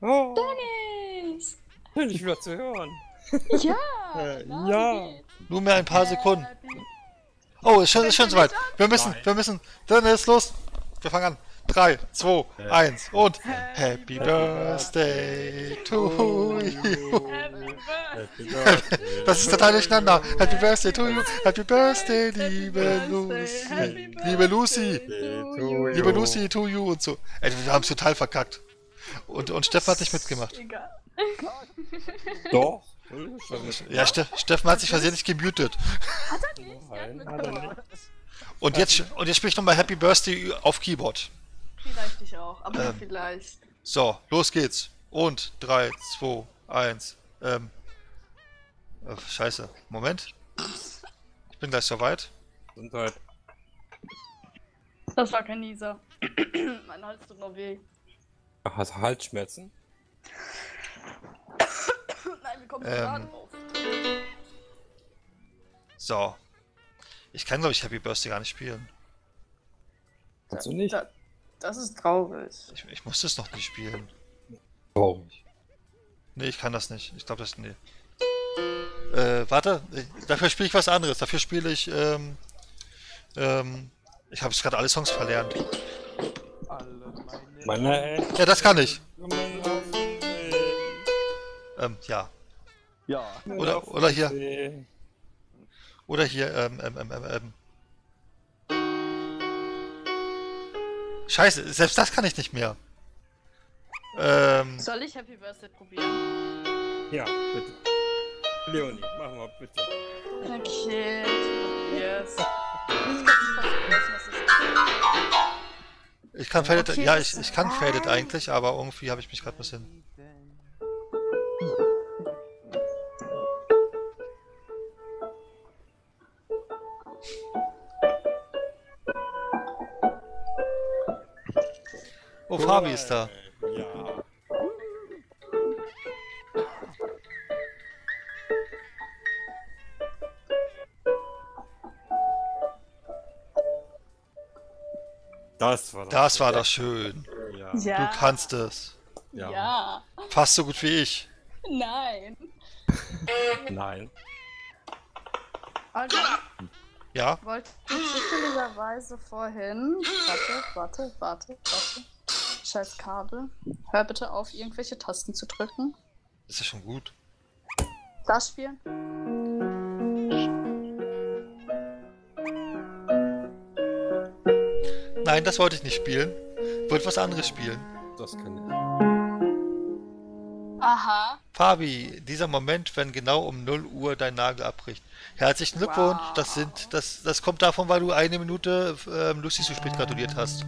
Oh, Dennis! schön, dich wieder zu hören. Ja! Äh, ja. Nur mehr ein paar Sekunden. Oh, ist schon, ist schon soweit. Wir müssen, wir müssen. Dennis, los. Wir fangen an. 3, 2, 1 und Happy Birthday to you. Das ist total durcheinander. Happy Birthday to you. Happy Birthday, liebe Lucy. Liebe Lucy. Liebe Lucy to you und so. Ey, wir haben es total verkackt. Und, und Steffen hat nicht mitgemacht. Egal. Doch. Ja, Ste Steffen hat sich versehentlich gemutet. Hat er nicht? Nein, hat er nicht. Und jetzt, und jetzt sprich nochmal Happy Birthday auf Keyboard. Vielleicht ich auch, aber Ähm. vielleicht. So, los geht's. Und 3, 2, 1. Ähm. äh, Scheiße. Moment. Ich bin gleich soweit. Gesundheit. Das war kein Nieser. mein Hals tut noch weh. Ach, Hast du Halsschmerzen? Kommen Ähm. So. Ich kann, glaube ich, Happy Birthday gar nicht spielen. Kannst du nicht? Da, das ist traurig. Ich, ich muss das noch nicht spielen. Warum nicht? Nee, ich kann das nicht. Ich glaube, das. Nee. Äh, warte. Dafür spiele ich was anderes. Dafür spiele ich. Ähm, ähm, ich habe gerade alle Songs verlernt. Alle meine. Ja, das kann ich. Ähm, ja. Ja. Oder, oder hier. Oder hier. Ähm, ähm, ähm, ähm, ähm. Scheiße, selbst das kann ich nicht mehr. Ähm, Soll ich Happy Birthday probieren? Ja, bitte. Leonie, mach mal bitte. Okay, ich probier's. Ich kann Faded, Okay, ja, ich, ich kann Faded eigentlich, aber irgendwie habe ich mich gerade ein bisschen. Oh, Fabi ist da. Ja. Das war doch Das war doch schön. Ja. ist. Du kannst es. Ja. Ja. Fast so gut wie ich. Nein. Nein. Also, Ja? wollte ich zufälligerweise vorhin. Warte, warte, warte, warte. Scheiß Kabel. Hör bitte auf, irgendwelche Tasten zu drücken. Ist ja schon gut. Das spielen. Nein, das wollte ich nicht spielen. Ich wollte was anderes spielen. Das kann ich. Aha. Fabi, dieser Moment, wenn genau um 0 Uhr dein Nagel abbricht. Herzlichen Glückwunsch. Wow. Das sind, das, das kommt davon, weil du eine Minute ähm, Lucy zu spät gratuliert hast.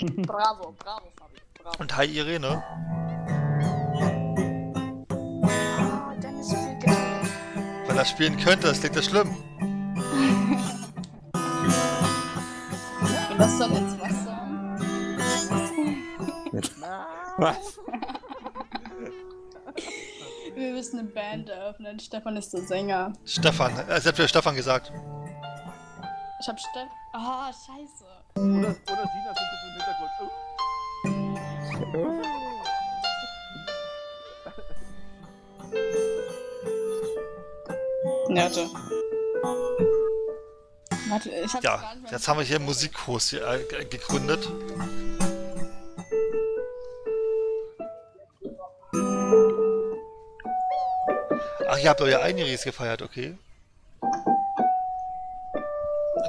Bravo, bravo, Fabi. Bravo. Und hi Irene. Oh, Dennis spielt Gitarre. Wenn er spielen könnte, das klingt das schlimm. Und das soll jetzt was sagen? Was? Wir müssen eine Band eröffnen. Stefan ist der Sänger. Stefan, äh, selbst für Stefan gesagt. Ich hab Steff. Ah, scheiße. Oder, oder Sina sind das im Hintergrund. Oh. Warte. Warte, ich hab Ja, jetzt haben wir hier einen Musikkurs hier, äh, ge- gegründet. Ach, ihr habt euer Einjähriges gefeiert, okay.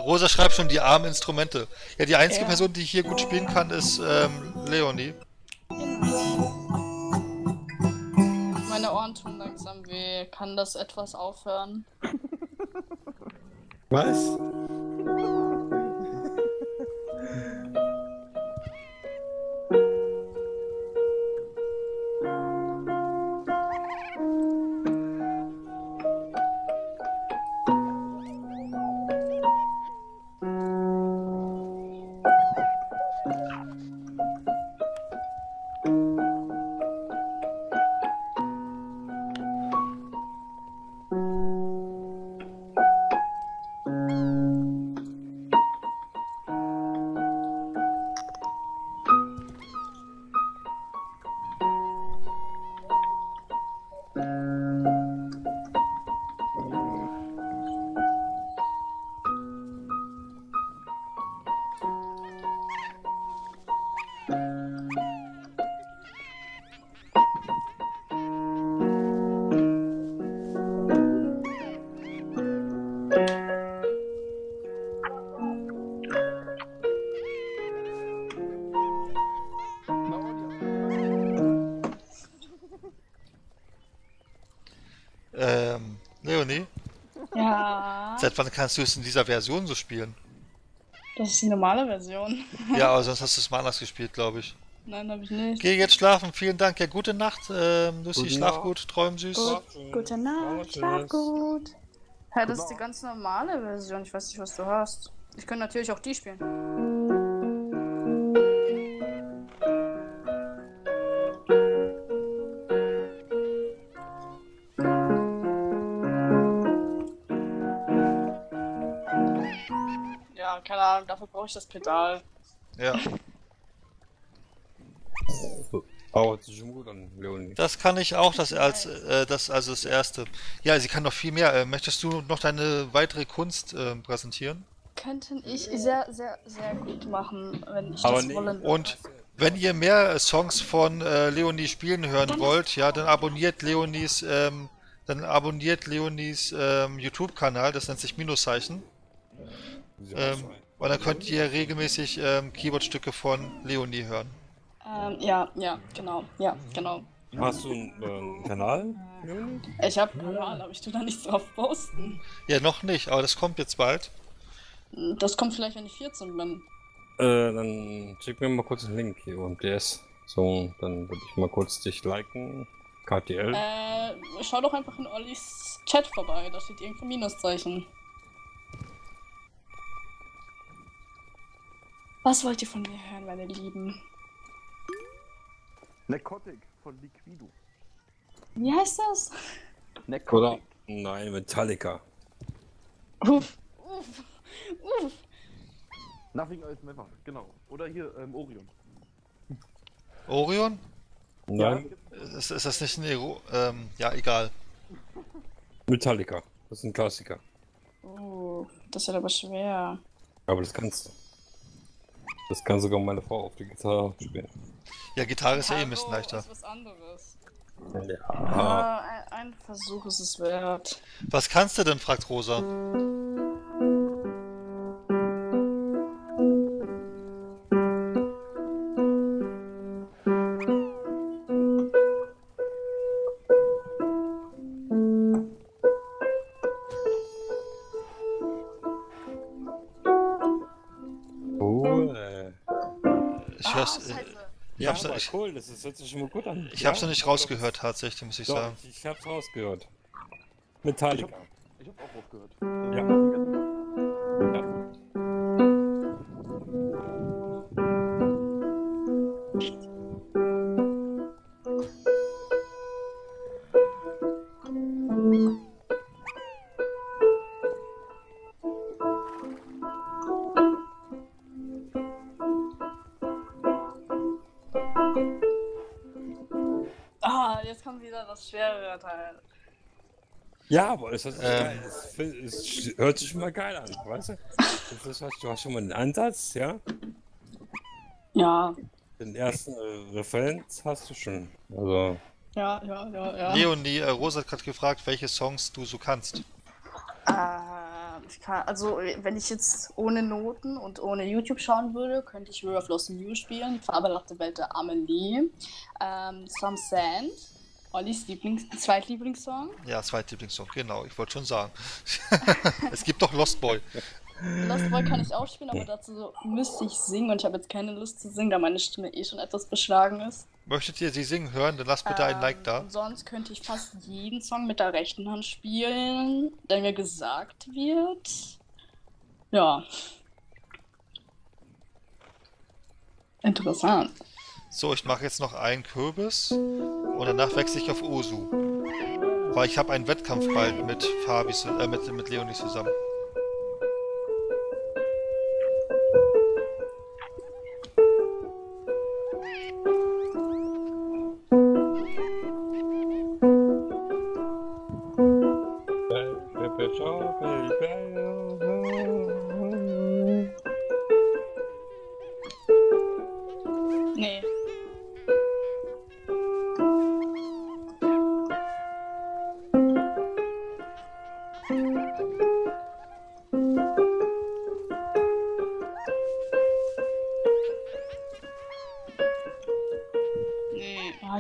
Rosa schreibt schon die armen Instrumente. Ja, die einzige Ja. Person, die hier gut spielen kann, ist ähm, Leonie. Meine Ohren tun langsam weh. Kann das etwas aufhören? Was? Seit wann kannst du es in dieser Version so spielen? Das ist die normale Version. Ja, aber sonst hast du es mal anders gespielt, glaube ich. Nein, habe ich nicht. Geh jetzt schlafen, vielen Dank. Ja, gute Nacht, ähm, Lucy, Gute schlaf Nacht. gut, träum süß. Gut, gute Nacht, schlaf gut. Hä, das ist die ganz normale Version. Ich weiß nicht, was du hast. Ich könnte natürlich auch die spielen. Brauche ich das Pedal. Ja, Aber hört sich schon gut an, Leonie. das kann ich auch, das als äh, das also das erste. Ja, sie kann noch viel mehr. Äh, möchtest du noch deine weitere Kunst äh, präsentieren? Könnten ich sehr, sehr, sehr gut machen, wenn ich Aber das nee. wollen Und wenn ihr mehr äh, Songs von äh, Leonie spielen hören wollt, ja, dann abonniert Leonies, ähm, dann abonniert Leonies ähm, YouTube-Kanal, das nennt sich Minuszeichen. Ähm, und dann könnt ihr regelmäßig ähm, Keyboardstücke von Leonie hören. Ähm, ja, ja, genau, ja, genau. Hast du einen, äh, einen Kanal, Leonie? Ich habe Kanal, aber ich tu da nichts drauf posten. Ja, noch nicht, aber das kommt jetzt bald. Das kommt vielleicht, wenn ich 14 bin. Äh, dann schick mir mal kurz einen Link hier UMTS. So, dann würde ich mal kurz dich liken. KTL. Äh, schau doch einfach in Ollis Chat vorbei, da steht irgendwo Minuszeichen. Was wollt ihr von mir hören, meine Lieben? Narcotic von Liquido. Wie heißt das? Oder? Narcotic. Nein, Metallica. Uff, uff, uff. Nothing else never, genau. Oder hier ähm, Orion. Orion? Nein, Ist, ist das nicht ein Ero ähm, ja, egal. Metallica. Das ist ein Klassiker. Oh, das wird aber schwer. Aber das kannst du. Das kann sogar meine Frau auf die Gitarre spielen. Ja, Gitarre ist ja eh ein bisschen leichter. ist was anderes. Ja. Ah, ein, ein Versuch ist es wert. Was kannst du denn, fragt Rosa. Ich hör's, Ah, äh, ich Ja, hab's, aber ich, cool, das, ist, hört sich schon mal gut an. ich hab's noch nicht rausgehört, tatsächlich, muss ich Doch, sagen. ich, ich hab's rausgehört. Metallica. Ich hab auch aufgehört. Ja. ja. Aber es, hört sich Ähm. geil, es, hört sich schon mal geil an, weißt du? Das ist, du hast schon mal einen Ansatz, ja? Ja, Den ersten äh, Referenz hast du schon. Also, ja, ja, ja, ja. Leonie, äh, Rosa hat gerade gefragt, welche Songs du so kannst. Äh, ich kann, also, wenn ich jetzt ohne Noten und ohne YouTube schauen würde, könnte ich River of Lost New spielen, Fabelhafte Welt der Amelie, ähm, Some Sand, Ollis Lieblings Zweitlieblingssong. Ja, Zweitlieblingssong, genau, ich wollte schon sagen. es gibt doch Lost Boy. Lost Boy kann ich auch spielen, aber dazu müsste ich singen und ich habe jetzt keine Lust zu singen, da meine Stimme eh schon etwas beschlagen ist. Möchtet ihr sie singen hören, dann lasst bitte ein Like Ähm, da. und Sonst könnte ich fast jeden Song mit der rechten Hand spielen, der mir gesagt wird. Ja. Interessant. So, ich mache jetzt noch einen Kürbis und danach wechsle ich auf Osu. Weil ich habe einen Wettkampf bald mit Fabi, äh, mit, mit Leonie zusammen.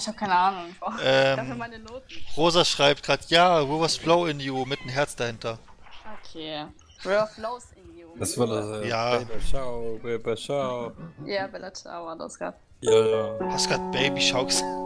Ich habe keine Ahnung. Brauche Ähm. dafür meine Noten. Rosa schreibt gerade, ja, Rivers Flow in You mit einem Herz dahinter. Okay. River flows in you. Das war das. Äh, Ja. Baby, ciao, Baby, ciao. Ja, Bella Ciao war das gerade. Ja, ja. Hast grad Baby Shauks. Oh,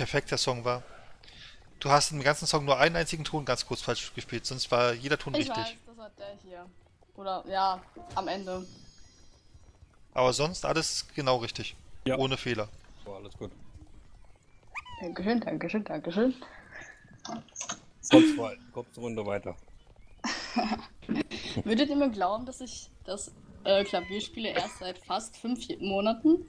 Perfekt der Song war. Du hast im ganzen Song nur einen einzigen Ton ganz kurz falsch gespielt, sonst war jeder Ton Ich weiß, richtig. das war der hier. Oder, ja, am Ende. Aber sonst alles genau richtig. Ja. Ohne Fehler. War alles gut. Dankeschön, Dankeschön, Dankeschön. Sonst war kommt eine Runde weiter. Würdet ihr mir glauben, dass ich das äh, Klavier spiele erst seit fast fünf Monaten?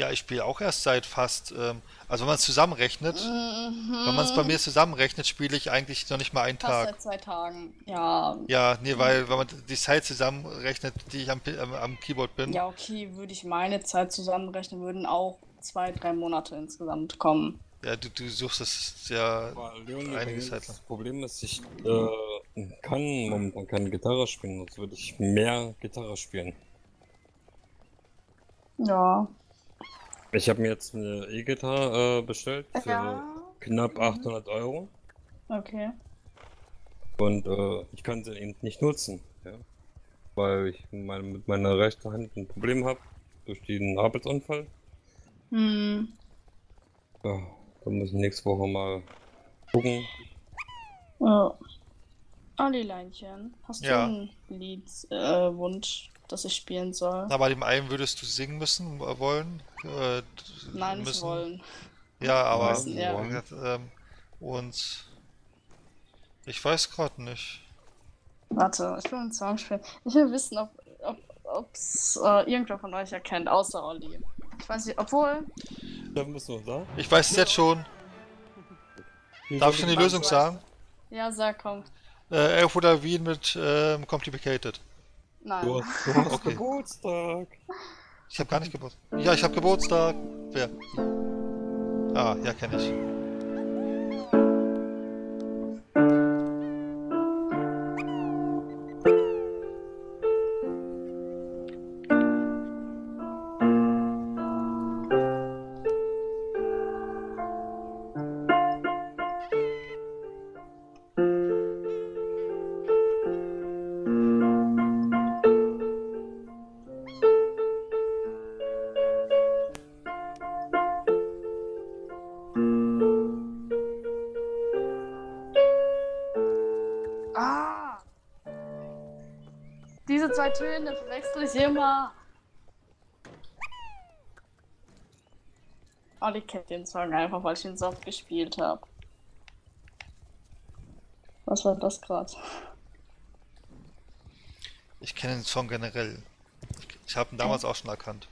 Ja, ich spiele auch erst seit fast, ähm, also wenn man es zusammenrechnet, wenn man es bei mir zusammenrechnet, spiele ich eigentlich noch nicht mal einen Mhm. Fast Tag. seit zwei Tagen. Ja, Ja, nee, weil wenn man die Zeit zusammenrechnet, die ich am, am, am Keyboard bin. ja, okay, würde ich meine Zeit zusammenrechnen, würden auch zwei, drei Monate insgesamt kommen. Ja, du, du suchst es ja Leonie, einige Zeit das lang. Problem ist, ich äh, kann momentan keine Gitarre spielen, sonst würde ich mehr Gitarre spielen. Ja. Ich habe mir jetzt eine E-Gitarre äh, bestellt für Ja. knapp 800 Euro Okay. und äh, ich kann sie eben nicht nutzen, ja? weil ich mein, mit meiner rechten Hand ein Problem habe durch den Arbeitsunfall. Hm. Ja, da muss ich nächste Woche mal gucken. Ja. Alileinchen, hast Ja. du einen Liedwunsch, äh, Wunsch, das ich spielen soll? Na, bei dem einen würdest du singen müssen, äh, wollen. Äh, Nein, nicht müssen. wollen. Ja, aber wissen, ja. ähm, und ich weiß gerade nicht. Warte, ich will einen Song spielen. Ich will wissen, ob ob ob's, äh, irgendwer von euch erkennt, außer Olli. Ich weiß nicht, obwohl. Steffen, bist du da? Ich weiß es jetzt schon. Darf ich schon die Lösung sagen? Ja, sag, komm. Äh, Elf oder Wien mit ähm, Complicated. Nein. Du hast, du hast Okay. Geburtstag. Ich habe gar nicht Geburtstag. Ja, ich habe Geburtstag. Wer? Ah, ja, kenne ich. Olli kennt den Song einfach, weil ich ihn so oft gespielt habe. Was war das gerade? Ich kenne den Song generell. Ich, ich habe ihn damals auch schon erkannt.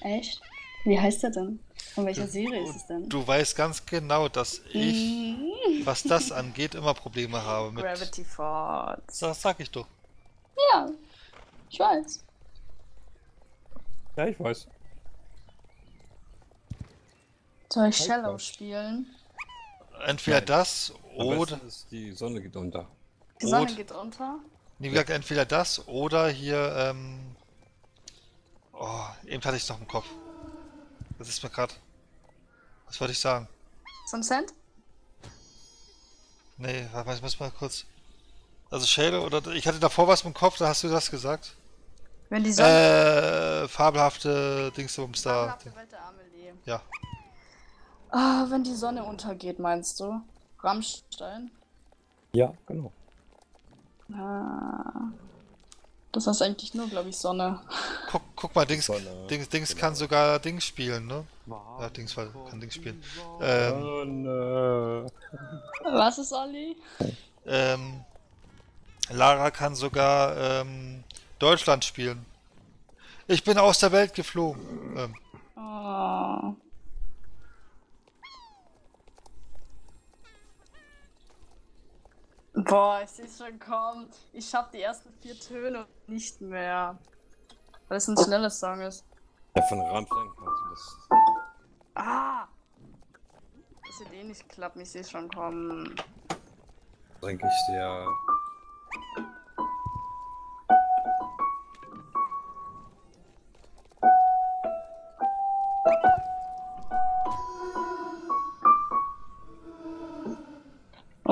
Echt? Wie heißt der denn? Von welcher Serie ist es denn? Du weißt ganz genau, dass ich, Mhm. was das angeht, immer Probleme habe mit. Gravity Falls. Das sag ich doch. Ja, ich weiß. Ja, ich weiß. Soll ich Shallow spielen? Entweder Nein. das oder. die Sonne geht unter. Die Sonne Rot. geht unter. Nee, wie gesagt, entweder das oder hier, ähm. Oh, eben hatte ich es noch im Kopf. Das ist mir gerade. Was wollte ich sagen? Sunset? Nee, warte, ich muss mal kurz. Also Shale oder. Ich hatte davor was im Kopf, da hast du das gesagt. Wenn die Sonne. Äh, fabelhafte Dingsbums da. Fabelhafte Welt der Amelie. Ja. Ah, wenn die Sonne untergeht, meinst du? Rammstein? Ja, genau. Ah. Das ist eigentlich nur, glaube ich, Sonne. Guck, guck mal, Dings, Sonne, Dings, Dings genau. kann sogar Dings spielen, ne? Warm Ja, Dings war- kann Dings spielen. Sonne. Ähm. Was ist Olli? ähm, Lara kann sogar ähm, Deutschland spielen. Ich bin aus der Welt geflogen. Ähm, Oh. Boah, ich sehe schon kommen. Ich schaff die ersten vier Töne nicht mehr. Weil es ein schnelles Song ist. Ja, von Rammstein kannst du das. Ah! Das wird eh nicht klappen, ich sehe schon kommen. Denke ich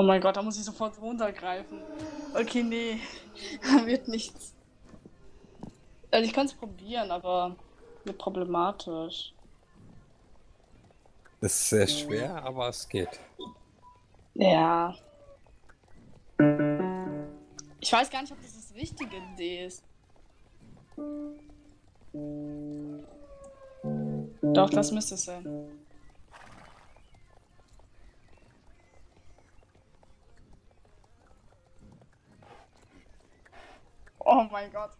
Oh mein Gott, da muss ich sofort runtergreifen. Okay, nee. wird nichts. Also ich kann es probieren, aber wird problematisch. Ist sehr schwer, aber es geht. Ja. Ich weiß gar nicht, ob das das richtige D ist. Doch, das müsste es sein. Oh mein Gott.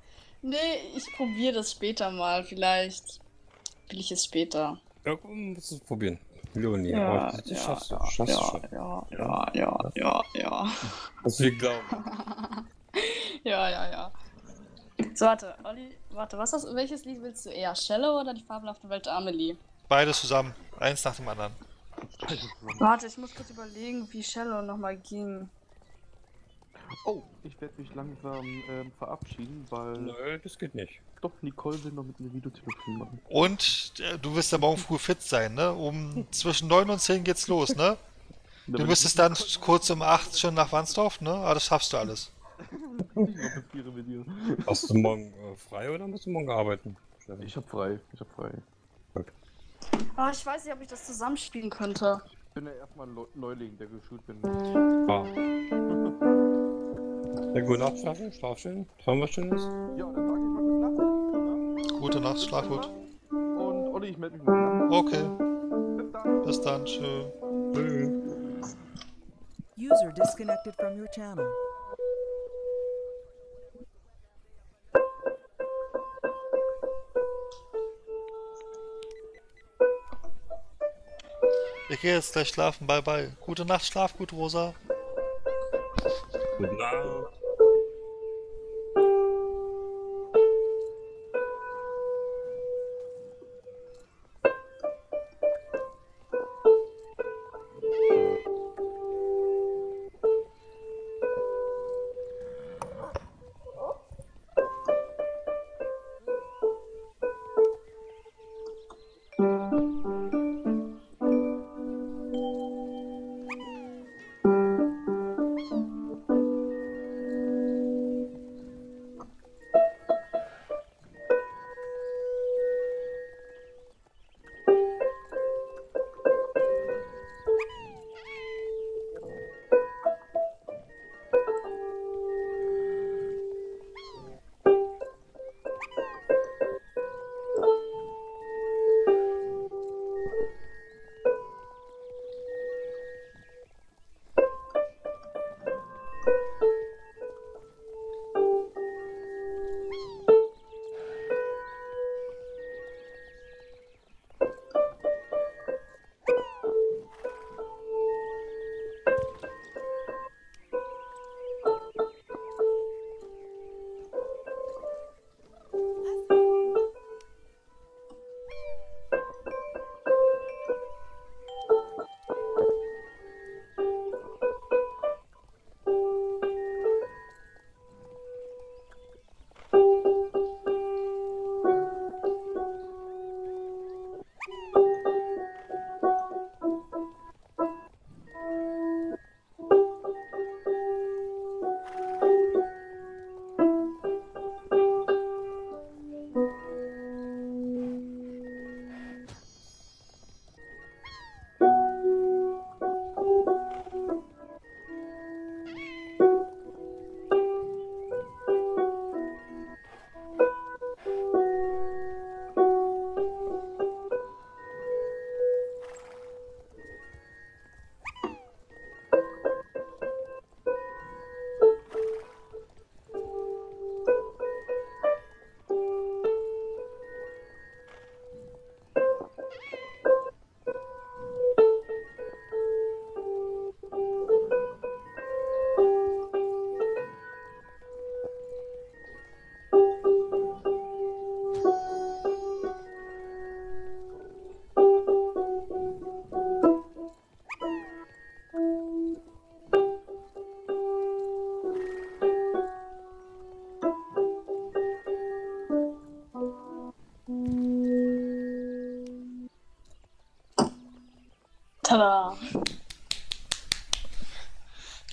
Nee, ich probiere das später mal. Vielleicht will ich es später. Ja, komm, musst du es probieren. Leonie, Ja, aber das ja, schaffst du. ja, schaffst du ja, schon. ja, ja, ja, ja, ja. Hast du glauben. Ja, ja, ja. So, warte, Olli, warte, was hast, welches Lied willst du eher? Shallow oder die fabelhafte Welt der Amelie? beides zusammen. Eins nach dem anderen. Warte, ich muss kurz überlegen, wie Shallow nochmal ging. Oh, ich werde mich langsam ähm, verabschieden, weil Nö, das geht nicht. doch Nicole will noch mit mir Videotelefonie machen. Und äh, du wirst ja morgen früh fit sein, ne? Um zwischen 9 und 10 geht's los, ne? Du müsstest dann kurz um 8 schon nach Wandsdorf, ne? Aber das schaffst du alles. Ich probiere mit dir. Hast du morgen äh, frei oder musst du morgen arbeiten? Ich hab frei, ich hab frei. Ah, ich weiß nicht, ob ich das zusammenspielen könnte. Ich bin ja erstmal ein Neuling, der geschult bin. Ah. Ja, gute Nacht, schlafen, schlaf schön, träum was Schönes. Ja, dann sag ich mal gute Nacht. Gute Nacht, schlaf gut. Und Olli, ich melde mich morgen. Okay. Bis dann. Bis dann, tschö. User disconnected from your channel. Ich gehe jetzt gleich schlafen. Bye bye. Gute Nacht, schlaf gut, Rosa. Guten Abend.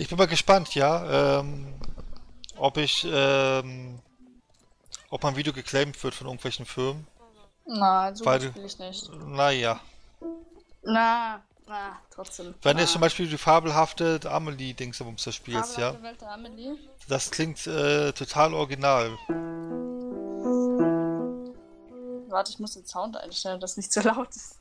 Ich bin mal gespannt, ja, ähm, ob ich, ähm, ob mein Video geclaimt wird von irgendwelchen Firmen. Na, so Weil- spiele ich nicht. Naja. Na, na, trotzdem. Wenn na. jetzt zum Beispiel die fabelhafte Amelie-Dingsbums das spielst, ja, Welt der Amelie. das klingt äh, total original. Warte, ich muss den Sound einstellen, dass nicht zu laut ist.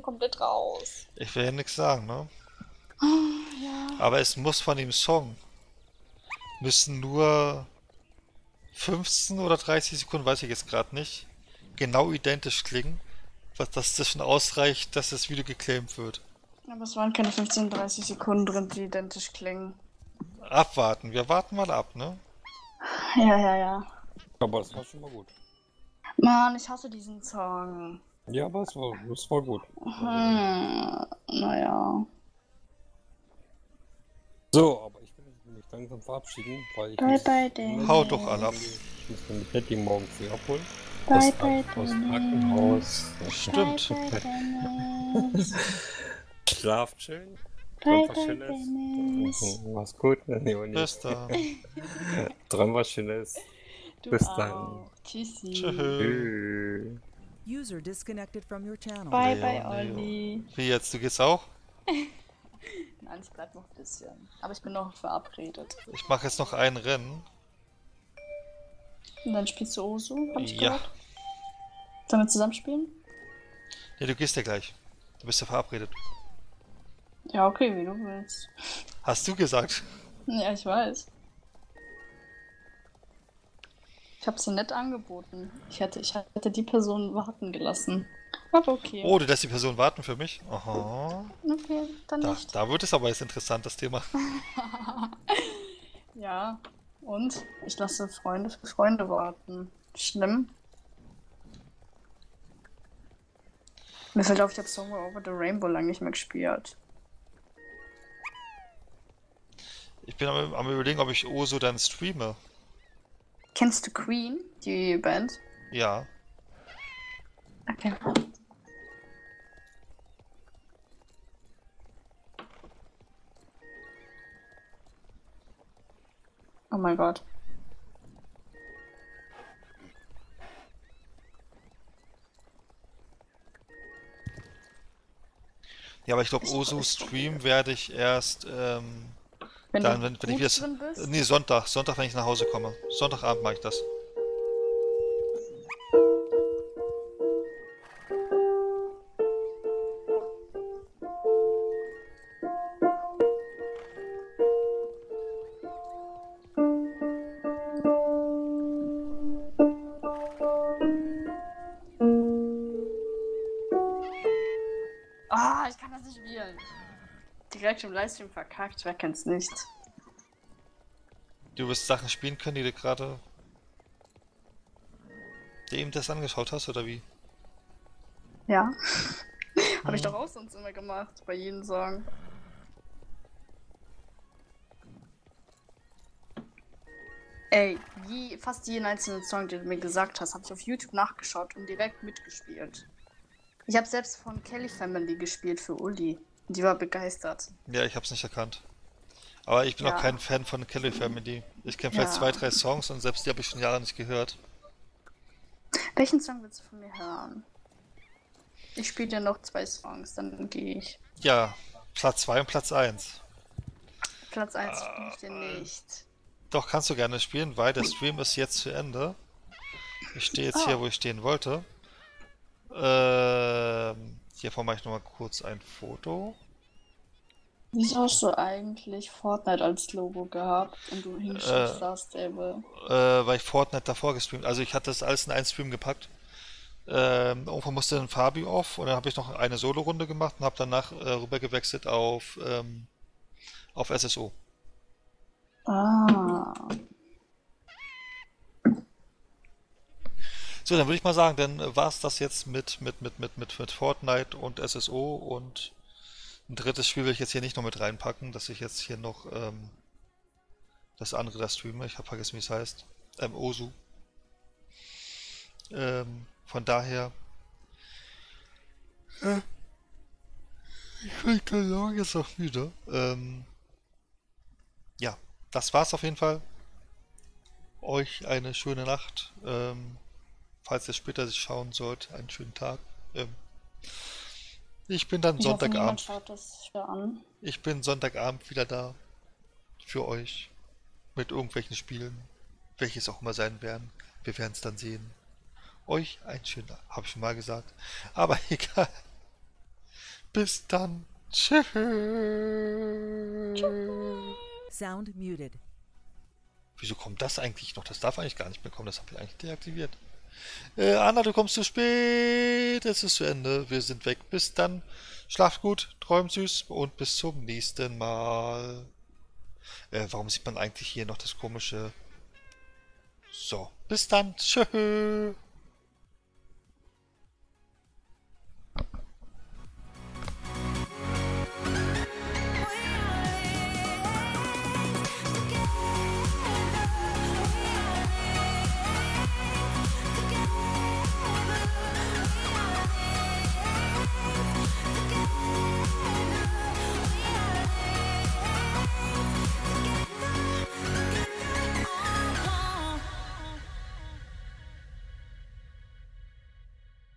Ich bin komplett raus. Ich will ja nichts sagen, ne? Ja. Aber es muss von dem Song müssen nur 15 oder 30 Sekunden, weiß ich jetzt gerade nicht, genau identisch klingen, was dass das schon ausreicht, dass das Video geclaimt wird. Aber es waren keine 15, 30 Sekunden drin, die identisch klingen. Abwarten, wir warten mal ab, ne? Ja, ja, ja. Aber das war schon mal gut. Mann, ich hasse diesen Song. Ja, aber es war, es war gut. Hm, naja. So, aber ich will mich langsam verabschieden, weil ich Bye, muss bye. Hau doch alle ab. Ich muss nämlich Nettie morgen früh abholen. Bye, aus, bye, aus dem Dennis. Krankenhaus. Stimmt. Bye, bye. Schlaft schön. Bye, bye, Schönes. Dennis. Mhm, Mach's gut. Nee, und Bis dann. Träum was Schönes. Du Bis auch. dann. Tschüssi. Tschüss. User disconnected from your channel. Bye, bye. Olli. Wie jetzt, du gehst auch? Nein, ich bleib noch ein bisschen. Aber ich bin noch verabredet. Ich mache jetzt noch ein Rennen. Und dann spielst du Osu, hab ich Ja. gehört. Sollen wir zusammen spielen? Nee, du gehst ja gleich. Du bist ja verabredet. Ja, okay, wie du willst. Hast du gesagt? Ja, ich weiß. Ich hab's dir nett angeboten. Ich hätte, ich hätte die Person warten gelassen. Aber okay. Oh, du lässt die Person warten für mich? Aha. Okay, dann Da, nicht. da wird es aber jetzt interessant, das Thema. Ja, und? Ich lasse Freunde für Freunde warten. Schlimm. Mir fällt auf, ich habe Somewhere Over the Rainbow lange nicht mehr gespielt. Ich bin am, am überlegen, ob ich Oso dann streame. Kennst du Queen, die Band? Ja. Okay. Oh mein Gott. Ja, aber ich glaube, Oso Stream werde ich erst, ähm, Wenn dann, wenn, wenn ich wieder. Nee, Sonntag. Sonntag, wenn ich nach Hause komme. Sonntagabend mache ich das. Direkt im Livestream verkackt, wer kennt's nicht? Du wirst Sachen spielen können, die du gerade dir eben das angeschaut hast, oder wie? Ja. Habe ich doch auch sonst immer gemacht, bei jedem Song. Ey, je, fast jeden einzelnen Song, den du mir gesagt hast, habe ich auf YouTube nachgeschaut und direkt mitgespielt. Ich habe selbst von Kelly Family gespielt für Uli. Die war begeistert. Ja, ich hab's nicht erkannt. Aber ich bin Ja. auch kein Fan von Kelly Family. Ich kenne vielleicht Ja. zwei, drei Songs und selbst die habe ich schon Jahre nicht gehört. Welchen Song willst du von mir hören? Ich spiele dir noch zwei Songs, dann gehe ich. Ja, Platz 2 und Platz 1. Platz 1 spiele ich dir nicht. Doch, kannst du gerne spielen, weil der Stream ist jetzt zu Ende. Ich stehe jetzt hier, Ah. wo ich stehen wollte. Ähm, hiervon mache ich nochmal kurz ein Foto. Wieso hast du eigentlich Fortnite als Logo gehabt und du hingeschrieben Äh. Star Stable? Äh, weil ich Fortnite davor gestreamt. Also ich hatte das alles in einen Stream gepackt. Ähm, irgendwann musste dann Fabi auf und dann habe ich noch eine Solo-Runde gemacht und habe danach äh, rüber gewechselt auf, ähm, auf SSO. Ah. So, dann würde ich mal sagen, dann war es das jetzt mit, mit, mit, mit, mit, mit Fortnite und SSO und ein drittes Spiel will ich jetzt hier nicht noch mit reinpacken, dass ich jetzt hier noch ähm, das andere da streame. Ich habe vergessen, wie es heißt. Ähm, Osu. Ähm, von daher äh, Ich bin dann jetzt auch müde. Ähm, ja, das war's auf jeden Fall. Euch eine schöne Nacht. Ähm, falls ihr später sich schauen sollt, einen schönen Tag. Ähm, ich bin dann Ich hoffe, Sonntagabend. schaut das hier an. Ich bin Sonntagabend wieder da. Für euch. Mit irgendwelchen Spielen. Welches auch immer sein werden. Wir werden es dann sehen. Euch ein schöner, habe ich schon mal gesagt. Aber egal. Bis dann. Tschüss. Sound muted. Wieso kommt das eigentlich noch? Das darf eigentlich gar nicht mehr kommen. Das habe ich eigentlich deaktiviert. Äh, Anna, du kommst zu spät. Es ist zu Ende. Wir sind weg. Bis dann. Schlaft gut, träumt süß und bis zum nächsten Mal. Äh, warum sieht man eigentlich hier noch das komische? So, bis dann. Tschüss.